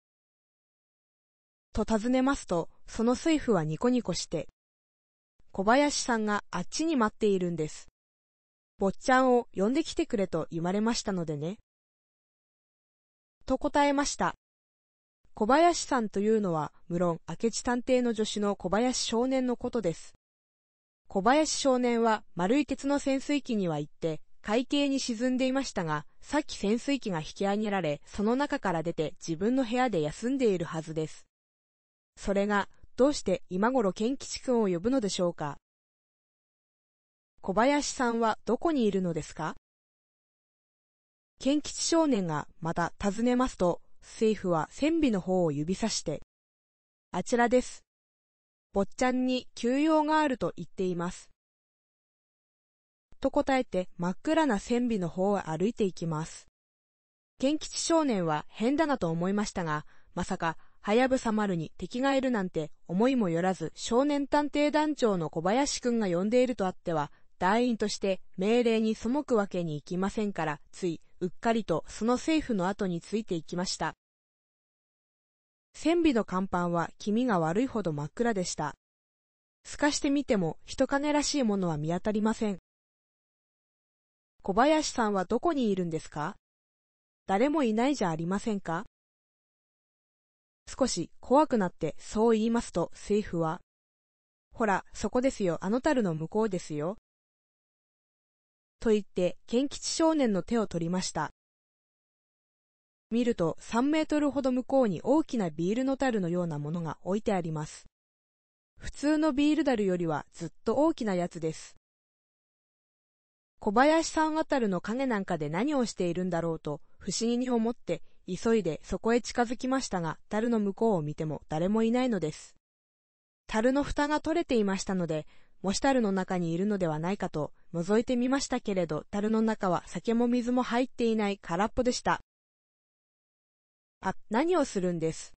と尋ねますと、その水夫はニコニコして、小林さんがあっちに待っているんです。坊ちゃんを呼んできてくれと言われましたのでね。と答えました。小林さんというのは、無論、明智探偵の助手の小林少年のことです。小林少年は丸い鉄の潜水機には行って、海底に沈んでいましたが、さっき潜水機が引き上げられ、その中から出て自分の部屋で休んでいるはずです。それが、どうして今頃健吉くんを呼ぶのでしょうか？小林さんはどこにいるのですか？健吉少年がまた尋ねますと、政府は船尾の方を指さして、あちらです。坊ちゃんに休養があると言っています。と答えて真っ暗な船尾の方へ歩いていきます。健吉少年は変だなと思いましたが、まさか、はやぶさ丸に敵がいるなんて思いもよらず少年探偵団長の小林くんが呼んでいるとあっては、団員として命令に背くわけにいきませんから、ついうっかりとその政府の後についていきました。船尾の甲板は気味が悪いほど真っ暗でした。透かしてみても人影らしいものは見当たりません。小林さんはどこにいるんですか？誰もいないじゃありませんか？少し怖くなってそう言いますと政府は、ほら、そこですよ、あの樽の向こうですよ。と言って、賢吉少年の手を取りました。見ると3メートルほど向こうに大きなビールの樽のようなものが置いてあります。普通のビール樽よりはずっと大きなやつです。小林さんあたるの影なんかで何をしているんだろうと不思議に思って急いでそこへ近づきましたが、樽の向こうを見ても誰もいないのです。樽の蓋が取れていましたので、もし樽の中にいるのではないかと覗いてみましたけれど、樽の中は酒も水も入っていない空っぽでした。あ、何をするんです？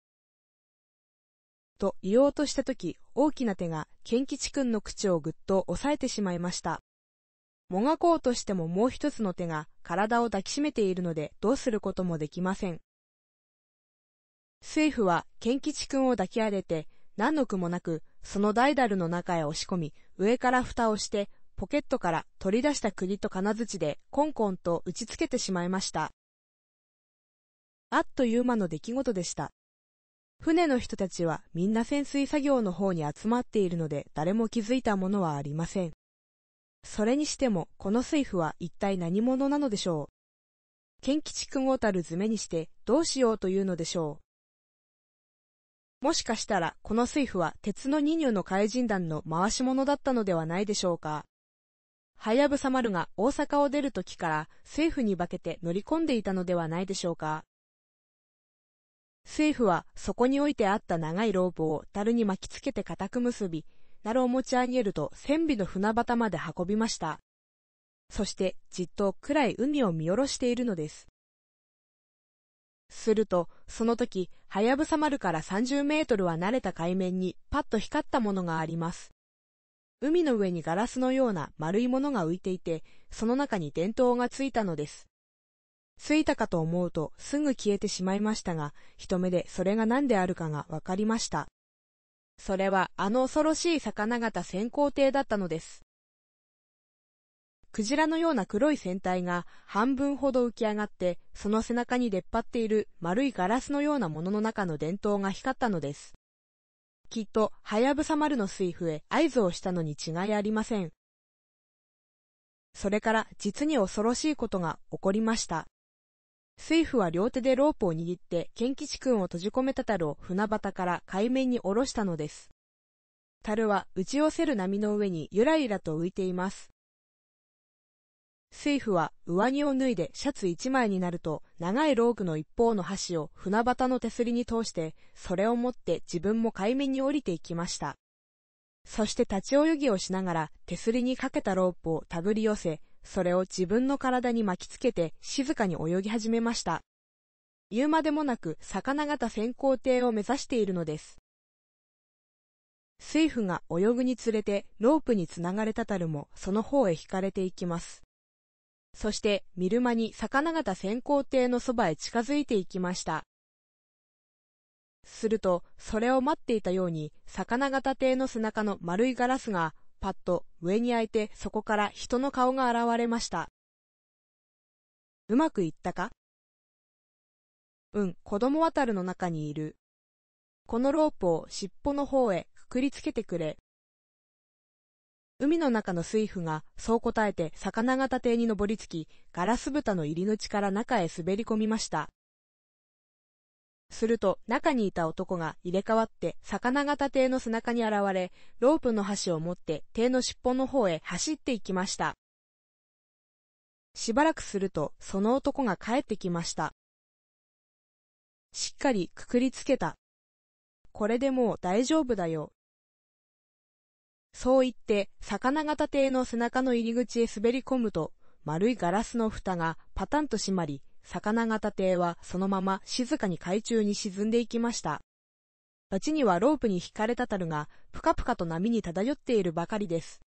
と言おうとしたとき、大きな手がケンキチ君の口をぐっと押さえてしまいました。もがこうとしてももう一つの手が体を抱きしめているのでどうすることもできません。政府は賢吉君を抱き上げて何の苦もなくそのダイダルの中へ押し込み上から蓋をしてポケットから取り出した栗と金槌でコンコンと打ちつけてしまいました。あっという間の出来事でした。船の人たちはみんな潜水作業の方に集まっているので誰も気づいたものはありません。それにしても、この水夫は一体何者なのでしょう？賢吉君をたる詰めにしてどうしようというのでしょう？もしかしたら、この水夫は鉄の二乳の怪人団の回し者だったのではないでしょうか？はやぶさ丸が大阪を出るときから政府に化けて乗り込んでいたのではないでしょうか？政府はそこに置いてあった長いロープを樽に巻きつけて固く結び、なるを持ち上げると船尾の船旗まで運びました。そしてじっと暗い海を見下ろしているのです。すると、その時、はやぶさ丸から30メートルは慣れた海面にパッと光ったものがあります。海の上にガラスのような丸いものが浮いていて、その中に電灯がついたのです。ついたかと思うとすぐ消えてしまいましたが、一目でそれが何であるかがわかりました。それはあの恐ろしい魚型先行艇だったのです。クジラのような黒い船体が半分ほど浮き上がって、その背中に出っ張っている丸いガラスのようなものの中の電灯が光ったのです。きっと、はやぶさ丸の水夫へ合図をしたのに違いありません。それから実に恐ろしいことが起こりました。水夫は両手でロープを握って、賢吉君を閉じ込めた樽を船旗から海面に下ろしたのです。樽は打ち寄せる波の上にゆらゆらと浮いています。水夫は上着を脱いでシャツ一枚になると、長いロープの一方の端を船旗の手すりに通して、それを持って自分も海面に降りていきました。そして立ち泳ぎをしながら手すりにかけたロープを手繰り寄せ、それを自分の体に巻きつけて静かに泳ぎ始めました。言うまでもなく魚型先行艇を目指しているのです。水夫が泳ぐにつれてロープにつながれたたるもその方へ引かれていきます。そして見る間に魚型先行艇のそばへ近づいていきました。すると、それを待っていたように、魚型艇の背中の丸いガラスがパッと上に開いてそこから人の顔が現れました。うまくいったか？うん、子供渡るの中にいる。このロープを尻尾の方へくくりつけてくれ。海の中の水夫がそう答えて魚型艇に登りつき、ガラス蓋の入り口から中へ滑り込みました。すると中にいた男が入れ替わって魚型艇の背中に現れ、ロープの端を持って艇の尻尾の方へ走っていきました。しばらくするとその男が帰ってきました。しっかりくくりつけた。これでもう大丈夫だよ。そう言って、魚型艇の背中の入り口へ滑り込むと、丸いガラスの蓋がパタンと閉まり、魚型艇はそのまま静かに海中に沈んでいきました。町にはロープに引かれた樽が、ぷかぷかと波に漂っているばかりです。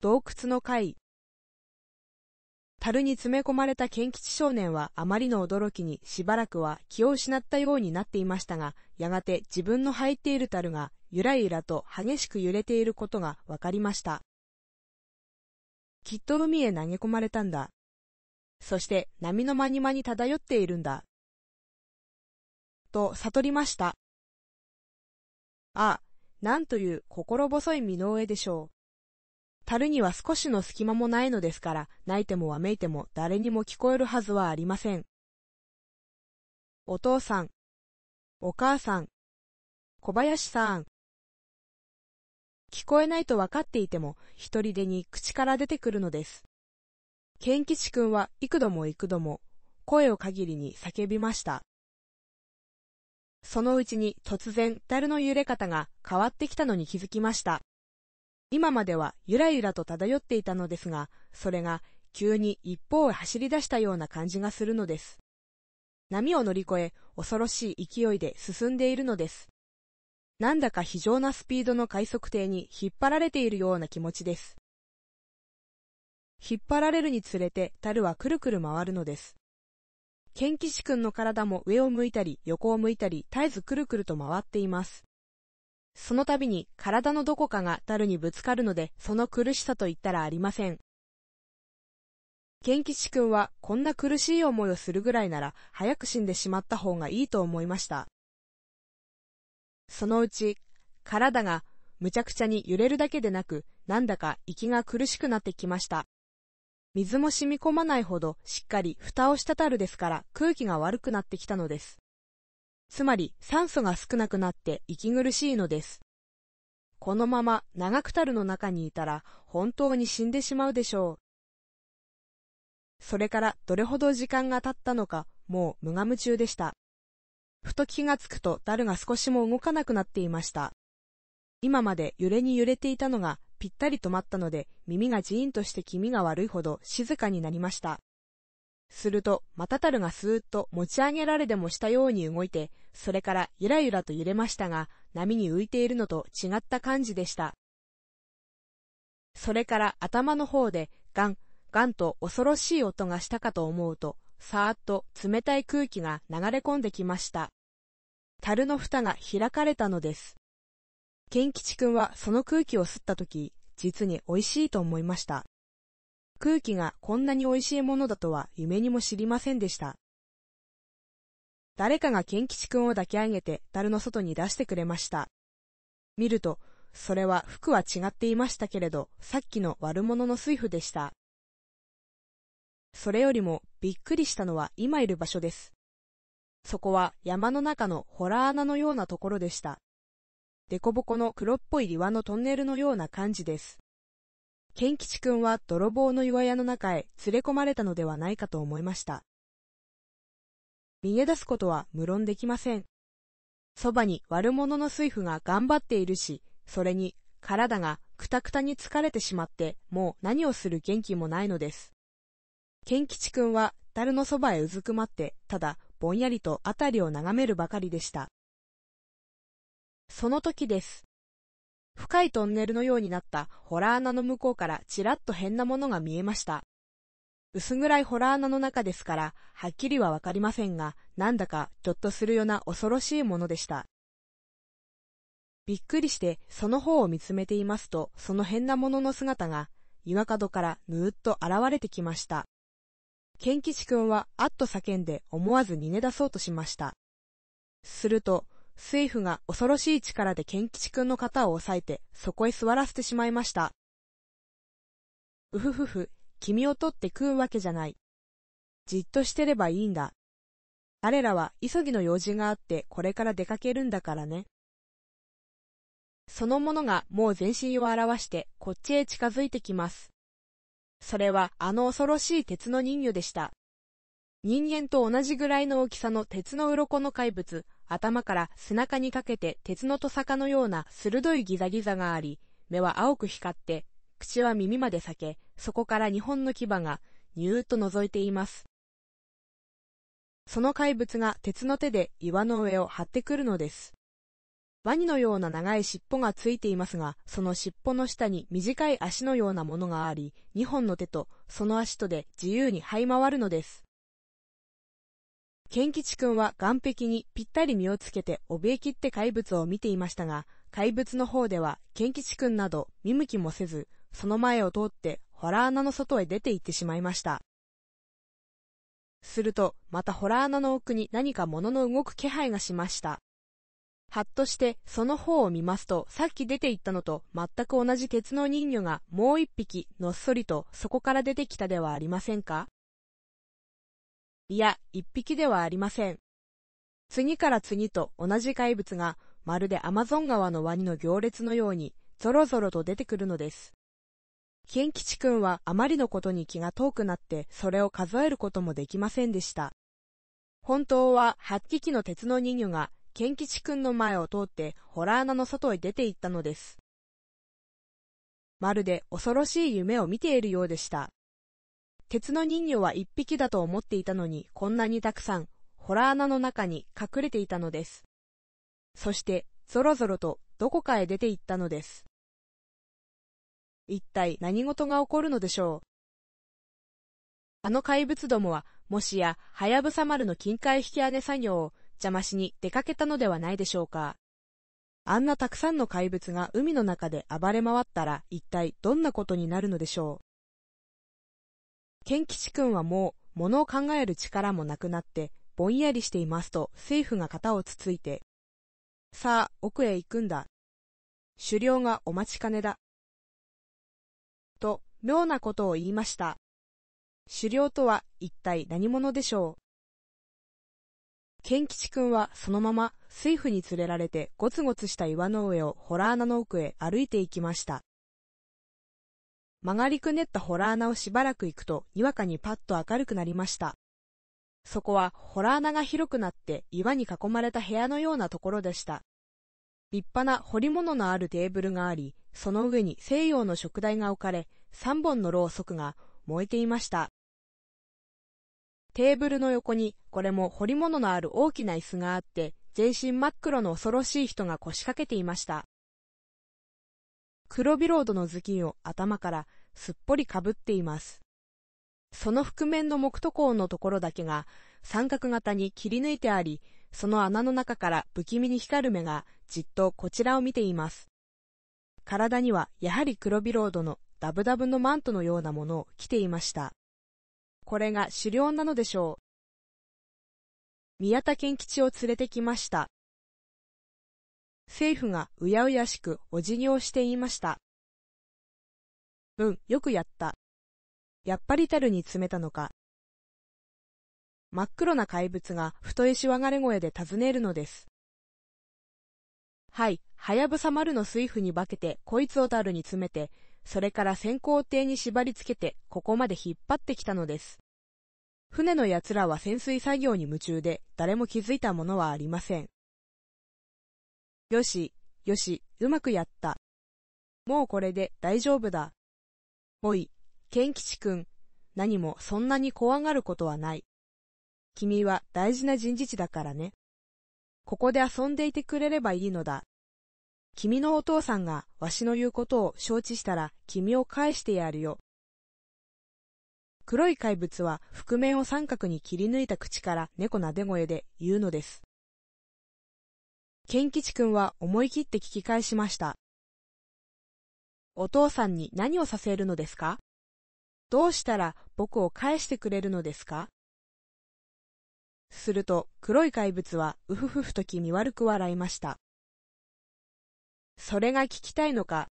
洞窟の貝樽に詰め込まれた賢吉少年はあまりの驚きにしばらくは気を失ったようになっていましたが、やがて自分の入っている樽がゆらゆらと激しく揺れていることがわかりました。きっと海へ投げ込まれたんだ。そして波の間に間に漂っているんだ。と悟りました。あ、なんという心細い身の上でしょう。樽には少しの隙間もないのですから、泣いてもわめいても誰にも聞こえるはずはありません。お父さん、お母さん、小林さん。聞こえないと分かっていても、一人でに口から出てくるのです。賢吉君は幾度も幾度も、声を限りに叫びました。そのうちに突然、樽の揺れ方が変わってきたのに気づきました。今まではゆらゆらと漂っていたのですが、それが急に一方へ走り出したような感じがするのです。波を乗り越え、恐ろしい勢いで進んでいるのです。なんだか非常なスピードの快速艇に引っ張られているような気持ちです。引っ張られるにつれて樽はくるくる回るのです。賢吉君の体も上を向いたり横を向いたり絶えずくるくると回っています。その度に体のどこかが樽にぶつかるので、その苦しさと言ったらありません。賢吉君はこんな苦しい思いをするぐらいなら早く死んでしまった方がいいと思いました。そのうち体がむちゃくちゃに揺れるだけでなくなんだか息が苦しくなってきました。水も染み込まないほどしっかり蓋をした樽ですから空気が悪くなってきたのです。つまり酸素が少なくなって息苦しいのです。このまま長くたるの中にいたら本当に死んでしまうでしょう。それからどれほど時間が経ったのかもう無我夢中でした。ふと気がつくと樽が少しも動かなくなっていました。今まで揺れに揺れていたのがぴったり止まったので耳がジーンとして気味が悪いほど静かになりました。すると、またたるがスーッと持ち上げられでもしたように動いて、それからゆらゆらと揺れましたが、波に浮いているのと違った感じでした。それから頭の方でガン、ガンと恐ろしい音がしたかと思うと、さーっと冷たい空気が流れ込んできました。樽の蓋が開かれたのです。賢吉くんはその空気を吸ったとき、実に美味しいと思いました。空気がこんなに美味しいものだとは夢にも知りませんでした。誰かが賢吉くんを抱き上げて樽の外に出してくれました。見ると、それは服は違っていましたけれど、さっきの悪者の水夫でした。それよりもびっくりしたのは今いる場所です。そこは山の中のホラー穴のようなところでした。でこぼこの黒っぽい岩のトンネルのような感じです。賢吉君は泥棒の岩屋の中へ連れ込まれたのではないかと思いました。逃げ出すことは無論できません。そばに悪者の水夫が頑張っているし、それに体がくたくたに疲れてしまってもう何をする元気もないのです。賢吉君は樽のそばへうずくまって、ただぼんやりと辺りを眺めるばかりでした。その時です。深いトンネルのようになったホラー穴の向こうからちらっと変なものが見えました。薄暗いホラー穴の中ですから、はっきりはわかりませんが、なんだかちょっとするような恐ろしいものでした。びっくりしてその方を見つめていますと、その変なものの姿が岩角からぬーっと現れてきました。賢吉君はあっと叫んで思わず逃げ出そうとしました。すると、水夫が恐ろしい力で賢吉くんの肩を押さえて、そこへ座らせてしまいました。うふふふ、君を取って食うわけじゃない。じっとしてればいいんだ。彼らは急ぎの用事があってこれから出かけるんだからね。そのものがもう全身を表してこっちへ近づいてきます。それはあの恐ろしい鉄の人魚でした。人間と同じぐらいの大きさの鉄の鱗の怪物、頭から背中にかけて鉄のトサカのような鋭いギザギザがあり、目は青く光って、口は耳まで裂け、そこから日本の牙がニューッと覗いています。その怪物が鉄の手で岩の上を張ってくるのです。ワニのような長い尻尾がついていますが、その尻尾の下に短い足のようなものがあり、二本の手とその足とで自由に這い回るのです。ケン吉君は岸壁にぴったり身をつけて怯えきって怪物を見ていましたが、怪物の方ではケン吉君など見向きもせず、その前を通ってホラー穴の外へ出て行ってしまいました。すると、またホラー穴の奥に何か物の動く気配がしました。はっとしてその方を見ますと、さっき出て行ったのと全く同じ鉄の人魚がもう一匹のっそりとそこから出てきたではありませんか？いや、一匹ではありません。次から次と同じ怪物が、まるでアマゾン川のワニの行列のように、ぞろぞろと出てくるのです。ケン吉君はあまりのことに気が遠くなって、それを数えることもできませんでした。本当は8匹の鉄の人魚が、ケン吉君の前を通って、ホラー穴の外へ出て行ったのです。まるで恐ろしい夢を見ているようでした。鉄の人魚は一匹だと思っていたのに、こんなにたくさん、ホラー穴の中に隠れていたのです。そして、ぞろぞろとどこかへ出て行ったのです。一体何事が起こるのでしょう？あの怪物どもは、もしや、はやぶさ丸の近海引き上げ作業を邪魔しに出かけたのではないでしょうか。あんなたくさんの怪物が海の中で暴れ回ったら一体どんなことになるのでしょう？ケ吉君はもう、物を考える力もなくなって、ぼんやりしていますと、政府が肩をつついて、さあ、奥へ行くんだ。狩猟がお待ちかねだ。と、妙なことを言いました。狩猟とは一体何者でしょう？ケ吉君はそのまま水夫に連れられてゴツゴツした岩の上をホラー穴の奥へ歩いていきました。曲がりくねったホラー穴をしばらく行くと、にわかにパッと明るくなりました。そこは、ホラー穴が広くなって岩に囲まれた部屋のようなところでした。立派な彫り物のあるテーブルがあり、その上に西洋の食台が置かれ、三本のろうそくが燃えていました。テーブルの横に、これも彫り物のある大きな椅子があって、全身真っ黒の恐ろしい人が腰掛けていました。黒ビロードの頭巾を頭からすっぽりかぶっています。その覆面の木斗甲のところだけが三角型に切り抜いてあり、その穴の中から不気味に光る目がじっとこちらを見ています。体にはやはり黒ビロードのダブダブのマントのようなものを着ていました。これが狩猟なのでしょう。宮田健吉を連れてきました。政府がうやうやしくお辞儀をして言いました。うん、よくやった。やっぱり樽に詰めたのか。真っ黒な怪物が太いしわがれ声で尋ねるのです。はい、はやぶさ丸の水夫に化けて、こいつを樽に詰めて、それから先行艇に縛り付けて、ここまで引っ張ってきたのです。船の奴らは潜水作業に夢中で、誰も気づいたものはありません。よし、よし、うまくやった。もうこれで大丈夫だ。おい、ケン吉くん、何もそんなに怖がることはない。君は大事な人事地だからね。ここで遊んでいてくれればいいのだ。君のお父さんがわしの言うことを承知したら君を返してやるよ。黒い怪物は覆面を三角に切り抜いた口から猫なで声で言うのです。ケン吉君は思い切って聞き返しました。お父さんに何をさせるのですか？どうしたら僕を返してくれるのですか？すると黒い怪物はうふふふと気味悪く笑いました。それが聞きたいのか？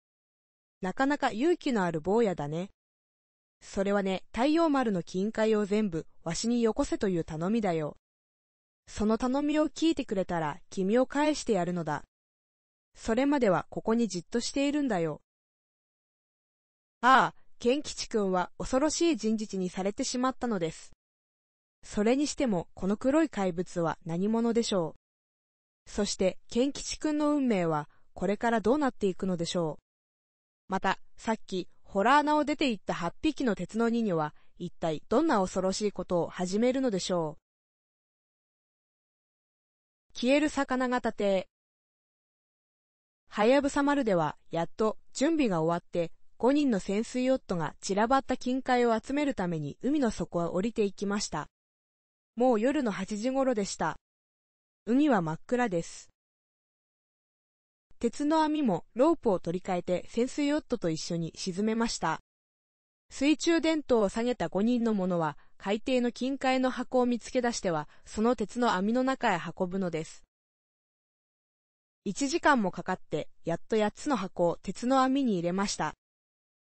なかなか勇気のある坊やだね。それはね、太陽丸の金塊を全部わしによこせという頼みだよ。その頼みを聞いてくれたら君を返してやるのだ。それまではここにじっとしているんだよ。ああ、ケン吉君は恐ろしい人質にされてしまったのです。それにしてもこの黒い怪物は何者でしょう。そして、ケン吉君の運命はこれからどうなっていくのでしょう。また、さっき、ホラー穴を出て行った8匹の鉄のニニョは、一体どんな恐ろしいことを始めるのでしょう。消える魚型艇。はやぶさ丸では、やっと準備が終わって、5人の潜水ヨットが散らばった金塊を集めるために海の底へ降りていきました。もう夜の8時頃でした。海は真っ暗です。鉄の網もロープを取り替えて潜水ヨットと一緒に沈めました。水中電灯を下げた5人の者は海底の金塊の箱を見つけ出してはその鉄の網の中へ運ぶのです。1時間もかかってやっと8つの箱を鉄の網に入れました。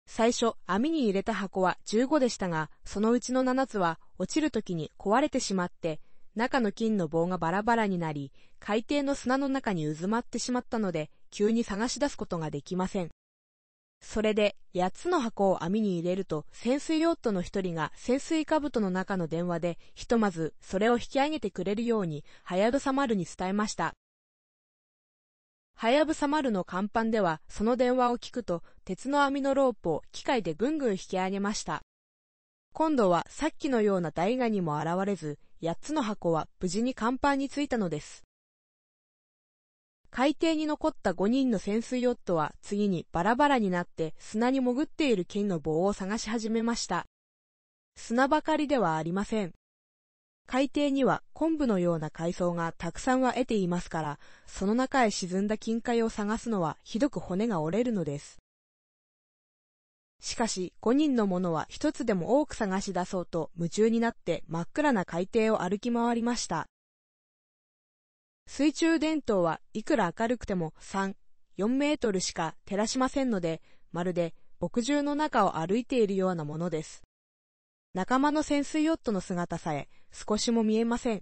最初、網に入れた箱は15でしたが、そのうちの7つは落ちるときに壊れてしまって、中の金の棒がバラバラになり、海底の砂の中に渦まってしまったので、急に探し出すことができません。それで、8つの箱を網に入れると、潜水ヨットの一人が潜水兜の中の電話で、ひとまずそれを引き上げてくれるように、はやぶさ丸に伝えました。はやぶさ丸の甲板では、その電話を聞くと、鉄の網のロープを機械でぐんぐん引き上げました。今度はさっきのような大河にも現れず、8つの箱は無事に甲板に着いたのです。海底に残った5人の潜水ヨットは次にバラバラになって砂に潜っている金の棒を探し始めました。砂ばかりではありません。海底には昆布のような海藻がたくさんは得ていますから、その中へ沈んだ金塊を探すのはひどく骨が折れるのです。しかし、5人の者は一つでも多く探し出そうと夢中になって真っ暗な海底を歩き回りました。水中電灯はいくら明るくても3、4メートルしか照らしませんので、まるで牧獣の中を歩いているようなものです。仲間の潜水ヨットの姿さえ少しも見えません。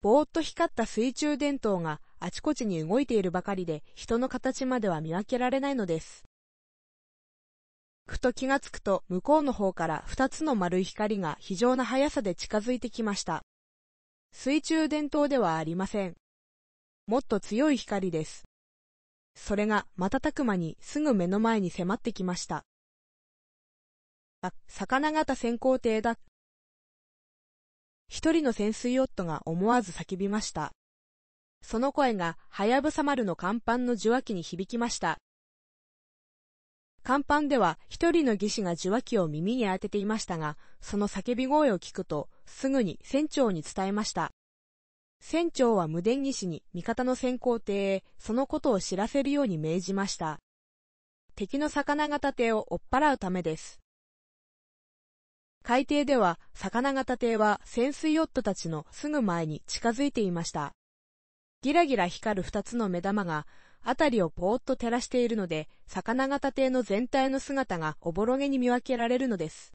ぼーっと光った水中電灯があちこちに動いているばかりで人の形までは見分けられないのです。ふと気がつくと向こうの方から二つの丸い光が非常な速さで近づいてきました。水中電灯ではありません。もっと強い光です。それが瞬く間にすぐ目の前に迫ってきました。あ、魚型先行艇だ。一人の潜水ヨットが思わず叫びました。その声が、はやぶさ丸の甲板の受話器に響きました。甲板では一人の技師が受話器を耳に当てていましたが、その叫び声を聞くと、すぐに船長に伝えました。船長は無電技師に味方の先行艇へそのことを知らせるように命じました。敵の魚型艇を追っ払うためです。海底では魚型艇は潜水ヨットたちのすぐ前に近づいていました。ギラギラ光る二つの目玉が辺りをぼーっと照らしているので、魚型艇の全体の姿がおぼろげに見分けられるのです。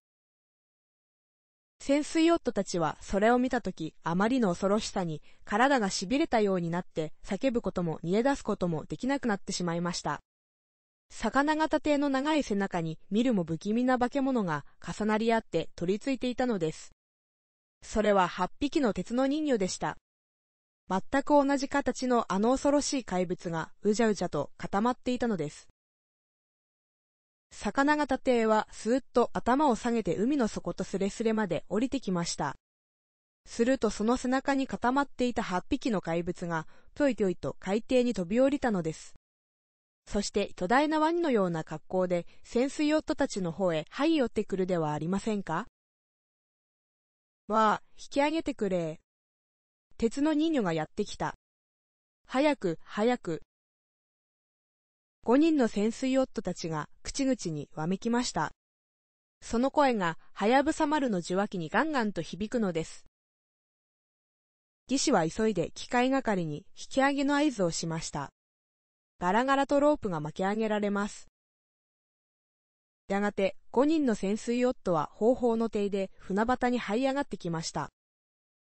潜水ヨットたちはそれを見たとき、あまりの恐ろしさに体が痺れたようになって叫ぶことも逃げ出すこともできなくなってしまいました。魚型艇の長い背中に見るも不気味な化け物が重なり合って取り付いていたのです。それは8匹の鉄の人魚でした。全く同じ形のあの恐ろしい怪物がうじゃうじゃと固まっていたのです。魚型艇はスーッと頭を下げて海の底とすれすれまで降りてきました。するとその背中に固まっていた8匹の怪物がぴょいぴょいと海底に飛び降りたのです。そして巨大なワニのような格好で潜水ヨットたちの方へ這い寄ってくるではありませんか？わあ、引き上げてくれ。鉄の人魚がやってきた。早く、早く。五人の潜水ヨットたちが口々にわめきました。その声が、はやぶさ丸の受話器にガンガンと響くのです。義士は急いで機械係に引き上げの合図をしました。ガラガラとロープが巻き上げられます。やがて、5人の潜水ヨットは方法の艇で船端に這い上がってきました。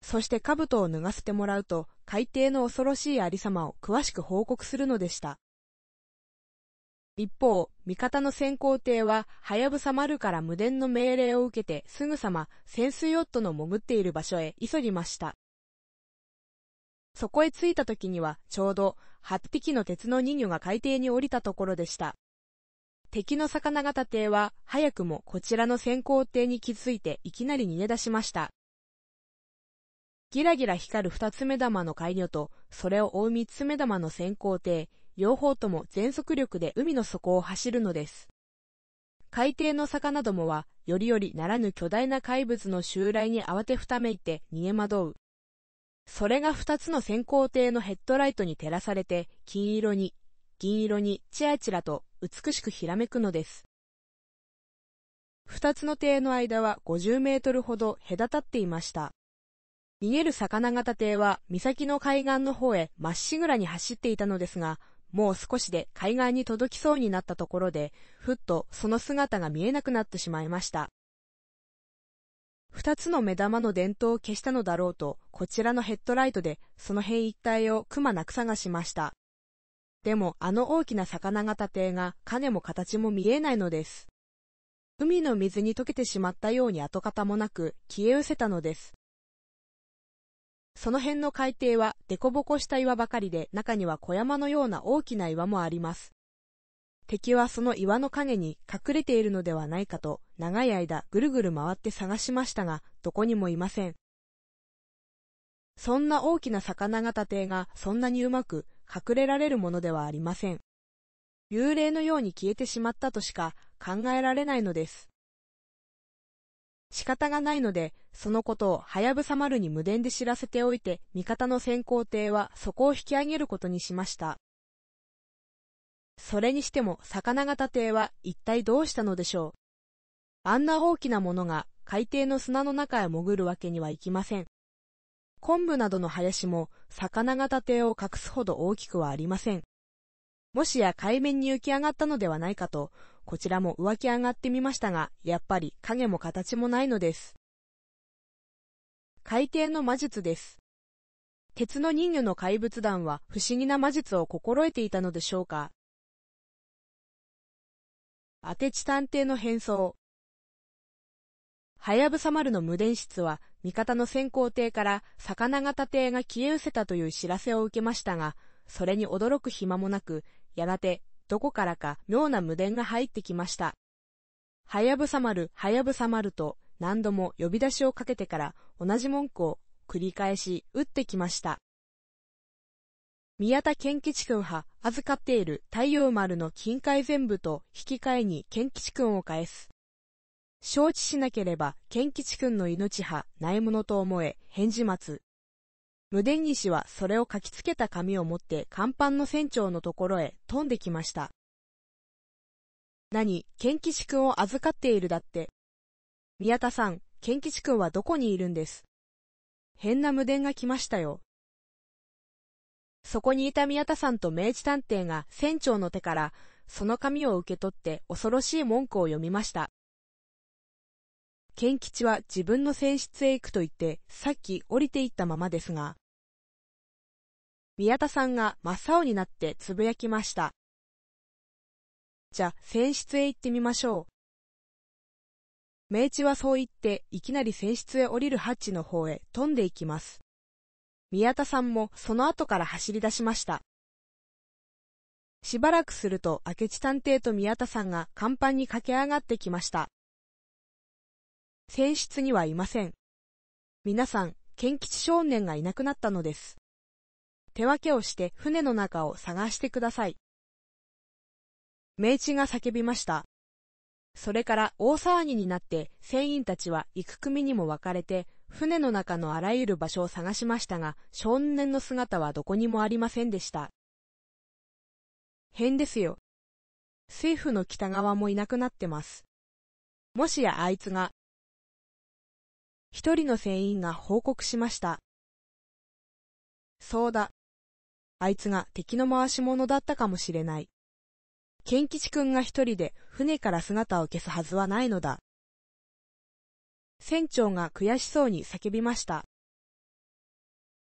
そして兜を脱がせてもらうと、海底の恐ろしいありさまを詳しく報告するのでした。一方、味方の先行艇は、はやぶさ丸から無電の命令を受けて、すぐさま潜水ヨットの潜っている場所へ急ぎました。そこへ着いた時には、ちょうど8匹の鉄の人魚が海底に降りたところでした。敵の魚型艇は、早くもこちらの先行艇に気づいていきなり逃げ出しました。ギラギラ光る二つ目玉の海魚と、それを追う三つ目玉の先行艇、両方とも全速力で海の底を走るのです。海底の魚どもは、よりよりならぬ巨大な怪物の襲来に慌てふためいて逃げ惑う。それが二つの先行艇のヘッドライトに照らされて、金色に、銀色にちらちらと美しくひらめくのです。二つの艇の間は50メートルほど隔たっていました。逃げる魚型艇は岬の海岸の方へまっしぐらに走っていたのですが、もう少しで海岸に届きそうになったところで、ふっとその姿が見えなくなってしまいました。二つの目玉の電灯を消したのだろうと、こちらのヘッドライトでその辺一帯をくまなく探しました。でもあの大きな魚型艇が影も形も見えないのです。海の水に溶けてしまったように跡形もなく消え失せたのです。その辺の海底は凸凹した岩ばかりで中には小山のような大きな岩もあります。敵はその岩の影に隠れているのではないかと長い間ぐるぐる回って探しましたがどこにもいません。そんな大きな魚型艇がそんなにうまく隠れられるものではありません。幽霊のように消えてしまったとしか考えられないのです。仕方がないので、そのことをはやぶさ丸に無電で知らせておいて、味方の先行艇はそこを引き上げることにしました。それにしても、魚型艇は一体どうしたのでしょう。あんな大きなものが海底の砂の中へ潜るわけにはいきません。昆布などの林も魚型艇を隠すほど大きくはありません。もしや海面に浮き上がったのではないかとこちらも浮き上がってみましたが、やっぱり影も形もないのです。海底の魔術です。鉄の人魚の怪物団は不思議な魔術を心得ていたのでしょうか。明智探偵の変装。はやぶさ丸の無電室は、味方の先行艇から魚型艇が消え失せたという知らせを受けましたが、それに驚く暇もなく、やがてどこからか妙な無電が入ってきました。はやぶさ丸、はやぶさ丸と何度も呼び出しをかけてから同じ文句を繰り返し打ってきました。宮田健吉君派預かっている太陽丸の金塊全部と引き換えに健吉君を返す。承知しなければ健吉君の命派ないものと思え返事待つ。無電西はそれを書きつけた紙を持って甲板の船長のところへ飛んできました。何、ケ吉君を預かっているだって。宮田さん、ケ吉君はどこにいるんです？変な無電が来ましたよ。そこにいた宮田さんと明治探偵が船長の手からその紙を受け取って恐ろしい文句を読みました。健吉は自分の船室へ行くと言って、さっき降りていったままですが、宮田さんが真っ青になってつぶやきました。じゃ、船室へ行ってみましょう。明智はそう言って、いきなり船室へ降りるハッチの方へ飛んでいきます。宮田さんもその後から走り出しました。しばらくすると明智探偵と宮田さんが甲板に駆け上がってきました。船室にはいません。皆さん、賢吉少年がいなくなったのです。手分けをして船の中を探してください。明治が叫びました。それから大騒ぎになって船員たちは行く組にも分かれて船の中のあらゆる場所を探しましたが少年の姿はどこにもありませんでした。変ですよ。政府の北側もいなくなってます。もしやあいつが一人の船員が報告しました。そうだ。あいつが敵の回し者だったかもしれない。ケン吉君が一人で船から姿を消すはずはないのだ。船長が悔しそうに叫びました。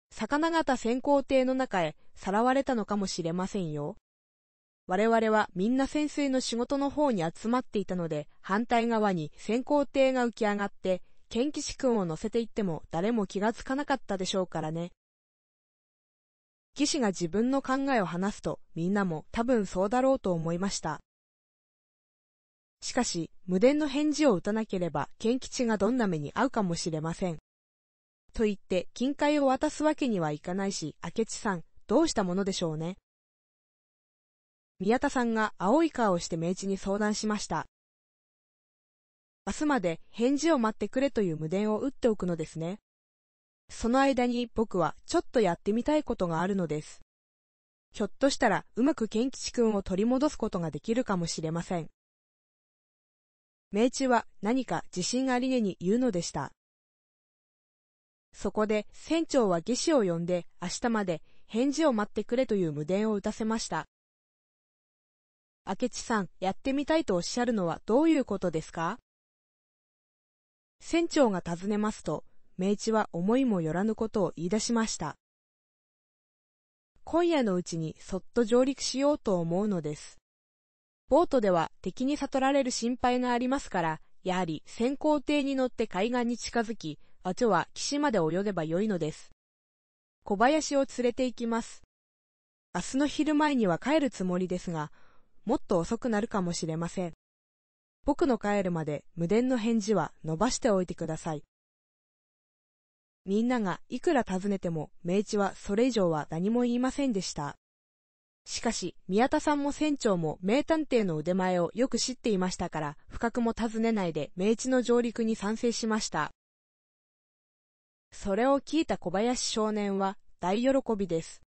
魚型先行艇の中へさらわれたのかもしれませんよ。我々はみんな潜水の仕事の方に集まっていたので、反対側に先行艇が浮き上がって、剣騎士君を乗せていっても誰も気がつかなかったでしょうからね。騎士が自分の考えを話すとみんなも多分そうだろうと思いました。しかし、無電の返事を打たなければ、剣吉がどんな目に遭うかもしれません。と言って、金塊を渡すわけにはいかないし、明智さん、どうしたものでしょうね。宮田さんが青い顔をして明治に相談しました。明日まで返事を待ってくれという無電を打っておくのですね。その間に僕はちょっとやってみたいことがあるのです。ひょっとしたらうまく賢吉くんを取り戻すことができるかもしれません。明治は何か自信ありげに言うのでした。そこで船長は下士を呼んで明日まで返事を待ってくれという無電を打たせました。明智さん、やってみたいとおっしゃるのはどういうことですか？船長が尋ねますと、明治は思いもよらぬことを言い出しました。今夜のうちにそっと上陸しようと思うのです。ボートでは敵に悟られる心配がありますから、やはり先行艇に乗って海岸に近づき、あとは岸まで泳げばよいのです。小林を連れて行きます。明日の昼前には帰るつもりですが、もっと遅くなるかもしれません。僕の帰るまで無電の返事は伸ばしておいてください。みんながいくら尋ねても、明治はそれ以上は何も言いませんでした。しかし、宮田さんも船長も名探偵の腕前をよく知っていましたから、深くも尋ねないで明治の上陸に賛成しました。それを聞いた小林少年は大喜びです。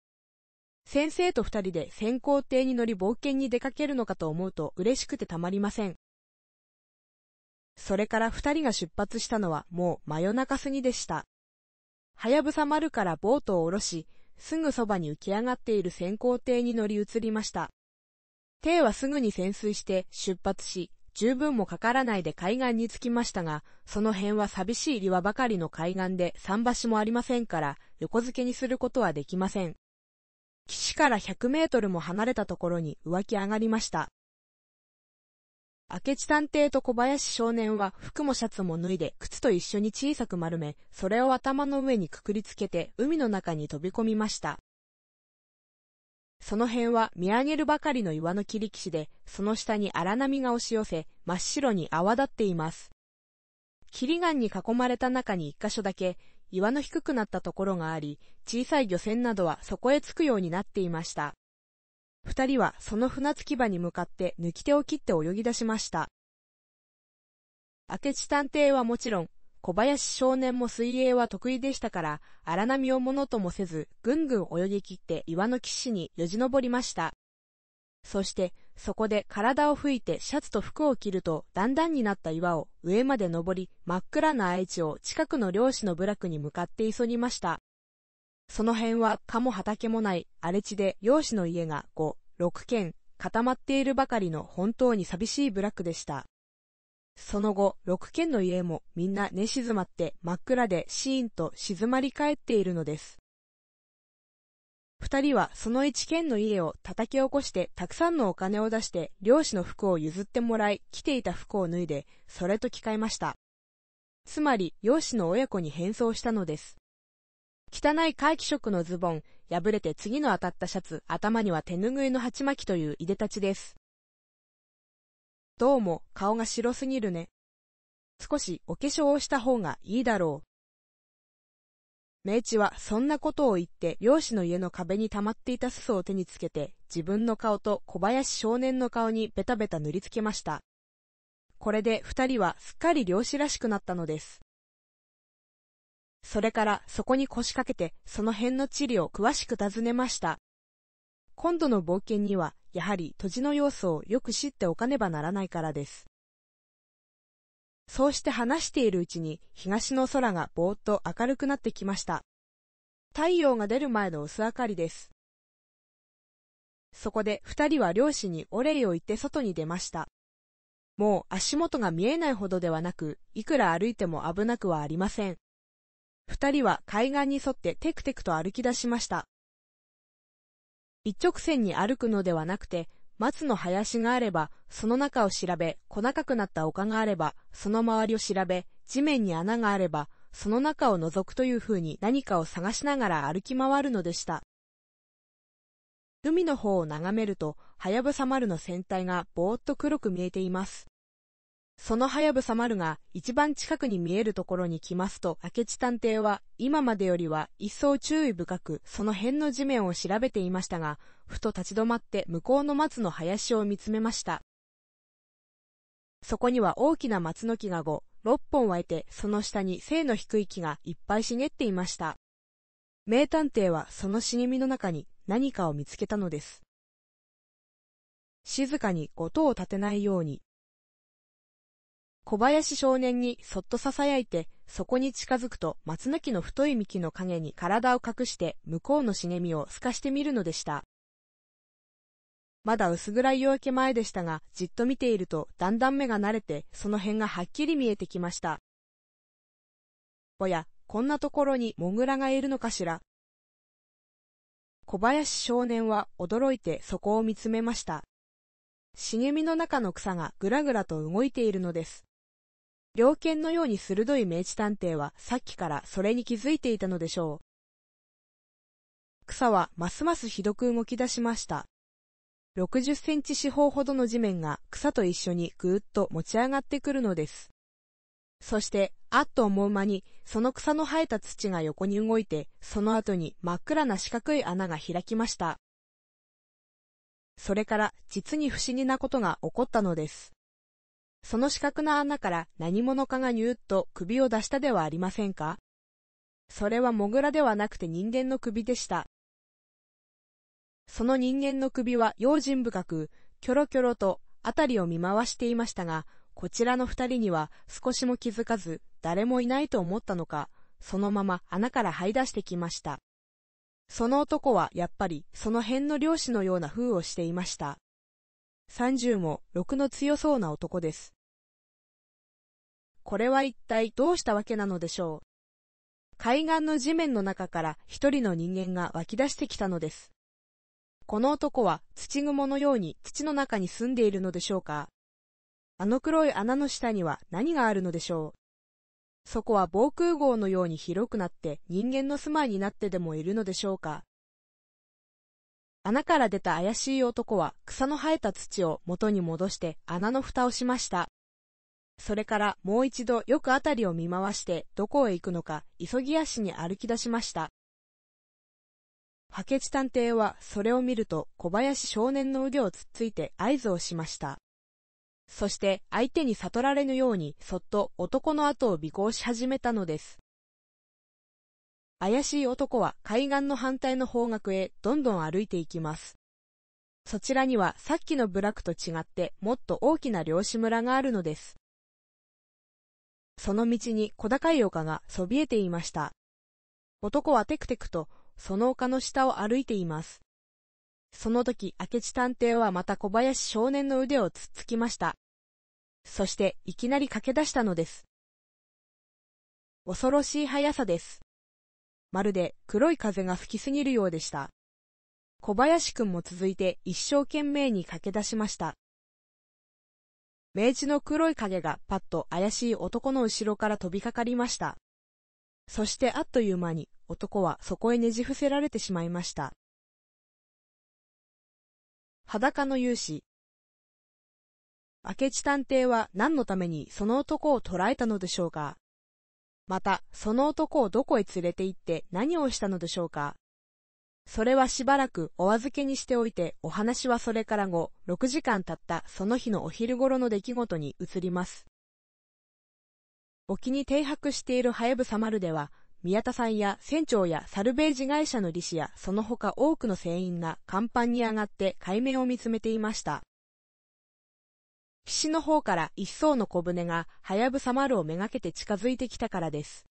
先生と二人で先行艇に乗り冒険に出かけるのかと思うと嬉しくてたまりません。それから二人が出発したのはもう真夜中過ぎでした。はやぶさ丸からボートを下ろし、すぐそばに浮き上がっている先行艇に乗り移りました。艇はすぐに潜水して出発し、十分もかからないで海岸に着きましたが、その辺は寂しい岩ばかりの海岸で桟橋もありませんから、横付けにすることはできません。岸から100メートルも離れたところに浮き上がりました。明智探偵と小林少年は服もシャツも脱いで靴と一緒に小さく丸め、それを頭の上にくくりつけて海の中に飛び込みました。その辺は見上げるばかりの岩の切り岸で、その下に荒波が押し寄せ、真っ白に泡立っています。霧岩に囲まれた中に一箇所だけ、岩の低くなったところがあり、小さい漁船などはそこへ着くようになっていました。二人はその船着き場に向かって抜き手を切って泳ぎ出しました。明智探偵はもちろん、小林少年も水泳は得意でしたから、荒波をものともせず、ぐんぐん泳ぎ切って岩の岸によじ登りました。そして、そこで体を拭いてシャツと服を着ると、だんだんになった岩を上まで登り、真っ暗な愛知を近くの漁師の部落に向かって急ぎました。その辺は蚊も畑もない荒れ地で漁師の家が5、6軒固まっているばかりの本当に寂しい部落でした。その後、6軒の家もみんな寝静まって真っ暗でシーンと静まり返っているのです。二人はその一軒の家を叩き起こしてたくさんのお金を出して漁師の服を譲ってもらい着ていた服を脱いでそれと着替えました。つまり漁師の親子に変装したのです。汚い皆既食のズボン、破れて次の当たったシャツ、頭には手ぬぐいの鉢巻きといういでたちです。どうも顔が白すぎるね。少しお化粧をした方がいいだろう。明智はそんなことを言って漁師の家の壁に溜まっていたすすを手につけて自分の顔と小林少年の顔にベタベタ塗りつけました。これで二人はすっかり漁師らしくなったのです。それからそこに腰掛けてその辺の地理を詳しく尋ねました。今度の冒険にはやはり土地の要素をよく知っておかねばならないからです。そうして話しているうちに東の空がぼーっと明るくなってきました。太陽が出る前の薄明かりです。そこで二人は漁師にお礼を言って外に出ました。もう足元が見えないほどではなく、いくら歩いても危なくはありません。二人は海岸に沿ってテクテクと歩き出しました。一直線に歩くのではなくて、松の林があれば、その中を調べ、細かくなった丘があれば、その周りを調べ、地面に穴があれば、その中を覗くというふうに何かを探しながら歩き回るのでした。海の方を眺めると、はやぶさ丸の船体がぼーっと黒く見えています。そのはやぶさ丸が一番近くに見えるところに来ますと、明智探偵は今までよりは一層注意深くその辺の地面を調べていましたが、ふと立ち止まって向こうの松の林を見つめました。そこには大きな松の木が5、6本湧いて、その下に背の低い木がいっぱい茂っていました。名探偵はその茂みの中に何かを見つけたのです。静かに音を立てないように。小林少年にそっと囁いて、そこに近づくと松の木の太い幹の影に体を隠して向こうの茂みを透かしてみるのでした。まだ薄暗い夜明け前でしたが、じっと見ているとだんだん目が慣れて、その辺がはっきり見えてきました。おや、こんなところにモグラがいるのかしら。小林少年は驚いてそこを見つめました。茂みの中の草がぐらぐらと動いているのです。猟犬のように鋭い名地探偵はさっきからそれに気づいていたのでしょう。草はますますひどく動き出しました。60センチ四方ほどの地面が草と一緒にぐーっと持ち上がってくるのです。そして、あっと思う間に、その草の生えた土が横に動いて、その後に真っ暗な四角い穴が開きました。それから、実に不思議なことが起こったのです。その四角な穴から何者かがニューッと首を出したではありませんか？それはモグラではなくて人間の首でした。その人間の首は用心深く、キョロキョロと辺りを見回していましたが、こちらの二人には少しも気づかず、誰もいないと思ったのか、そのまま穴から這い出してきました。その男はやっぱりその辺の漁師のような風をしていました。三十も六の強そうな男です。これは一体どうしたわけなのでしょう？海岸の地面の中から一人の人間が湧き出してきたのです。この男は土雲のように土の中に住んでいるのでしょうか？あの黒い穴の下には何があるのでしょう？そこは防空壕のように広くなって人間の住まいになってでもいるのでしょうか？穴から出た怪しい男は草の生えた土を元に戻して穴の蓋をしました。それからもう一度よくあたりを見回してどこへ行くのか急ぎ足に歩き出しました。明智探偵はそれを見ると小林少年の腕をつっついて合図をしました。そして相手に悟られぬようにそっと男の後を尾行し始めたのです。怪しい男は海岸の反対の方角へどんどん歩いていきます。そちらにはさっきの部落と違ってもっと大きな漁師村があるのです。その道に小高い丘がそびえていました。男はテクテクとその丘の下を歩いています。その時、明智探偵はまた小林少年の腕をつっつきました。そして、いきなり駆け出したのです。恐ろしい速さです。まるで黒い風が吹きすぎるようでした。小林くんも続いて一生懸命に駆け出しました。明治の黒い影がパッと怪しい男の後ろから飛びかかりました。そしてあっという間に男はそこへねじ伏せられてしまいました。裸の勇士。明智探偵は何のためにその男を捕らえたのでしょうかまた、その男をどこへ連れて行って何をしたのでしょうかそれはしばらくお預けにしておいて、お話はそれから後、6時間経ったその日のお昼頃の出来事に移ります。沖に停泊しているはやぶさ丸では、宮田さんや船長やサルベージ会社の理事やその他多くの船員が甲板に上がって海面を見つめていました。岸の方から一艘の小舟がはやぶさ丸をめがけて近づいてきたからです。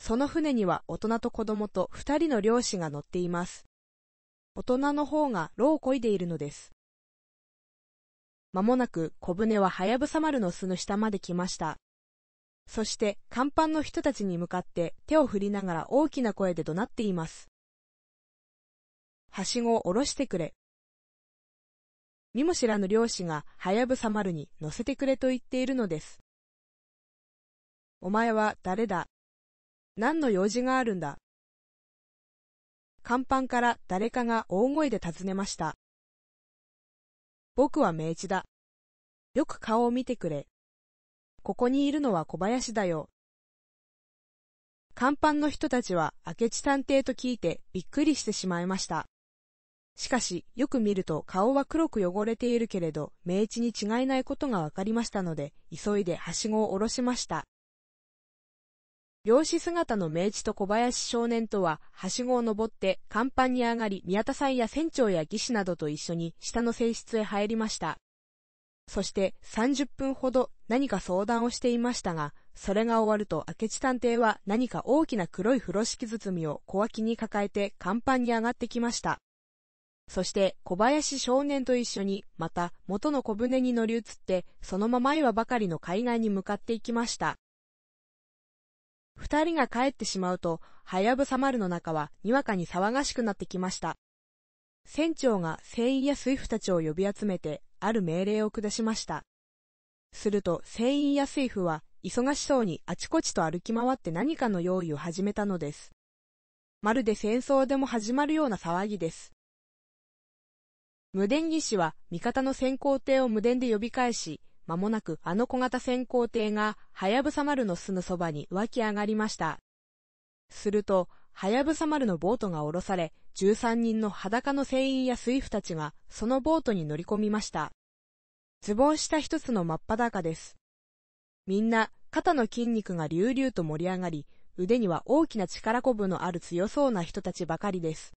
その船には大人と子供と二人の漁師が乗っています。大人の方が牢を漕いでいるのです。まもなく小舟ははやぶさ丸の巣の下まで来ました。そして甲板の人たちに向かって手を振りながら大きな声で怒鳴っています。はしごを下ろしてくれ。見も知らぬ漁師がはやぶさ丸に乗せてくれと言っているのです。お前は誰だ？何の用事があるんだ？甲板から誰かが大声で尋ねました。僕は明治だ。よく顔を見てくれ。ここにいるのは小林だよ。甲板の人たちは明智探偵と聞いてびっくりしてしまいました。しかし、よく見ると顔は黒く汚れているけれど、明治に違いないことがわかりましたので、急いではしごを下ろしました。漁師姿の明治と小林少年とは、はしごを登って甲板に上がり、宮田さんや船長や技師などと一緒に下の船室へ入りました。そして30分ほど何か相談をしていましたが、それが終わると明智探偵は何か大きな黒い風呂敷包みを小脇に抱えて甲板に上がってきました。そして小林少年と一緒にまた元の小舟に乗り移ってそのまま岩ばかりの海岸に向かっていきました。二人が帰ってしまうと、はやぶさ丸の中はにわかに騒がしくなってきました。船長が船員や水夫たちを呼び集めて、ある命令を下しました。すると、船員や水夫は、忙しそうにあちこちと歩き回って何かの用意を始めたのです。まるで戦争でも始まるような騒ぎです。無電技師は味方の先行艇を無電で呼び返し、間もなくあの小型先行艇が、はやぶさ丸のすぐそばに湧き上がりました。すると、はやぶさ丸のボートが降ろされ、13人の裸の船員や水夫たちが、そのボートに乗り込みました。ズボン下一つの真っ裸です。みんな、肩の筋肉が隆々と盛り上がり、腕には大きな力こぶのある強そうな人たちばかりです。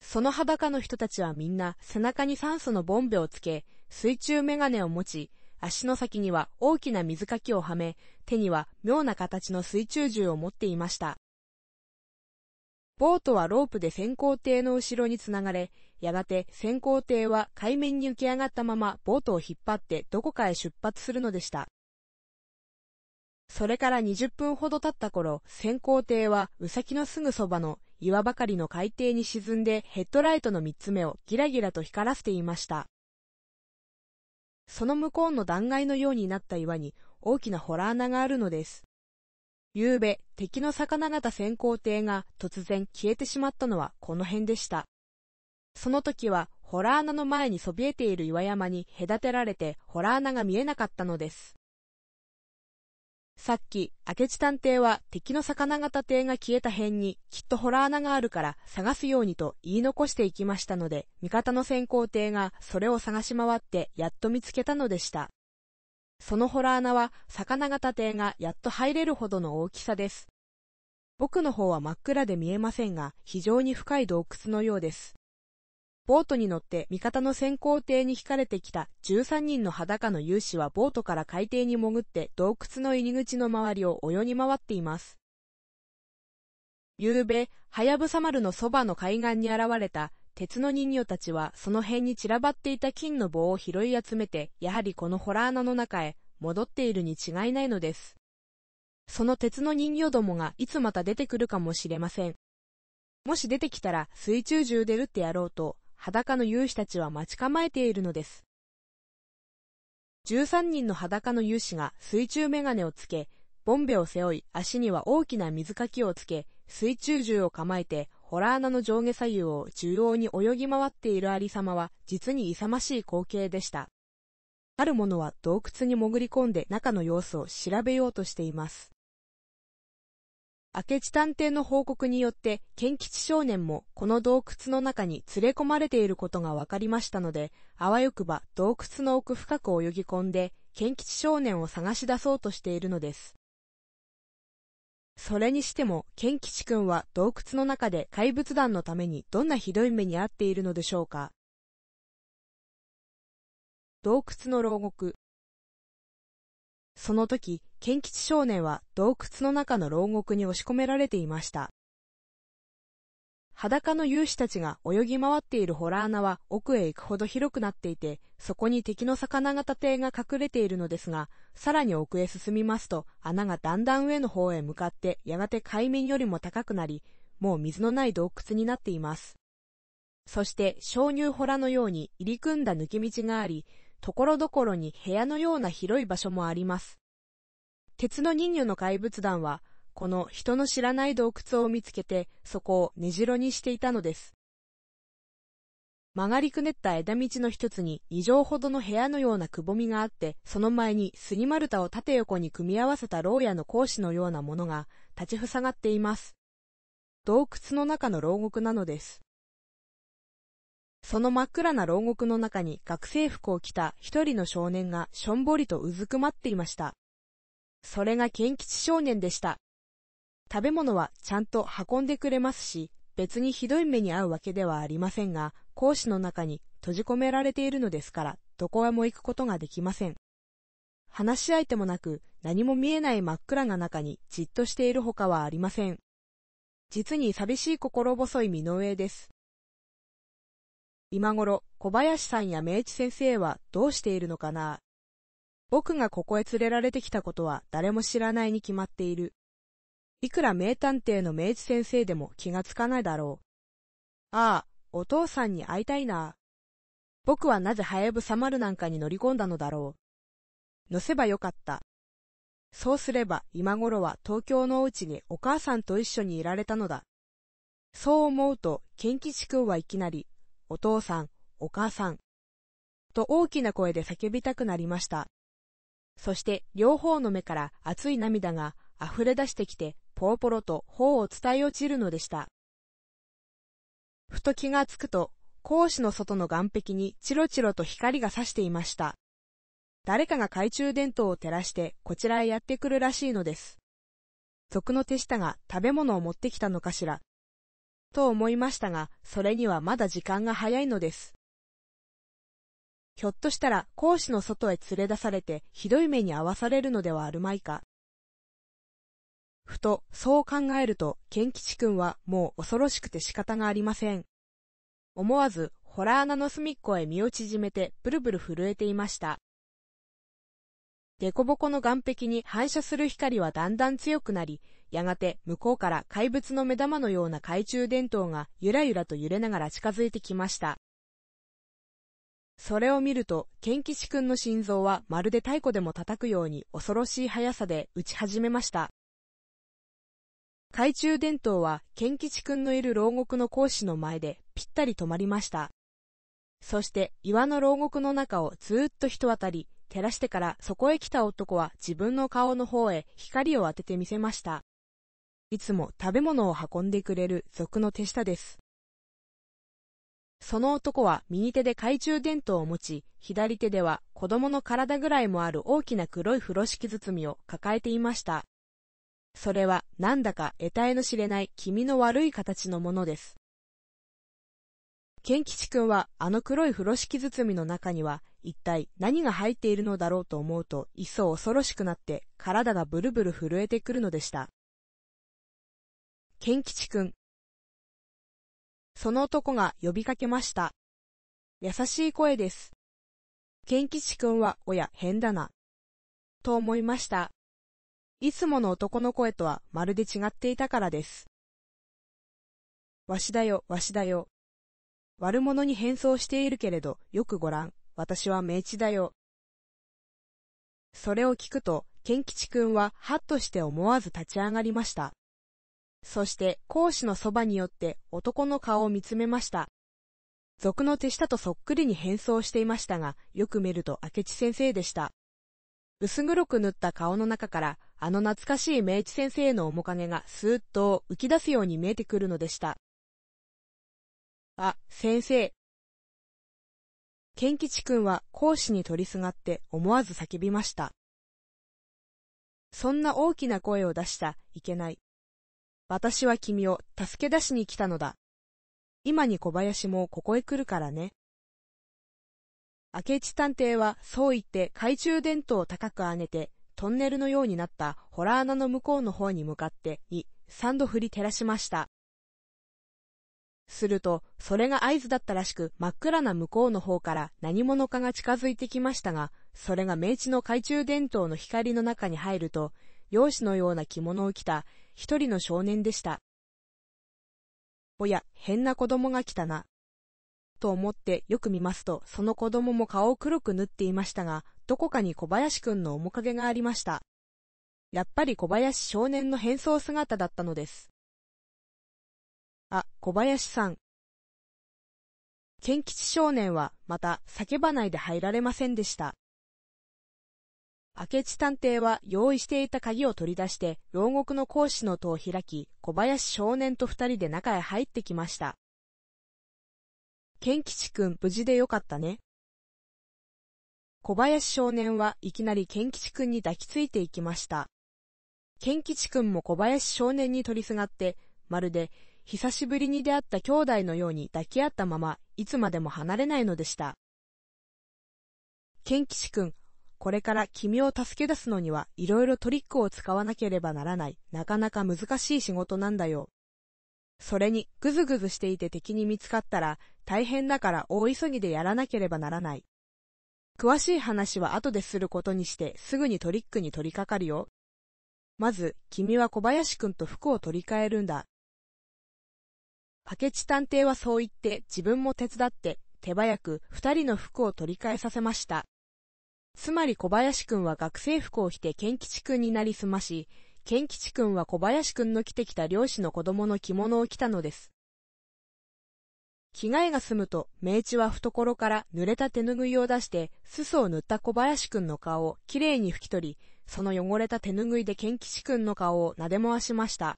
その裸の人たちはみんな背中に酸素のボンベをつけ、水中メガネを持ち、足の先には大きな水かきをはめ、手には妙な形の水中銃を持っていました。ボートはロープで先行艇の後ろにつながれ、やがて先行艇は海面に浮き上がったままボートを引っ張ってどこかへ出発するのでした。それから20分ほど経った頃、先行艇はウサギのすぐそばの岩ばかりの海底に沈んでヘッドライトの3つ目をギラギラと光らせていました。その向こうの断崖のようになった岩に大きなホラー穴があるのです。夕べ、敵の魚型潜航艇が突然消えてしまったのはこの辺でした。その時は、ホラー穴の前にそびえている岩山に隔てられて、ホラー穴が見えなかったのです。さっき、明智探偵は敵の魚型艇が消えた辺にきっとホラー穴があるから探すようにと言い残していきましたので、味方の先行艇がそれを探し回ってやっと見つけたのでした。そのホラー穴は魚型艇がやっと入れるほどの大きさです。僕の方は真っ暗で見えませんが、非常に深い洞窟のようです。ボートに乗って味方の先行艇に引かれてきた13人の裸の勇士はボートから海底に潜って洞窟の入り口の周りを泳ぎ回っています。夕べ、はやぶさ丸のそばの海岸に現れた鉄の人形たちはその辺に散らばっていた金の棒を拾い集めて、やはりこのホラー穴の中へ戻っているに違いないのです。その鉄の人形どもがいつまた出てくるかもしれません。もし出てきたら水中銃で撃ってやろうと裸の勇士たちは待ち構えているのです。13人の裸の勇士が水中メガネをつけ、ボンベを背負い、足には大きな水かきをつけ、水中銃を構えて、ホラー穴の上下左右を中央に泳ぎ回っているありさまは、実に勇ましい光景でした。ある者は洞窟に潜り込んで中の様子を調べようとしています。明智探偵の報告によって、賢吉少年もこの洞窟の中に連れ込まれていることが分かりましたので、あわよくば洞窟の奥深く泳ぎ込んで、賢吉少年を探し出そうとしているのです。それにしても、賢吉君は洞窟の中で怪物団のためにどんなひどい目に遭っているのでしょうか。洞窟の牢獄その時、賢吉少年は洞窟の中の牢獄に押し込められていました。裸の勇士たちが泳ぎ回っているホラー穴は奥へ行くほど広くなっていて、そこに敵の魚型艇が隠れているのですが、さらに奥へ進みますと、穴がだんだん上の方へ向かって、やがて海面よりも高くなり、もう水のない洞窟になっています。そして、鍾乳洞のように入り組んだ抜け道があり、ところどころに部屋のような広い場所もあります。鉄の人魚の怪物団は、この人の知らない洞窟を見つけて、そこを根城にしていたのです。曲がりくねった枝道の一つに二畳ほどの部屋のようなくぼみがあって、その前にスニマルタを縦横に組み合わせた牢屋の格子のようなものが立ちふさがっています。洞窟の中の牢獄なのです。その真っ暗な牢獄の中に学生服を着た一人の少年がしょんぼりとうずくまっていました。それが賢吉少年でした。食べ物はちゃんと運んでくれますし、別にひどい目に遭うわけではありませんが、講師の中に閉じ込められているのですから、どこへも行くことができません。話し相手もなく、何も見えない真っ暗な中にじっとしているほかはありません。実に寂しい心細い身の上です。今頃、小林さんや明治先生はどうしているのかな？僕がここへ連れられてきたことは誰も知らないに決まっている。いくら名探偵の明治先生でも気がつかないだろう。ああ、お父さんに会いたいな。僕はなぜハヤブサ丸なんかに乗り込んだのだろう。乗せばよかった。そうすれば今頃は東京のお家にお母さんと一緒にいられたのだ。そう思うと、賢吉君はいきなり、お父さん、お母さん、と大きな声で叫びたくなりました。そして両方の目から熱い涙が溢れ出してきてポロポロと頬を伝え落ちるのでした。ふと気がつくと、格子の外の岸壁にチロチロと光が差していました。誰かが懐中電灯を照らしてこちらへやってくるらしいのです。賊の手下が食べ物を持ってきたのかしら。と思いましたが、それにはまだ時間が早いのです。ひょっとしたら講師の外へ連れ出されてひどい目に遭わされるのではあるまいか。ふと、そう考えると、ケン吉くんはもう恐ろしくて仕方がありません。思わず、ホラー穴の隅っこへ身を縮めて、ブルブル震えていました。凸凹の岸壁に反射する光はだんだん強くなり、やがて向こうから怪物の目玉のような懐中電灯がゆらゆらと揺れながら近づいてきました。それを見ると、ケンキシ君の心臓はまるで太鼓でも叩くように恐ろしい速さで打ち始めました。懐中電灯は賢吉くんのいる牢獄の講師の前でぴったり止まりました。そして岩の牢獄の中をずっと人当たり、照らしてからそこへ来た男は自分の顔の方へ光を当ててみせました。いつも食べ物を運んでくれる賊の手下です。その男は右手で懐中電灯を持ち、左手では子供の体ぐらいもある大きな黒い風呂敷包みを抱えていました。それはなんだか得体の知れない気味の悪い形のものです。ケン吉くんはあの黒い風呂敷包みの中には一体何が入っているのだろうと思うと一層恐ろしくなって体がブルブル震えてくるのでした。ケン吉くん。その男が呼びかけました。優しい声です。ケン吉くんはおや変だな。と思いました。いつもの男の声とはまるで違っていたからです。わしだよ、わしだよ。悪者に変装しているけれど、よくごらん、私は明治だよ。それを聞くと、賢吉くんははっとして思わず立ち上がりました。そして、講師のそばによって男の顔を見つめました。賊の手下とそっくりに変装していましたが、よく見ると明智先生でした。薄黒く塗った顔の中からあの懐かしい明治先生の面影がスーッと浮き出すように見えてくるのでした。あ、先生。賢吉くんは講師に取りすがって思わず叫びました。そんな大きな声を出しちゃいけない。私は君を助け出しに来たのだ。今に小林もここへ来るからね。明智探偵はそう言って懐中電灯を高く上げてトンネルのようになったホラー穴の向こうの方に向かってに3度振り照らしました。すると、それが合図だったらしく、真っ暗な向こうの方から何者かが近づいてきましたが、それが明治の懐中電灯の光の中に入ると、容姿のような着物を着た一人の少年でした。おや、変な子供が来たな。と思ってよく見ますと、その子供も顔を黒く塗っていましたが、どこかに小林くんの面影がありました。やっぱり小林少年の変装姿だったのです。あ、小林さん。賢吉少年はまた叫ばないで入られませんでした。明智探偵は用意していた鍵を取り出して、牢獄の講師の戸を開き、小林少年と二人で中へ入ってきました。賢吉くん無事でよかったね。小林少年はいきなり賢吉くんに抱きついていきました。賢吉くんも小林少年に取りすがって、まるで久しぶりに出会った兄弟のように抱き合ったまま、いつまでも離れないのでした。賢吉くん、これから君を助け出すのには、いろいろトリックを使わなければならない、なかなか難しい仕事なんだよ。それに、ぐずぐずしていて敵に見つかったら、大変だから大急ぎでやらなければならない。詳しい話は後ですることにして、すぐにトリックに取り掛かるよ。まず、君は小林くんと服を取り替えるんだ。明智探偵はそう言って自分も手伝って手早く二人の服を取り替えさせました。つまり小林くんは学生服を着て健吉くんになりすまし、健吉くんは小林くんの着てきた漁師の子供の着物を着たのです。着替えが済むと、明智は懐から濡れた手ぬぐいを出して、すすを塗った小林くんの顔をきれいに拭き取り、その汚れた手ぬぐいで健吉くんの顔を撫で回しました。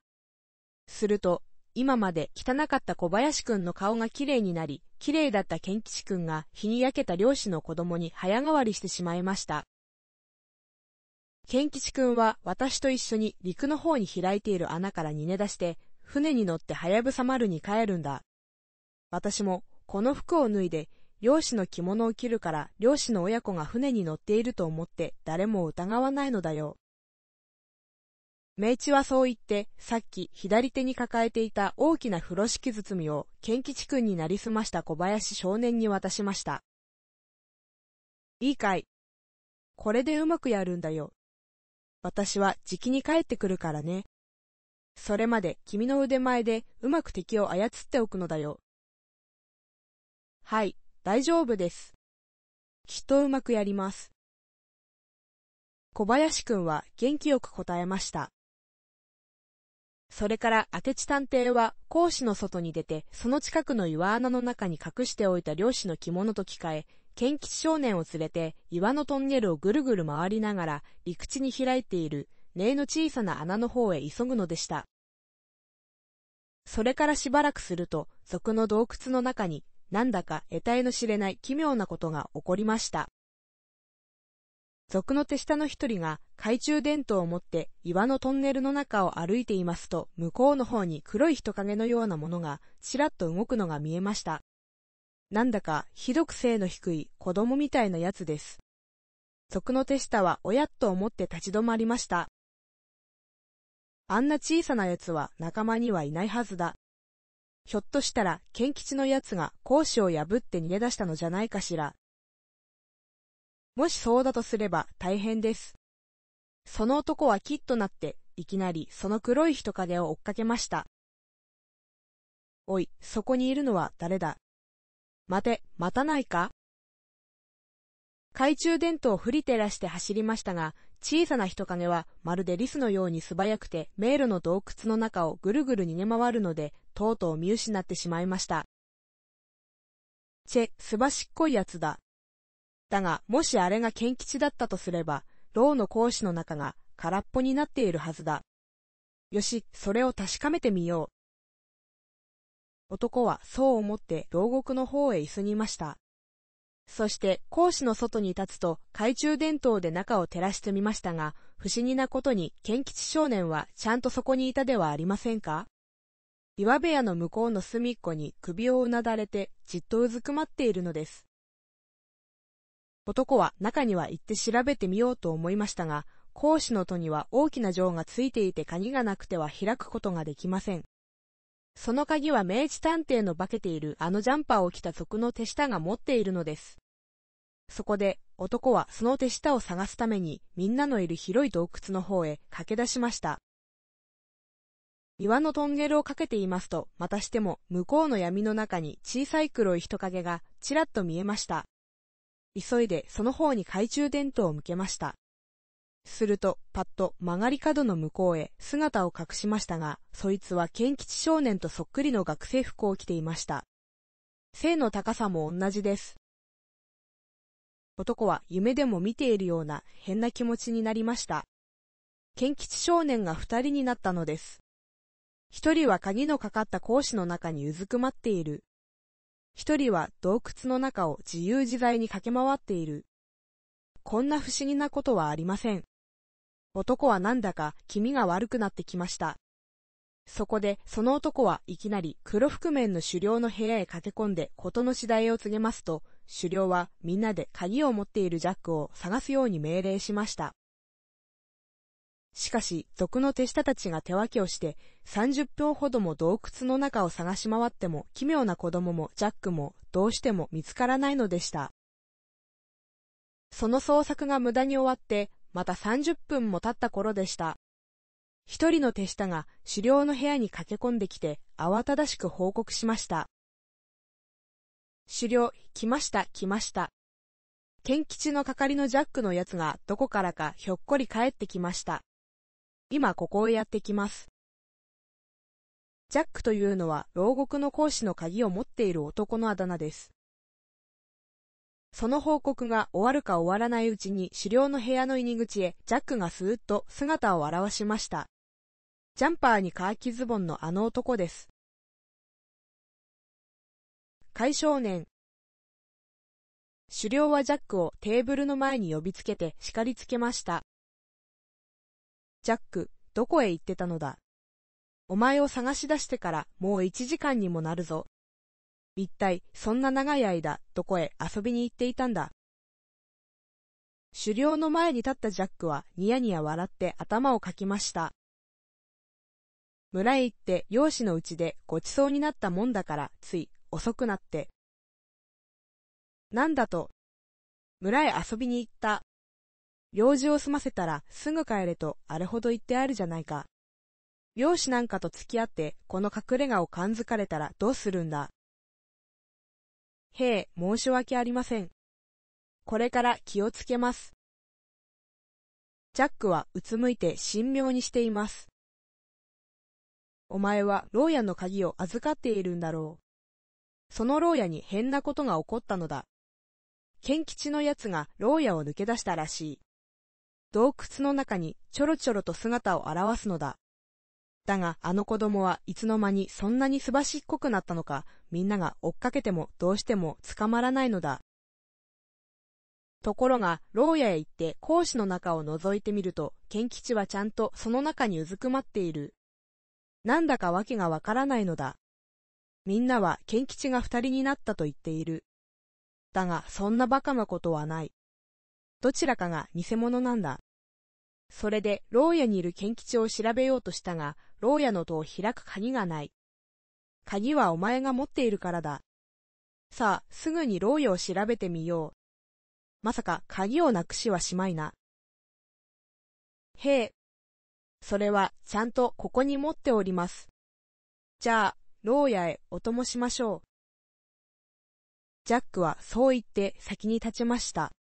すると、今まで汚かった小林くんの顔がきれいになり、きれいだった健吉くんが日に焼けた漁師の子供に早変わりしてしまいました。健吉くんは私と一緒に陸の方に開いている穴から逃げ出して、船に乗ってはやぶさ丸に帰るんだ。私もこの服を脱いで漁師の着物を着るから漁師の親子が船に乗っていると思って誰も疑わないのだよ。明智はそう言って、さっき左手に抱えていた大きな風呂敷包みを賢吉君になりすました小林少年に渡しました。いいかい。これでうまくやるんだよ。私はじきに帰ってくるからね。それまで君の腕前でうまく敵を操っておくのだよ。はい、大丈夫です。きっとうまくやります。小林くんは元気よく答えました。それから明智探偵は講師の外に出て、その近くの岩穴の中に隠しておいた漁師の着物と着替え、賢吉少年を連れて岩のトンネルをぐるぐる回りながら陸地に開いている根の小さな穴の方へ急ぐのでした。それからしばらくすると、賊の洞窟の中になんだか得体の知れない奇妙なことが起こりました。族の手下の一人が懐中電灯を持って岩のトンネルの中を歩いていますと、向こうの方に黒い人影のようなものがちらっと動くのが見えました。なんだかひどく背の低い子供みたいなやつです。族の手下は親と思って立ち止まりました。あんな小さなやつは仲間にはいないはずだ。ひょっとしたら、賢吉のやつが講師を破って逃げ出したのじゃないかしら。もしそうだとすれば大変です。その男はキッとなって、いきなりその黒い人影を追っかけました。おい、そこにいるのは誰だ？待て、待たないか？懐中電灯を振り照らして走りましたが、小さな人影はまるでリスのように素早くて迷路の洞窟の中をぐるぐる逃げ回るので、とうとう見失ってしまいました。チェ、すばしっこいやつだ。だが、もしあれが賢吉だったとすれば、牢の格子の中が空っぽになっているはずだ。よし、それを確かめてみよう。男はそう思って牢獄の方へ急ぎました。そして格子の外に立つと懐中電灯で中を照らしてみましたが、不思議なことに賢吉少年はちゃんとそこにいたではありませんか？岩部屋の向こうの隅っこに首をうなだれてじっとうずくまっているのです。男は中には行って調べてみようと思いましたが、講師の戸には大きな錠がついていて鍵がなくては開くことができません。その鍵は明治探偵の化けているあのジャンパーを着た賊の手下が持っているのです。そこで男はその手下を探すためにみんなのいる広い洞窟の方へ駆け出しました。岩のトンネルをかけていますと、またしても向こうの闇の中に小さい黒い人影がちらっと見えました。急いでその方に懐中電灯を向けました。すると、パッと曲がり角の向こうへ姿を隠しましたが、そいつは賢吉少年とそっくりの学生服を着ていました。背の高さも同じです。男は夢でも見ているような変な気持ちになりました。賢吉少年が二人になったのです。一人は鍵のかかった格子の中にうずくまっている。一人は洞窟の中を自由自在に駆け回っている。こんな不思議なことはありません。男はなんだか気味が悪くなってきました。そこでその男はいきなり黒覆面の狩猟の部屋へ駆け込んで事の次第を告げますと、狩猟はみんなで鍵を持っているジャックを探すように命令しました。しかし、族の手下たちが手分けをして、30分ほども洞窟の中を探し回っても、奇妙な子供もジャックもどうしても見つからないのでした。その捜索が無駄に終わって、また30分も経った頃でした。一人の手下が狩猟の部屋に駆け込んできて、慌ただしく報告しました。狩猟、来ました、来ました。剣吉の係のジャックのやつがどこからかひょっこり帰ってきました。今ここへやってきます。ジャックというのは牢獄の講師の鍵を持っている男のあだ名です。その報告が終わるか終わらないうちに狩猟の部屋の入り口へジャックがスーッと姿を現しました。ジャンパーにカーキズボンのあの男です。海少年。狩猟はジャックをテーブルの前に呼びつけて叱りつけました。ジャック、どこへ行ってたのだ？お前を探し出してからもう一時間にもなるぞ。一体、そんな長い間、どこへ遊びに行っていたんだ？狩猟の前に立ったジャックはニヤニヤ笑って頭をかきました。村へ行って漁師のうちでごちそうになったもんだからつい遅くなって。なんだと、村へ遊びに行った。用事を済ませたらすぐ帰れとあれほど言ってあるじゃないか。漁師なんかと付き合ってこの隠れ家を感づかれたらどうするんだ。へえ、申し訳ありません。これから気をつけます。ジャックはうつむいて神妙にしています。お前は牢屋の鍵を預かっているんだろう。その牢屋に変なことが起こったのだ。賢吉のやつが牢屋を抜け出したらしい。洞窟の中にちょろちょろと姿を現すのだ。だがあの子供はいつの間にそんなにすばしっこくなったのか、みんなが追っかけてもどうしても捕まらないのだ。ところが、牢屋へ行って講師の中を覗いてみると、賢吉はちゃんとその中にうずくまっている。なんだかわけがわからないのだ。みんなは賢吉が二人になったと言っている。だが、そんな馬鹿なことはない。どちらかが偽物なんだ。それで、牢屋にいる賢吉を調べようとしたが、牢屋の戸を開く鍵がない。鍵はお前が持っているからだ。さあ、すぐに牢屋を調べてみよう。まさか鍵をなくしはしまいな。へえ。それはちゃんとここに持っております。じゃあ、牢屋へお供しましょう。ジャックはそう言って先に立ちました。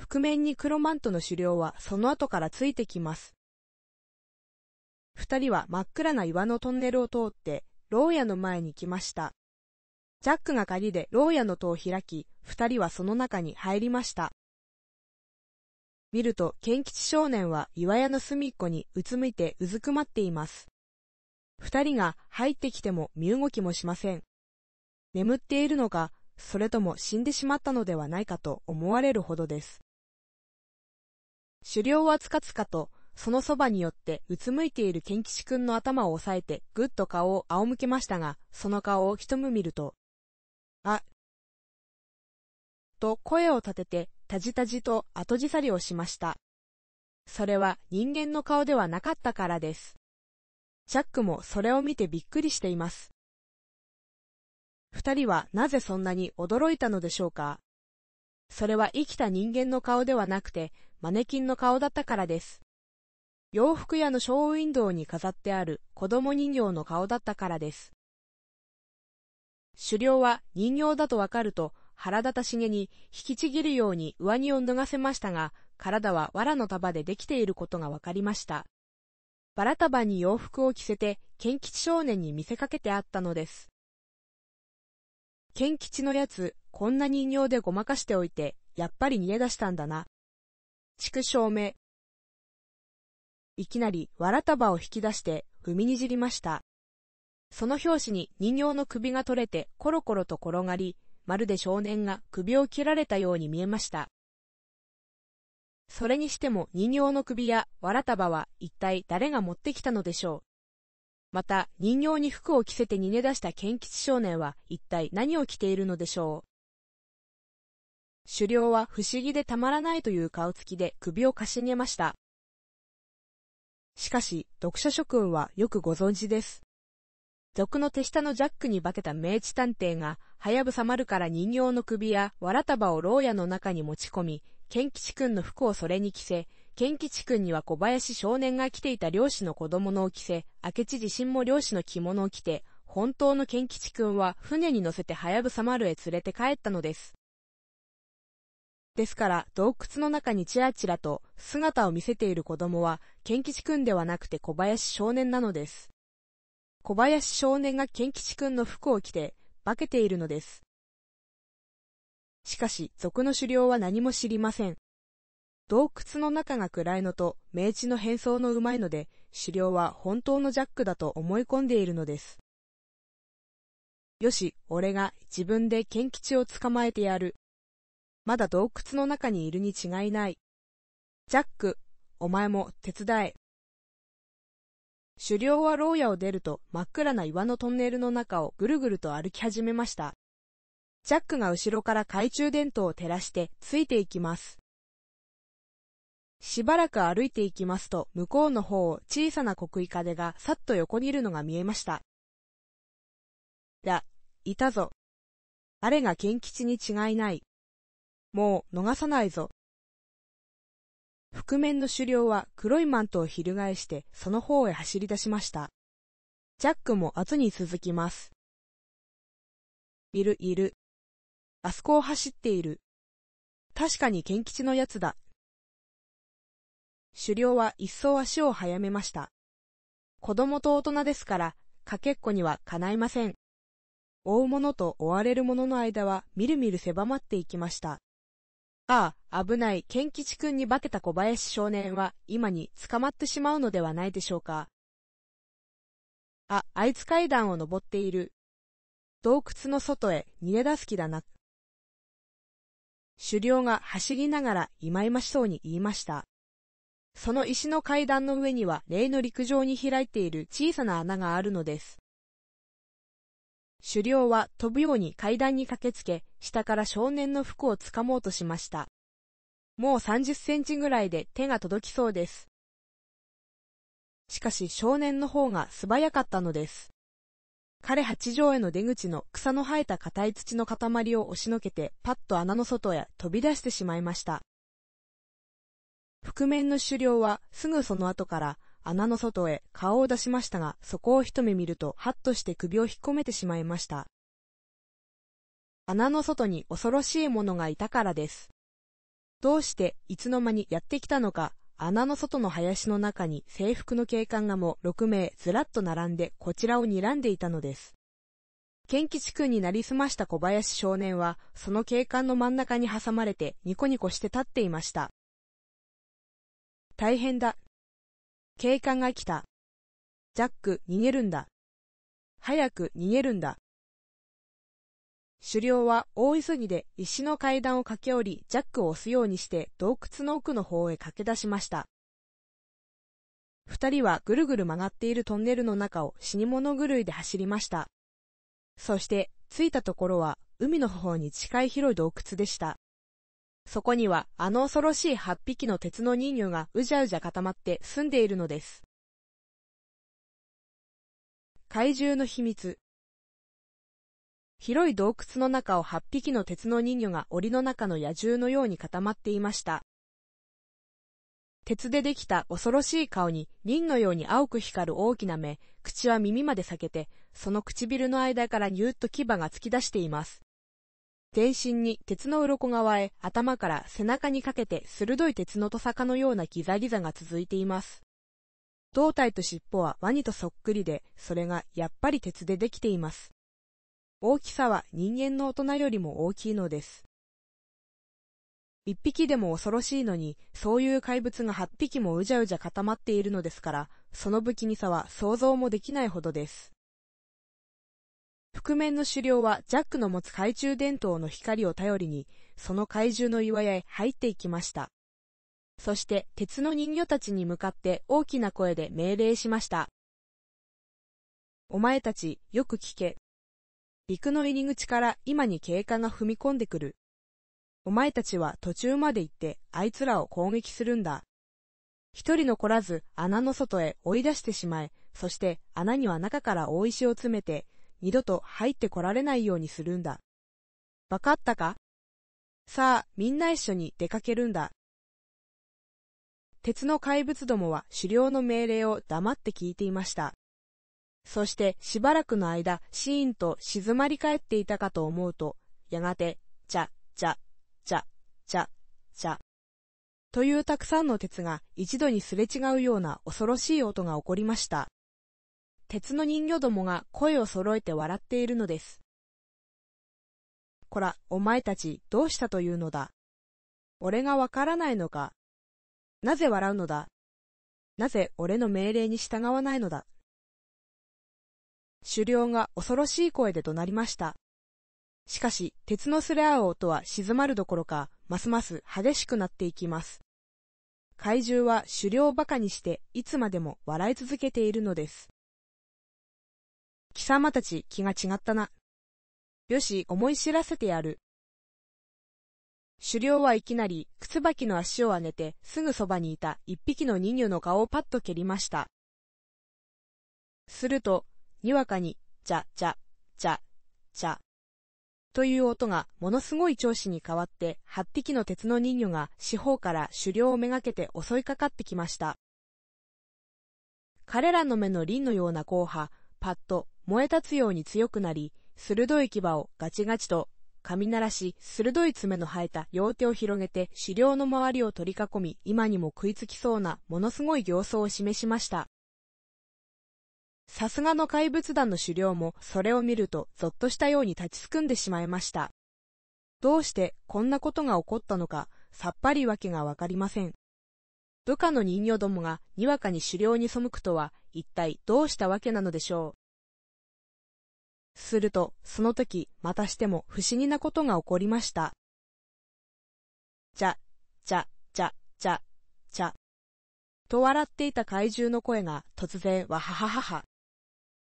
覆面に黒マントの狩猟はその後からついてきます。二人は真っ暗な岩のトンネルを通って牢屋の前に来ました。ジャックが鍵で牢屋の戸を開き、二人はその中に入りました。見ると、賢吉少年は岩屋の隅っこにうつむいてうずくまっています。二人が入ってきても身動きもしません。眠っているのか、それとも死んでしまったのではないかと思われるほどです。狩猟はつかつかと、そのそばによってうつむいている賢吉くんの頭を押さえてぐっと顔を仰向けましたが、その顔を一目見ると、あ、と声を立ててたじたじと後じさりをしました。それは人間の顔ではなかったからです。ジャックもそれを見てびっくりしています。二人はなぜそんなに驚いたのでしょうかそれは生きた人間の顔ではなくて、マネキンの顔だったからです。洋服屋のショーウィンドウに飾ってある子供人形の顔だったからです。狩猟は人形だとわかると腹立たしげに引きちぎるように上着を脱がせましたが、体は藁の束でできていることがわかりました。バラ束に洋服を着せて、ケン吉少年に見せかけてあったのです。ケン吉のやつ、こんな人形でごまかしておいて、やっぱり逃げ出したんだな。畜生め。いきなり、わら束を引き出して、踏みにじりました。その拍子に人形の首が取れて、コロコロと転がり、まるで少年が首を切られたように見えました。それにしても人形の首やわら束は一体誰が持ってきたのでしょう。また人形に服を着せて逃げ出した賢吉少年は一体何を着ているのでしょう。狩猟は不思議でたまらないという顔つきで首をかしげました。しかし、読者諸君はよくご存知です。族の手下のジャックに化けた名知探偵が、はやぶさ丸から人形の首やわら束を牢屋の中に持ち込み、賢吉くんの服をそれに着せ、賢吉くんには小林少年が着ていた漁師の子供のを着せ、明智自身も漁師の着物を着て、本当の賢吉くんは船に乗せてはやぶさ丸へ連れて帰ったのです。ですから、洞窟の中にちらちらと姿を見せている子供は、賢吉くんではなくて小林少年なのです。小林少年が賢吉くんの服を着て化けているのです。しかし、賊の狩猟は何も知りません。洞窟の中が暗いのと、明治の変装のうまいので、狩猟は本当のジャックだと思い込んでいるのです。よし、俺が自分で賢吉を捕まえてやる。まだ洞窟の中にいるに違いない。ジャック、お前も手伝え。狩猟は牢屋を出ると真っ暗な岩のトンネルの中をぐるぐると歩き始めました。ジャックが後ろから懐中電灯を照らしてついていきます。しばらく歩いていきますと、向こうの方を小さな国威風がさっと横にいるのが見えました。や、いたぞ。あれが賢吉に違いない。もう逃さないぞ。覆面の狩猟は黒いマントを翻してその方へ走り出しました。ジャックも後に続きます。いるいる。あそこを走っている。確かに賢吉のやつだ。狩猟は一層足を早めました。子供と大人ですから、かけっこにはかないません。追う者と追われる者の間はみるみる狭まっていきました。ああ、危ない、賢吉くんに化けた小林少年は今に捕まってしまうのではないでしょうか。あ、あいつ階段を登っている。洞窟の外へ逃げ出す気だな。狩猟が走りながらいまいましそうに言いました。その石の階段の上には例の陸上に開いている小さな穴があるのです。狩猟は飛ぶように階段に駆けつけ、下から少年の服をつかもうとしました。もう30センチぐらいで手が届きそうです。しかし少年の方が素早かったのです。彼八畳への出口の草の生えた硬い土の塊を押しのけて、パッと穴の外へ飛び出してしまいました。覆面の狩猟はすぐその後から穴の外へ顔を出しましたが、そこを一目見ると、はっとして首を引っ込めてしまいました。穴の外に恐ろしいものがいたからです。どうしていつの間にやってきたのか、穴の外の林の中に制服の警官がもう6名ずらっと並んでこちらを睨んでいたのです。賢吉君になりすました小林少年は、その警官の真ん中に挟まれてニコニコして立っていました。大変だ、警官が来た。ジャック、逃げるんだ。早く逃げるんだ。狩猟は大急ぎで石の階段を駆け下り、ジャックを押すようにして洞窟の奥の方へ駆け出しました。二人はぐるぐる曲がっているトンネルの中を死に物狂いで走りました。そして、着いたところは海の方に近い広い洞窟でした。そこにはあの恐ろしい八匹の鉄の人魚がうじゃうじゃ固まって住んでいるのです。怪獣の秘密広い洞窟の中を8匹の鉄の人魚が檻の中の野獣のように固まっていました。鉄でできた恐ろしい顔に輪のように青く光る大きな目、口は耳まで裂けて、その唇の間からニューッと牙が突き出しています。全身に鉄の鱗側へ頭から背中にかけて鋭い鉄のトサカのようなギザギザが続いています。胴体と尻尾はワニとそっくりで、それがやっぱり鉄でできています。大きさは人間の大人よりも大きいのです。一匹でも恐ろしいのに、そういう怪物が八匹もうじゃうじゃ固まっているのですから、その不気味さは想像もできないほどです。覆面の狩猟はジャックの持つ懐中電灯の光を頼りに、その怪獣の岩屋へ入っていきました。そして鉄の人魚たちに向かって大きな声で命令しました。お前たち、よく聞け。陸の入り口から今に警官が踏み込んでくる。お前たちは途中まで行ってあいつらを攻撃するんだ。一人残らず穴の外へ追い出してしまえ、そして穴には中から大石を詰めて、二度と入ってこられないようにするんだ。わかったか？さあ、みんな一緒に出かけるんだ。鉄の怪物どもは狩猟の命令を黙って聞いていました。そしてしばらくの間、シーンと静まり返っていたかと思うと、やがて、じゃ、じゃ、じゃ、じゃ、じゃ、というたくさんの鉄が一度にすれ違うような恐ろしい音が起こりました。鉄の人魚どもが声を揃えて笑っているのです。こら、お前たちどうしたというのだ？俺がわからないのか？なぜ笑うのだ？なぜ俺の命令に従わないのだ？狩猟が恐ろしい声で怒鳴りました。しかし、鉄のすれ合う音は静まるどころか、ますます激しくなっていきます。怪獣は狩猟を馬鹿にして、いつまでも笑い続けているのです。貴様たち気が違ったな。よし、思い知らせてやる。狩猟はいきなり、靴履きの足を上げて、すぐそばにいた一匹の人魚の顔をパッと蹴りました。すると、にわかに、じゃ、じゃ、じゃ、じゃ、という音がものすごい調子に変わって、八匹の鉄の人魚が四方から狩猟をめがけて襲いかかってきました。彼らの目の輪のような硬派、パッと燃え立つように強くなり、鋭い牙をガチガチと噛み鳴らし、鋭い爪の生えた両手を広げて狩猟の周りを取り囲み、今にも食いつきそうなものすごい形相を示しました。さすがの怪物団の狩猟もそれを見るとぞっとしたように立ちすくんでしまいました。どうしてこんなことが起こったのかさっぱりわけがわかりません。部下の人形どもがにわかに狩猟に背くとは一体どうしたわけなのでしょう。すると、その時、またしても不思議なことが起こりました。じゃ、じゃ、じゃ、じゃ、じゃ。と笑っていた怪獣の声が突然わはははは。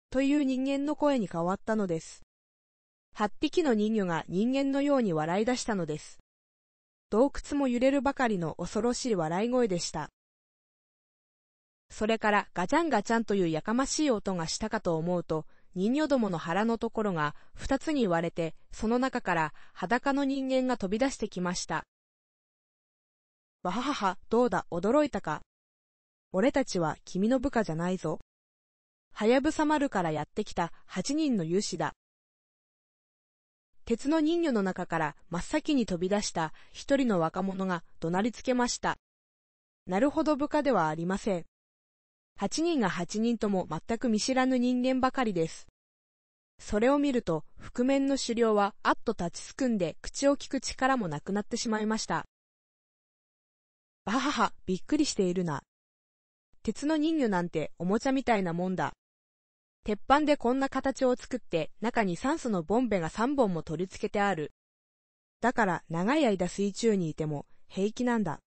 という人間の声に変わったのです。八匹の人魚が人間のように笑い出したのです。洞窟も揺れるばかりの恐ろしい笑い声でした。それからガチャンガチャンというやかましい音がしたかと思うと、人魚どもの腹のところが二つに割れて、その中から裸の人間が飛び出してきました。わははは、どうだ、驚いたか。俺たちは君の部下じゃないぞ。はやぶさ丸からやってきた八人の勇士だ。鉄の人魚の中から真っ先に飛び出した一人の若者が怒鳴りつけました。なるほど部下ではありません。8人が8人とも全く見知らぬ人間ばかりです。それを見ると、覆面の狩猟はあっと立ちすくんで口を聞く力もなくなってしまいました。あはは、びっくりしているな。鉄の人魚なんておもちゃみたいなもんだ。鉄板でこんな形を作って中に酸素のボンベが3本も取り付けてある。だから長い間水中にいても平気なんだ。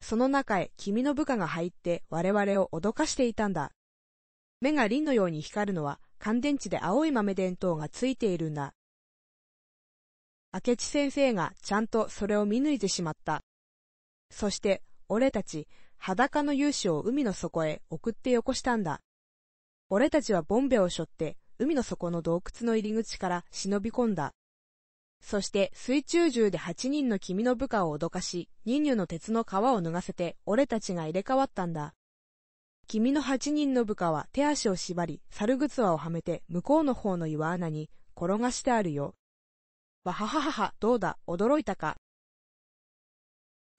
その中へ君の部下が入って我々を脅かしていたんだ。目が輪のように光るのは乾電池で青い豆電灯がついているんだ。明智先生がちゃんとそれを見抜いてしまった。そして、俺たち、裸の勇士を海の底へ送ってよこしたんだ。俺たちはボンベを背負って海の底の洞窟の入り口から忍び込んだ。そして水中銃で8人の君の部下を脅かし、人魚の鉄の皮を脱がせて俺たちが入れ替わったんだ。君の8人の部下は手足を縛り、猿靴輪をはめて向こうの方の岩穴に転がしてあるよ。わはははは、どうだ、驚いたか。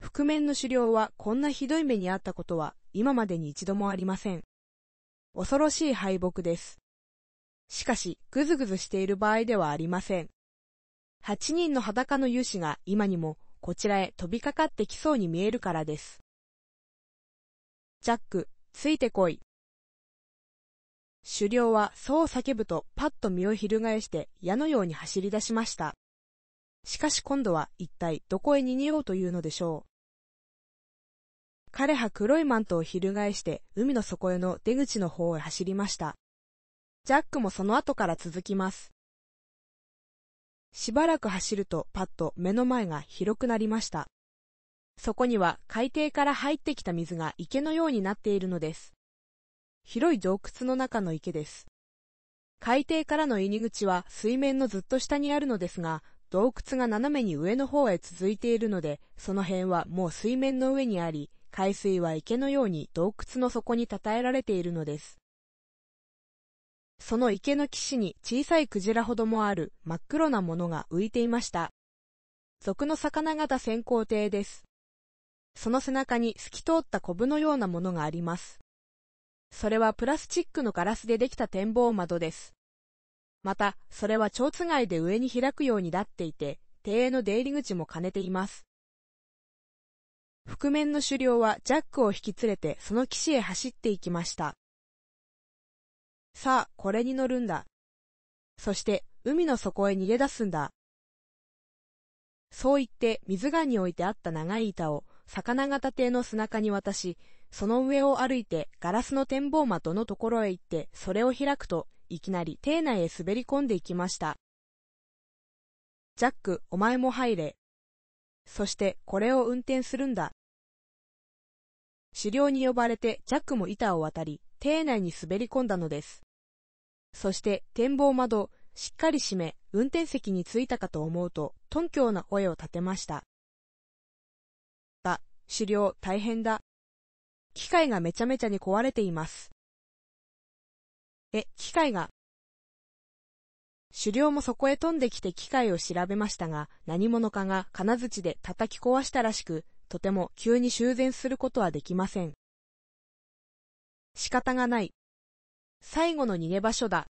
覆面の狩猟はこんなひどい目にあったことは今までに一度もありません。恐ろしい敗北です。しかし、ぐずぐずしている場合ではありません。八人の裸の勇士が今にもこちらへ飛びかかってきそうに見えるからです。ジャック、ついてこい。狩猟はそう叫ぶとパッと身を翻して矢のように走り出しました。しかし今度は一体どこへ逃げようというのでしょう。彼は黒いマントを翻して海の底への出口の方へ走りました。ジャックもその後から続きます。しばらく走るとパッと目の前が広くなりました。そこには海底から入ってきた水が池のようになっているのです。広い洞窟の中の池です。海底からの入り口は水面のずっと下にあるのですが、洞窟が斜めに上の方へ続いているので、その辺はもう水面の上にあり、海水は池のように洞窟の底にたたえられているのです。その池の岸に小さいクジラほどもある真っ黒なものが浮いていました。俗の魚型先行艇です。その背中に透き通ったコブのようなものがあります。それはプラスチックのガラスでできた展望窓です。また、それは蝶つがいで上に開くようになっていて、庭園の出入り口も兼ねています。覆面の狩猟はジャックを引き連れてその岸へ走っていきました。さあ、これに乗るんだ。そして、海の底へ逃げ出すんだ。そう言って、水岸に置いてあった長い板を、魚型艇の背中に渡し、その上を歩いて、ガラスの展望窓のところへ行って、それを開くと、いきなり艇内へ滑り込んでいきました。ジャック、お前も入れ。そして、これを運転するんだ。狩猟に呼ばれてジャックも板を渡り、艇内に滑り込んだのです。そして展望窓しっかり閉め、運転席に着いたかと思うと、頓強な声を立てました。あ、狩猟大変だ。機械がめちゃめちゃに壊れています。え、機械が。狩猟もそこへ飛んできて機械を調べましたが、何者かが金槌で叩き壊したらしく、とても急に修繕することはできません。仕方がない。最後の逃げ場所だ。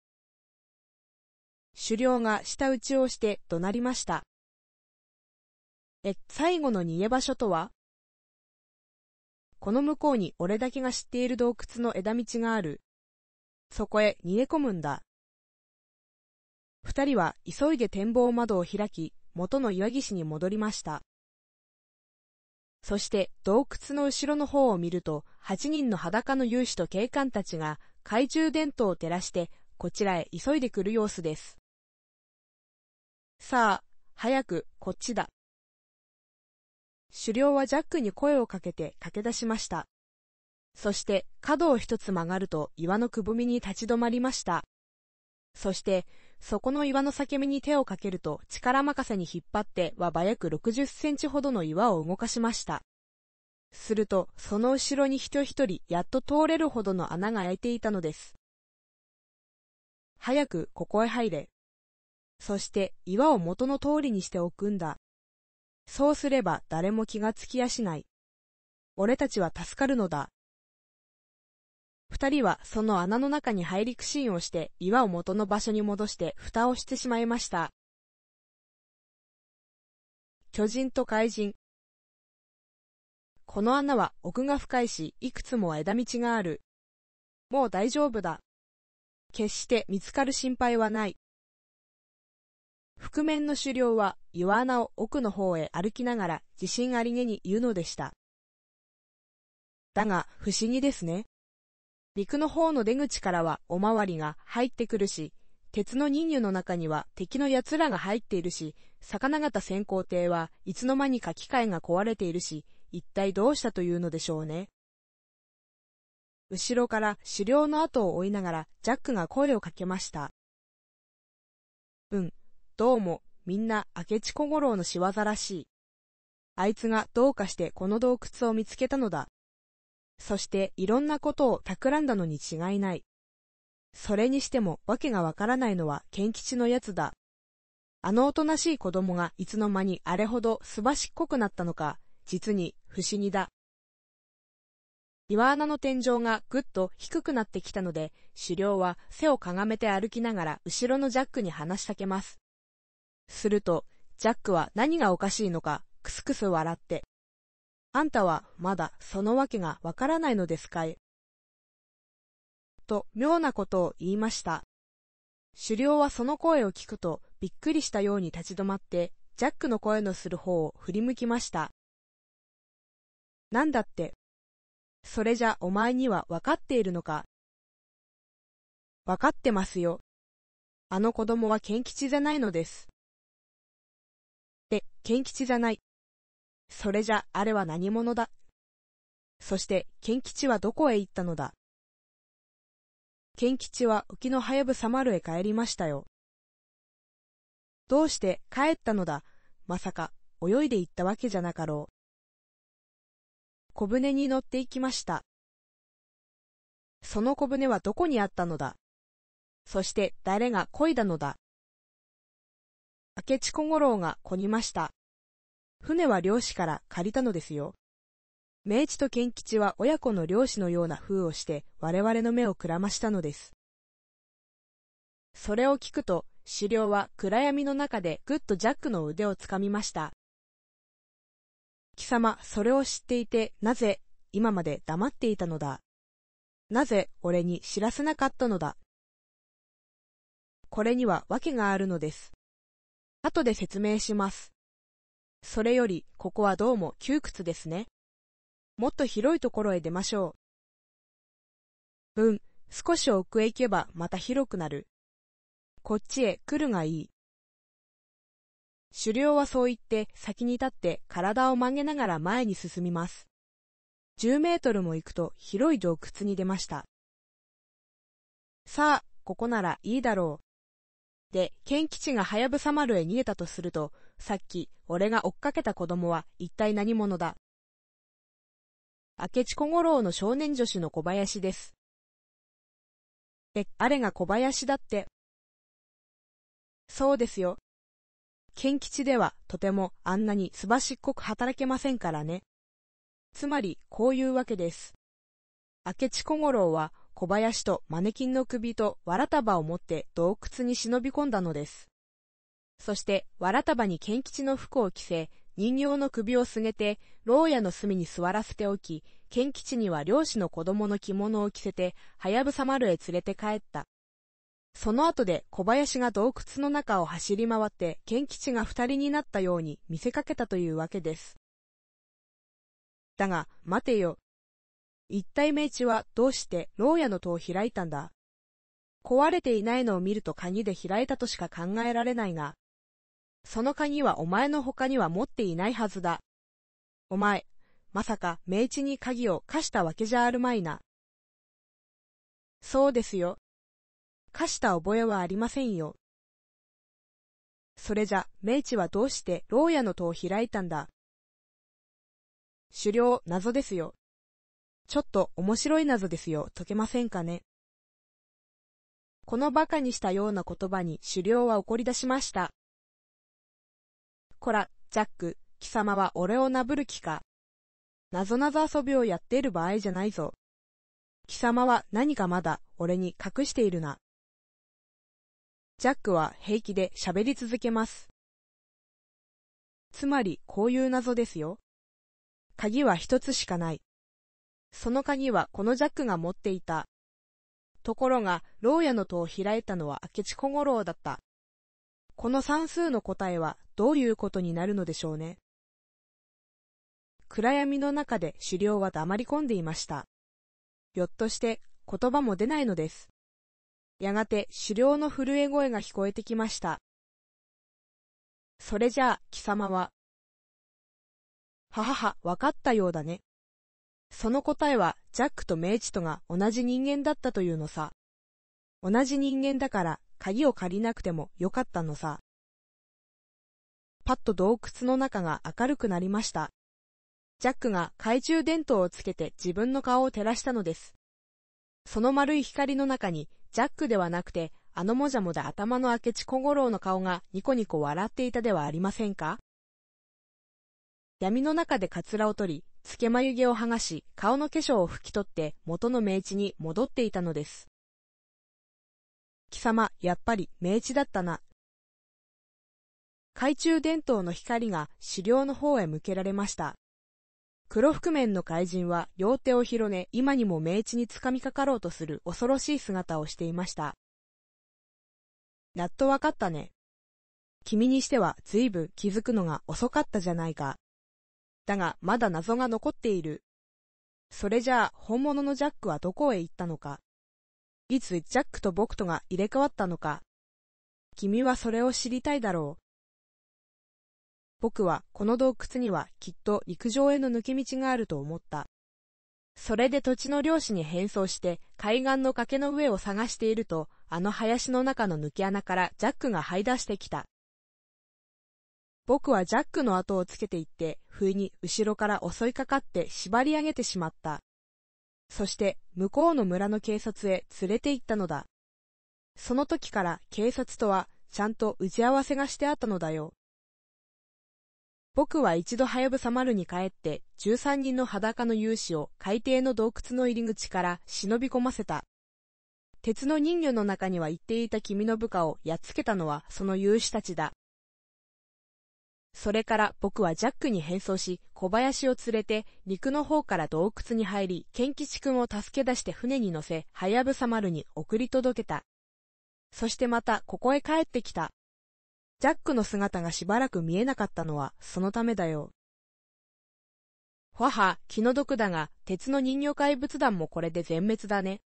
狩猟が舌打ちをして怒鳴りました。え、最後の逃げ場所とは？この向こうに俺だけが知っている洞窟の枝道がある。そこへ逃げ込むんだ。二人は急いで展望窓を開き、元の岩岸に戻りました。そして洞窟の後ろの方を見ると、八人の裸の勇士と警官たちが懐中電灯を照らして、こちらへ急いでくる様子です。さあ、早く、こっちだ。狩猟はジャックに声をかけて駆け出しました。そして角を一つ曲がると岩のくぼみに立ち止まりました。そして、そこの岩の裂け目に手をかけると力任せに引っ張ってはばやく60センチほどの岩を動かしました。すると、その後ろに人一人やっと通れるほどの穴が開いていたのです。早くここへ入れ。そして岩を元の通りにしておくんだ。そうすれば誰も気がつきやしない。俺たちは助かるのだ。二人はその穴の中に入りくしんをして岩を元の場所に戻して蓋をしてしまいました。巨人と怪人この穴は奥が深いし、いくつも枝道がある。もう大丈夫だ。決して見つかる心配はない。覆面の狩猟は岩穴を奥の方へ歩きながら自信ありげに言うのでした。だが不思議ですね。陸の方の出口からはおまわりが入ってくるし、鉄の人魚の中には敵の奴らが入っているし、魚型先行艇はいつの間にか機械が壊れているし、一体どうしたというのでしょうね。後ろから狩猟の後を追いながらジャックが声をかけました。うん、どうも、みんな明智小五郎の仕業らしい。あいつがどうかしてこの洞窟を見つけたのだ。そしていろんなことを企んだのに違いない。それにしてもわけがわからないのは賢吉のやつだ。あのおとなしい子供がいつの間にあれほどすばしっこくなったのか、実に不思議だ。岩穴の天井がぐっと低くなってきたので、狩猟は背をかがめて歩きながら後ろのジャックに話しかけます。すると、ジャックは何がおかしいのか、くすくす笑って、あんたはまだそのわけがわからないのですかい？と妙なことを言いました。狩猟はその声を聞くとびっくりしたように立ち止まって、ジャックの声のする方を振り向きました。なんだって、それじゃお前にはわかっているのか。わかってますよ。あの子供は賢吉じゃないのです。で、賢吉じゃない。それじゃあれは何者だ。そして賢吉はどこへ行ったのだ。賢吉は浮きのはやぶさ丸へ帰りましたよ。どうして帰ったのだ。まさか泳いで行ったわけじゃなかろう。小舟に乗って行きました。その小舟はどこにあったのだ？そして誰が漕いだのだ？明智小五郎が漕ぎました。船は漁師から借りたのですよ。明治と賢吉は親子の漁師のような風をして我々の目をくらましたのです。それを聞くと、狩猟は暗闇の中でぐっとジャックの腕をつかみました。貴様、それを知っていて、なぜ、今まで黙っていたのだ？なぜ、俺に知らせなかったのだ？これには訳があるのです。後で説明します。それより、ここはどうも窮屈ですね。もっと広いところへ出ましょう。うん、少し奥へ行けばまた広くなる。こっちへ来るがいい。狩猟はそう言って先に立って体を曲げながら前に進みます。10メートルも行くと広い洞窟に出ました。さあ、ここならいいだろう。で、賢吉がはやぶさ丸へ逃げたとすると、さっき俺が追っかけた子供は一体何者だ。明智小五郎の少年女子の小林です。え、あれが小林だって。そうですよ。賢吉ではとてもあんなにすばしっこく働けませんからね。つまりこういうわけです。明智小五郎は小林とマネキンの首とわら束を持って洞窟に忍び込んだのです。そしてわら束に賢吉の服を着せ、人形の首をすげて、牢屋の隅に座らせておき、賢吉には漁師の子供の着物を着せて、はやぶさ丸へ連れて帰った。その後で小林が洞窟の中を走り回って賢吉が二人になったように見せかけたというわけです。だが、待てよ。一体命地はどうして牢屋の戸を開いたんだ？壊れていないのを見ると鍵で開いたとしか考えられないが、その鍵はお前の他には持っていないはずだ。お前、まさか命地に鍵を貸したわけじゃあるまいな。そうですよ。貸した覚えはありませんよ。それじゃ、明治はどうして牢屋の戸を開いたんだ？狩猟、謎ですよ。ちょっと面白い謎ですよ、解けませんかね？この馬鹿にしたような言葉に狩猟は怒り出しました。こら、ジャック、貴様は俺をなぶる気か？なぞなぞ遊びをやっている場合じゃないぞ。貴様は何かまだ俺に隠しているな。ジャックは平気で喋り続けます。つまりこういう謎ですよ。鍵は一つしかない。その鍵はこのジャックが持っていた。ところが、牢屋の戸を開いたのは明智小五郎だった。この算数の答えはどういうことになるのでしょうね。暗闇の中で狩猟は黙り込んでいました。ひょっとして言葉も出ないのです。やがて狩猟の震え声が聞こえてきました。それじゃあ貴様は、ははは、わかったようだね。その答えはジャックとメイチとが同じ人間だったというのさ。同じ人間だから鍵を借りなくてもよかったのさ。パッと洞窟の中が明るくなりました。ジャックが懐中電灯をつけて自分の顔を照らしたのです。その丸い光の中にジャックではなくてあのもじゃもで頭の明智小五郎の顔がニコニコ笑っていたではありませんか？闇の中でカツラを取り、つけ眉毛を剥がし、顔の化粧を拭き取って元の明治に戻っていたのです。貴様、やっぱり明治だったな。懐中電灯の光が資料の方へ向けられました。黒覆面の怪人は両手を広ね、今にも明治につかみかかろうとする恐ろしい姿をしていました。やっとわかったね。君にしては随分気づくのが遅かったじゃないか。だがまだ謎が残っている。それじゃあ本物のジャックはどこへ行ったのか。いつジャックと僕とが入れ替わったのか。君はそれを知りたいだろう。僕はこの洞窟にはきっと陸上への抜け道があると思った。それで土地の漁師に変装して海岸の崖の上を探していると、あの林の中の抜け穴からジャックが這い出してきた。僕はジャックの後をつけていって、不意に後ろから襲いかかって縛り上げてしまった。そして向こうの村の警察へ連れて行ったのだ。その時から警察とはちゃんと打ち合わせがしてあったのだよ。僕は一度はやぶさ丸に帰って13人の裸の勇士を海底の洞窟の入り口から忍び込ませた。鉄の人魚の中には言っていた君の部下をやっつけたのはその勇士たちだ。それから僕はジャックに変装し、小林を連れて陸の方から洞窟に入り、ケンキチ君を助け出して船に乗せ、はやぶさ丸に送り届けた。そしてまたここへ帰ってきた。ジャックの姿がしばらく見えなかったのはそのためだよ。はは、気の毒だが、鉄の人形怪物団もこれで全滅だね。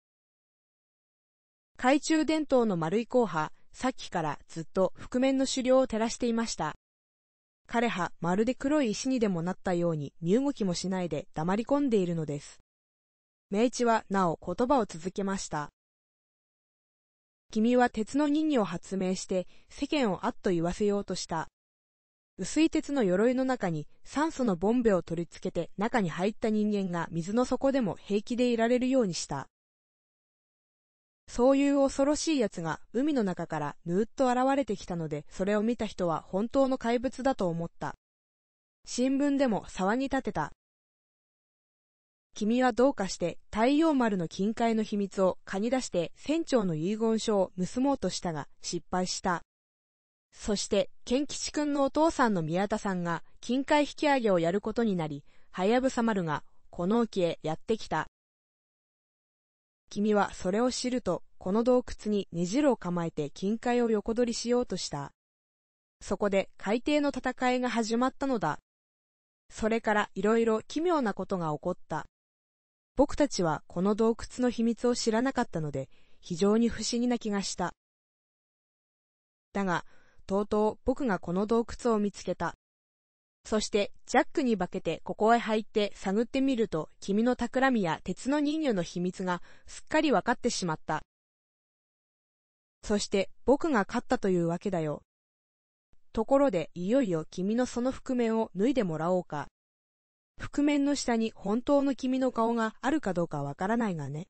懐中電灯の丸い硬派、さっきからずっと覆面の狩猟を照らしていました。彼はまるで黒い石にでもなったように身動きもしないで黙り込んでいるのです。明一はなお言葉を続けました。君は鉄の人形を発明して世間をあっと言わせようとした。薄い鉄の鎧の中に酸素のボンベを取り付けて中に入った人間が水の底でも平気でいられるようにした。そういう恐ろしい奴が海の中からぬーっと現れてきたので、それを見た人は本当の怪物だと思った。新聞でも騒ぎ立てた。君はどうかして太陽丸の近海の秘密を蚊に出して船長の遺言書を盗もうとしたが失敗した。そして、ケン吉君のお父さんの宮田さんが近海引き上げをやることになり、はやぶさ丸がこの沖へやってきた。君はそれを知ると、この洞窟にねじるを構えて近海を横取りしようとした。そこで海底の戦いが始まったのだ。それからいろいろ奇妙なことが起こった。僕たちはこの洞窟の秘密を知らなかったので、非常に不思議な気がした。だが、とうとう僕がこの洞窟を見つけた。そしてジャックに化けてここへ入って探ってみると君の企みや鉄の人魚の秘密がすっかり分かってしまった。そして僕が勝ったというわけだよ。ところでいよいよ君のその覆面を脱いでもらおうか。覆面の下に本当の君の顔があるかどうかわからないがね。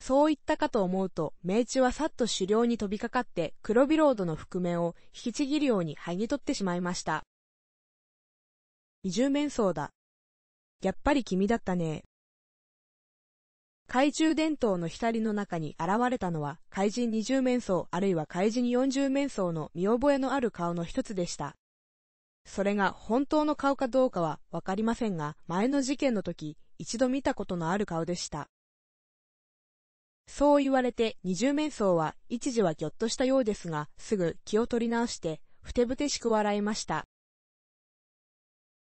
そう言ったかと思うと、命中はさっと狩猟に飛びかかって黒ビロードの覆面を引きちぎるように剥ぎ取ってしまいました。二重面相だ。やっぱり君だったね。怪獣伝統の光の中に現れたのは怪人二重面相あるいは怪人四重面相の見覚えのある顔の一つでした。それが本当の顔かどうかはわかりませんが、前の事件の時、一度見たことのある顔でした。そう言われて二重面相は一時はぎょっとしたようですが、すぐ気を取り直して、ふてぶてしく笑いました。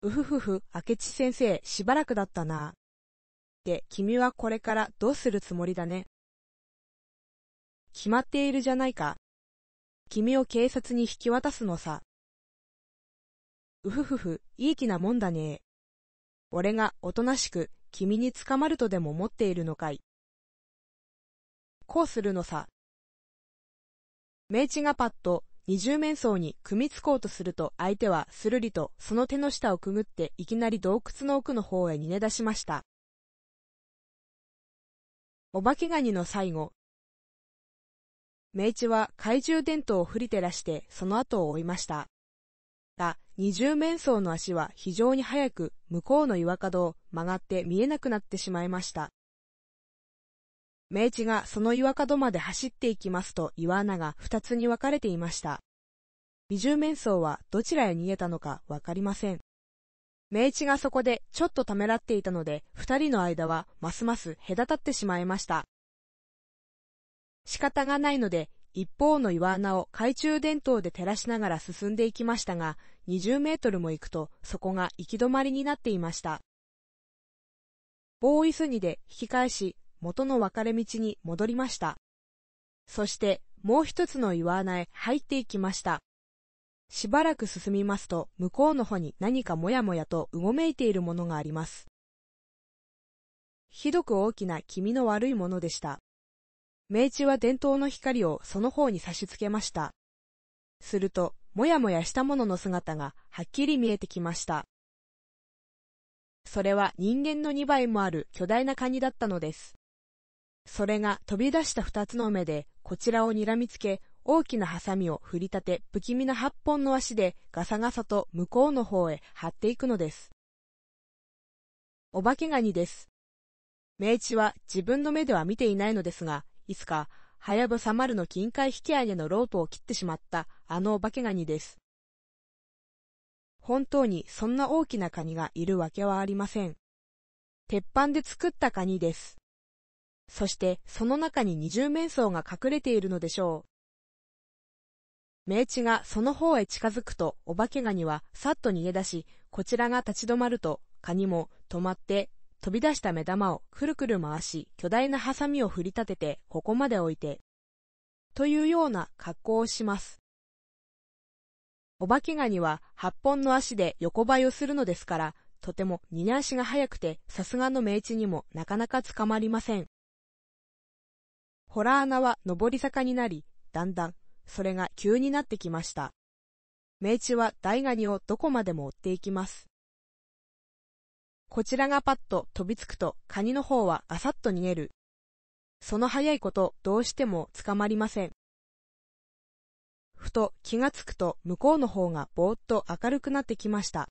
うふふふ、明智先生、しばらくだったな。で、君はこれからどうするつもりだね。決まっているじゃないか。君を警察に引き渡すのさ。うふふふ、いい気なもんだね俺がおとなしく君に捕まるとでも思っているのかい。こうするのさ。明治がパッと二重面相に組みつこうとすると相手はするりとその手の下をくぐっていきなり洞窟の奥の方へ逃げ出しました。お化けガニの最後。明治は怪獣伝統を振り照らしてその後を追いました。が、二重面相の足は非常に速く向こうの岩角を曲がって見えなくなってしまいました。明治がその岩角まで走っていきますと岩穴が二つに分かれていました。二重面相はどちらへ逃げたのかわかりません。明治がそこでちょっとためらっていたので、二人の間はますます隔たってしまいました。仕方がないので、一方の岩穴を懐中電灯で照らしながら進んでいきましたが、20メートルも行くとそこが行き止まりになっていました。棒椅子にで引き返し、元の分かれ道に戻りました。そしてもう一つの岩穴へ入っていきました。しばらく進みますと、向こうの方に何かもやもやとうごめいているものがあります。ひどく大きな気味の悪いものでした。明治は伝統の光をその方に差し付けました。すると、もやもやしたものの姿がはっきり見えてきました。それは人間の2倍もある巨大なカニだったのです。それが飛び出した二つの目でこちらを睨みつけ、大きなハサミを振り立て、不気味な八本の足でガサガサと向こうの方へ張っていくのです。お化けガニです。明治は自分の目では見ていないのですが、いつか、はやぶさ丸の近海引き上げのロープを切ってしまったあのお化けガニです。本当にそんな大きなカニがいるわけはありません。鉄板で作ったカニです。そしてその中に二重面相が隠れているのでしょう。明治がその方へ近づくとお化けガニはさっと逃げ出し、こちらが立ち止まるとカニも止まって飛び出した目玉をくるくる回し、巨大なハサミを振り立てて、ここまで置いて、というような格好をします。お化けガニは八本の足で横ばいをするのですから、とても逃げ足が速くて、さすがの命地にもなかなか捕まりません。ホラー穴は上り坂になり、だんだん、それが急になってきました。命地は大ガニをどこまでも追っていきます。こちらがパッと飛びつくと、カニの方はあさっと逃げる。その早いこと、どうしても捕まりません。ふと気がつくと、向こうの方がぼーっと明るくなってきました。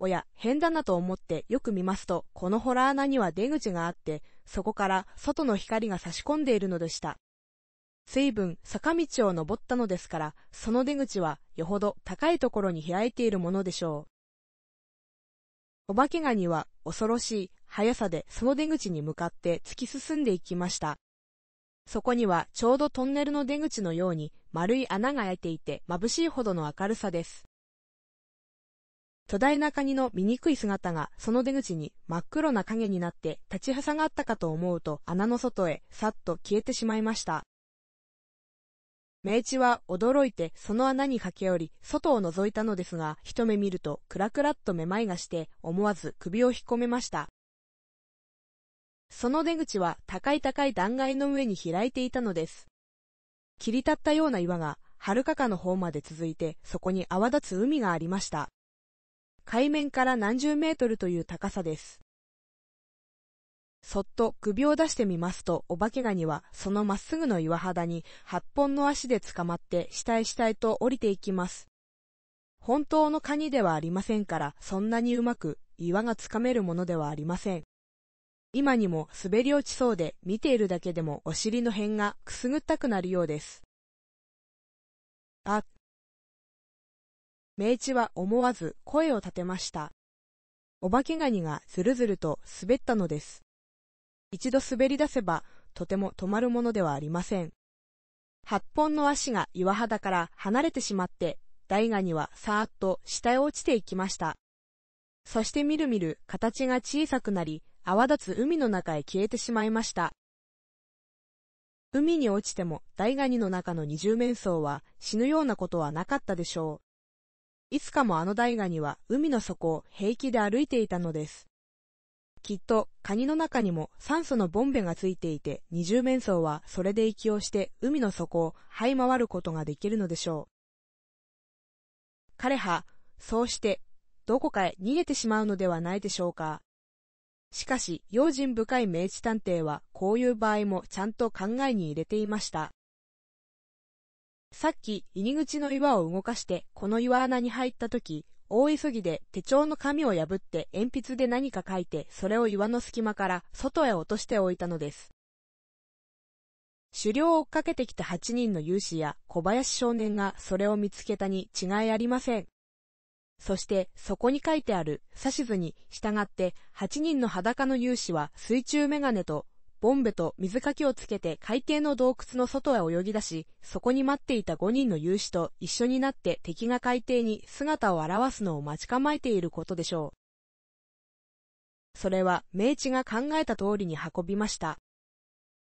おや、変だなと思ってよく見ますと、このホラー穴には出口があって、そこから外の光が差し込んでいるのでした。随分坂道を登ったのですから、その出口はよほど高いところに開いているものでしょう。お化けガニは恐ろしい速さでその出口に向かって突き進んでいきました。そこにはちょうどトンネルの出口のように丸い穴が開いていて眩しいほどの明るさです。巨大なカニの醜い姿がその出口に真っ黒な影になって立ち塞がったかと思うと穴の外へさっと消えてしまいました。明治は驚いてその穴に駆け寄り、外を覗いたのですが、一目見るとクラクラっとめまいがして、思わず首を引っ込めました。その出口は高い高い断崖の上に開いていたのです。切り立ったような岩が、はるかかの方まで続いて、そこに泡立つ海がありました。海面から何十メートルという高さです。そっと首を出してみますと、お化けガニはそのまっすぐの岩肌に八本の足で捕まって下へ下へと降りていきます。本当のカニではありませんから、そんなにうまく岩がつかめるものではありません。今にも滑り落ちそうで、見ているだけでもお尻の辺がくすぐったくなるようです。あ、明治は思わず声を立てました。お化けガニがずるずると滑ったのです。一度滑り出せばとても止まるものではありません。八本の足が岩肌から離れてしまって、大ガニはさーっと下へ落ちていきました。そしてみるみる形が小さくなり、泡立つ海の中へ消えてしまいました。海に落ちても大ガニの中の二重面相は死ぬようなことはなかったでしょう。いつかもあの大ガニは海の底を平気で歩いていたのです。きっとカニの中にも酸素のボンベがついていて二重面相はそれで息をして海の底を這い回ることができるのでしょう。彼はそうしてどこかへ逃げてしまうのではないでしょうか。しかし用心深い名知探偵はこういう場合もちゃんと考えに入れていました。さっき入り口の岩を動かしてこの岩穴に入った時大急ぎで手帳の紙を破って鉛筆で何か書いてそれを岩の隙間から外へ落としておいたのです。狩猟を追っかけてきた8人の勇士や小林少年がそれを見つけたに違いありません。そしてそこに書いてある指図に従って8人の裸の勇士は水中メガネとボンベと水かきをつけて海底の洞窟の外へ泳ぎ出し、そこに待っていた5人の勇士と一緒になって敵が海底に姿を現すのを待ち構えていることでしょう。それは明治が考えた通りに運びました。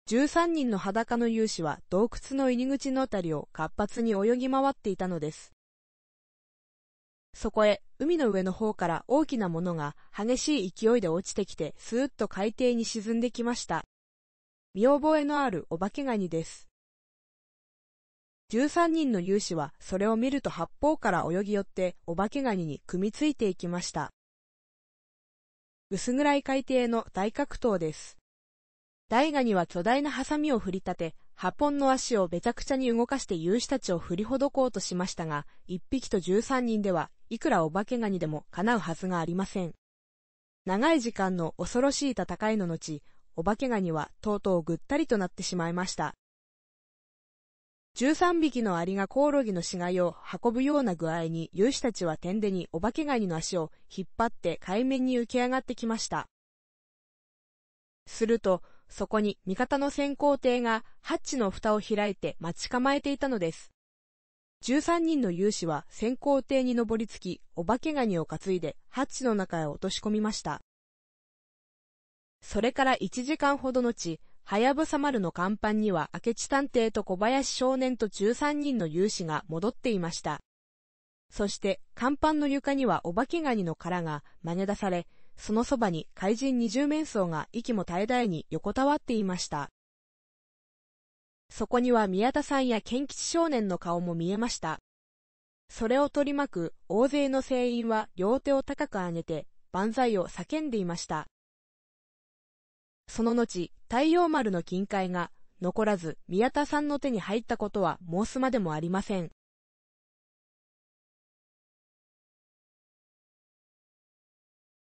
13人の裸の勇士は洞窟の入り口のあたりを活発に泳ぎ回っていたのです。そこへ海の上の方から大きなものが激しい勢いで落ちてきてスーッと海底に沈んできました。見覚えのあるお化けガニです。13人の勇士はそれを見ると八方から泳ぎ寄ってお化けガニに組みついていきました。薄暗い海底の大格闘です。大ガニは巨大なハサミを振り立て、八本の足をべちゃくちゃに動かして勇士たちを振りほどこうとしましたが、一匹と十三人ではいくらお化けガニでも叶うはずがありません。長い時間の恐ろしい戦いの後、お化けガニはとうとうぐったりとなってしまいました。13匹のアリがコオロギの死骸を運ぶような具合に勇士たちは天でにお化けガニの足を引っ張って海面に浮き上がってきました。すると、そこに味方の先行艇がハッチの蓋を開いて待ち構えていたのです。13人の勇士は先行艇に登りつき、お化けガニを担いでハッチの中へ落とし込みました。それから1時間ほど後、はやぶさ丸の甲板には明智探偵と小林少年と13人の勇士が戻っていました。そして甲板の床にはお化けガニの殻が投げ出され、そのそばに怪人二十面相が息も絶え絶えに横たわっていました。そこには宮田さんや賢吉少年の顔も見えました。それを取り巻く大勢の船員は両手を高く上げて万歳を叫んでいました。その後、太陽丸の金塊が残らず宮田さんの手に入ったことは申すまでもありません。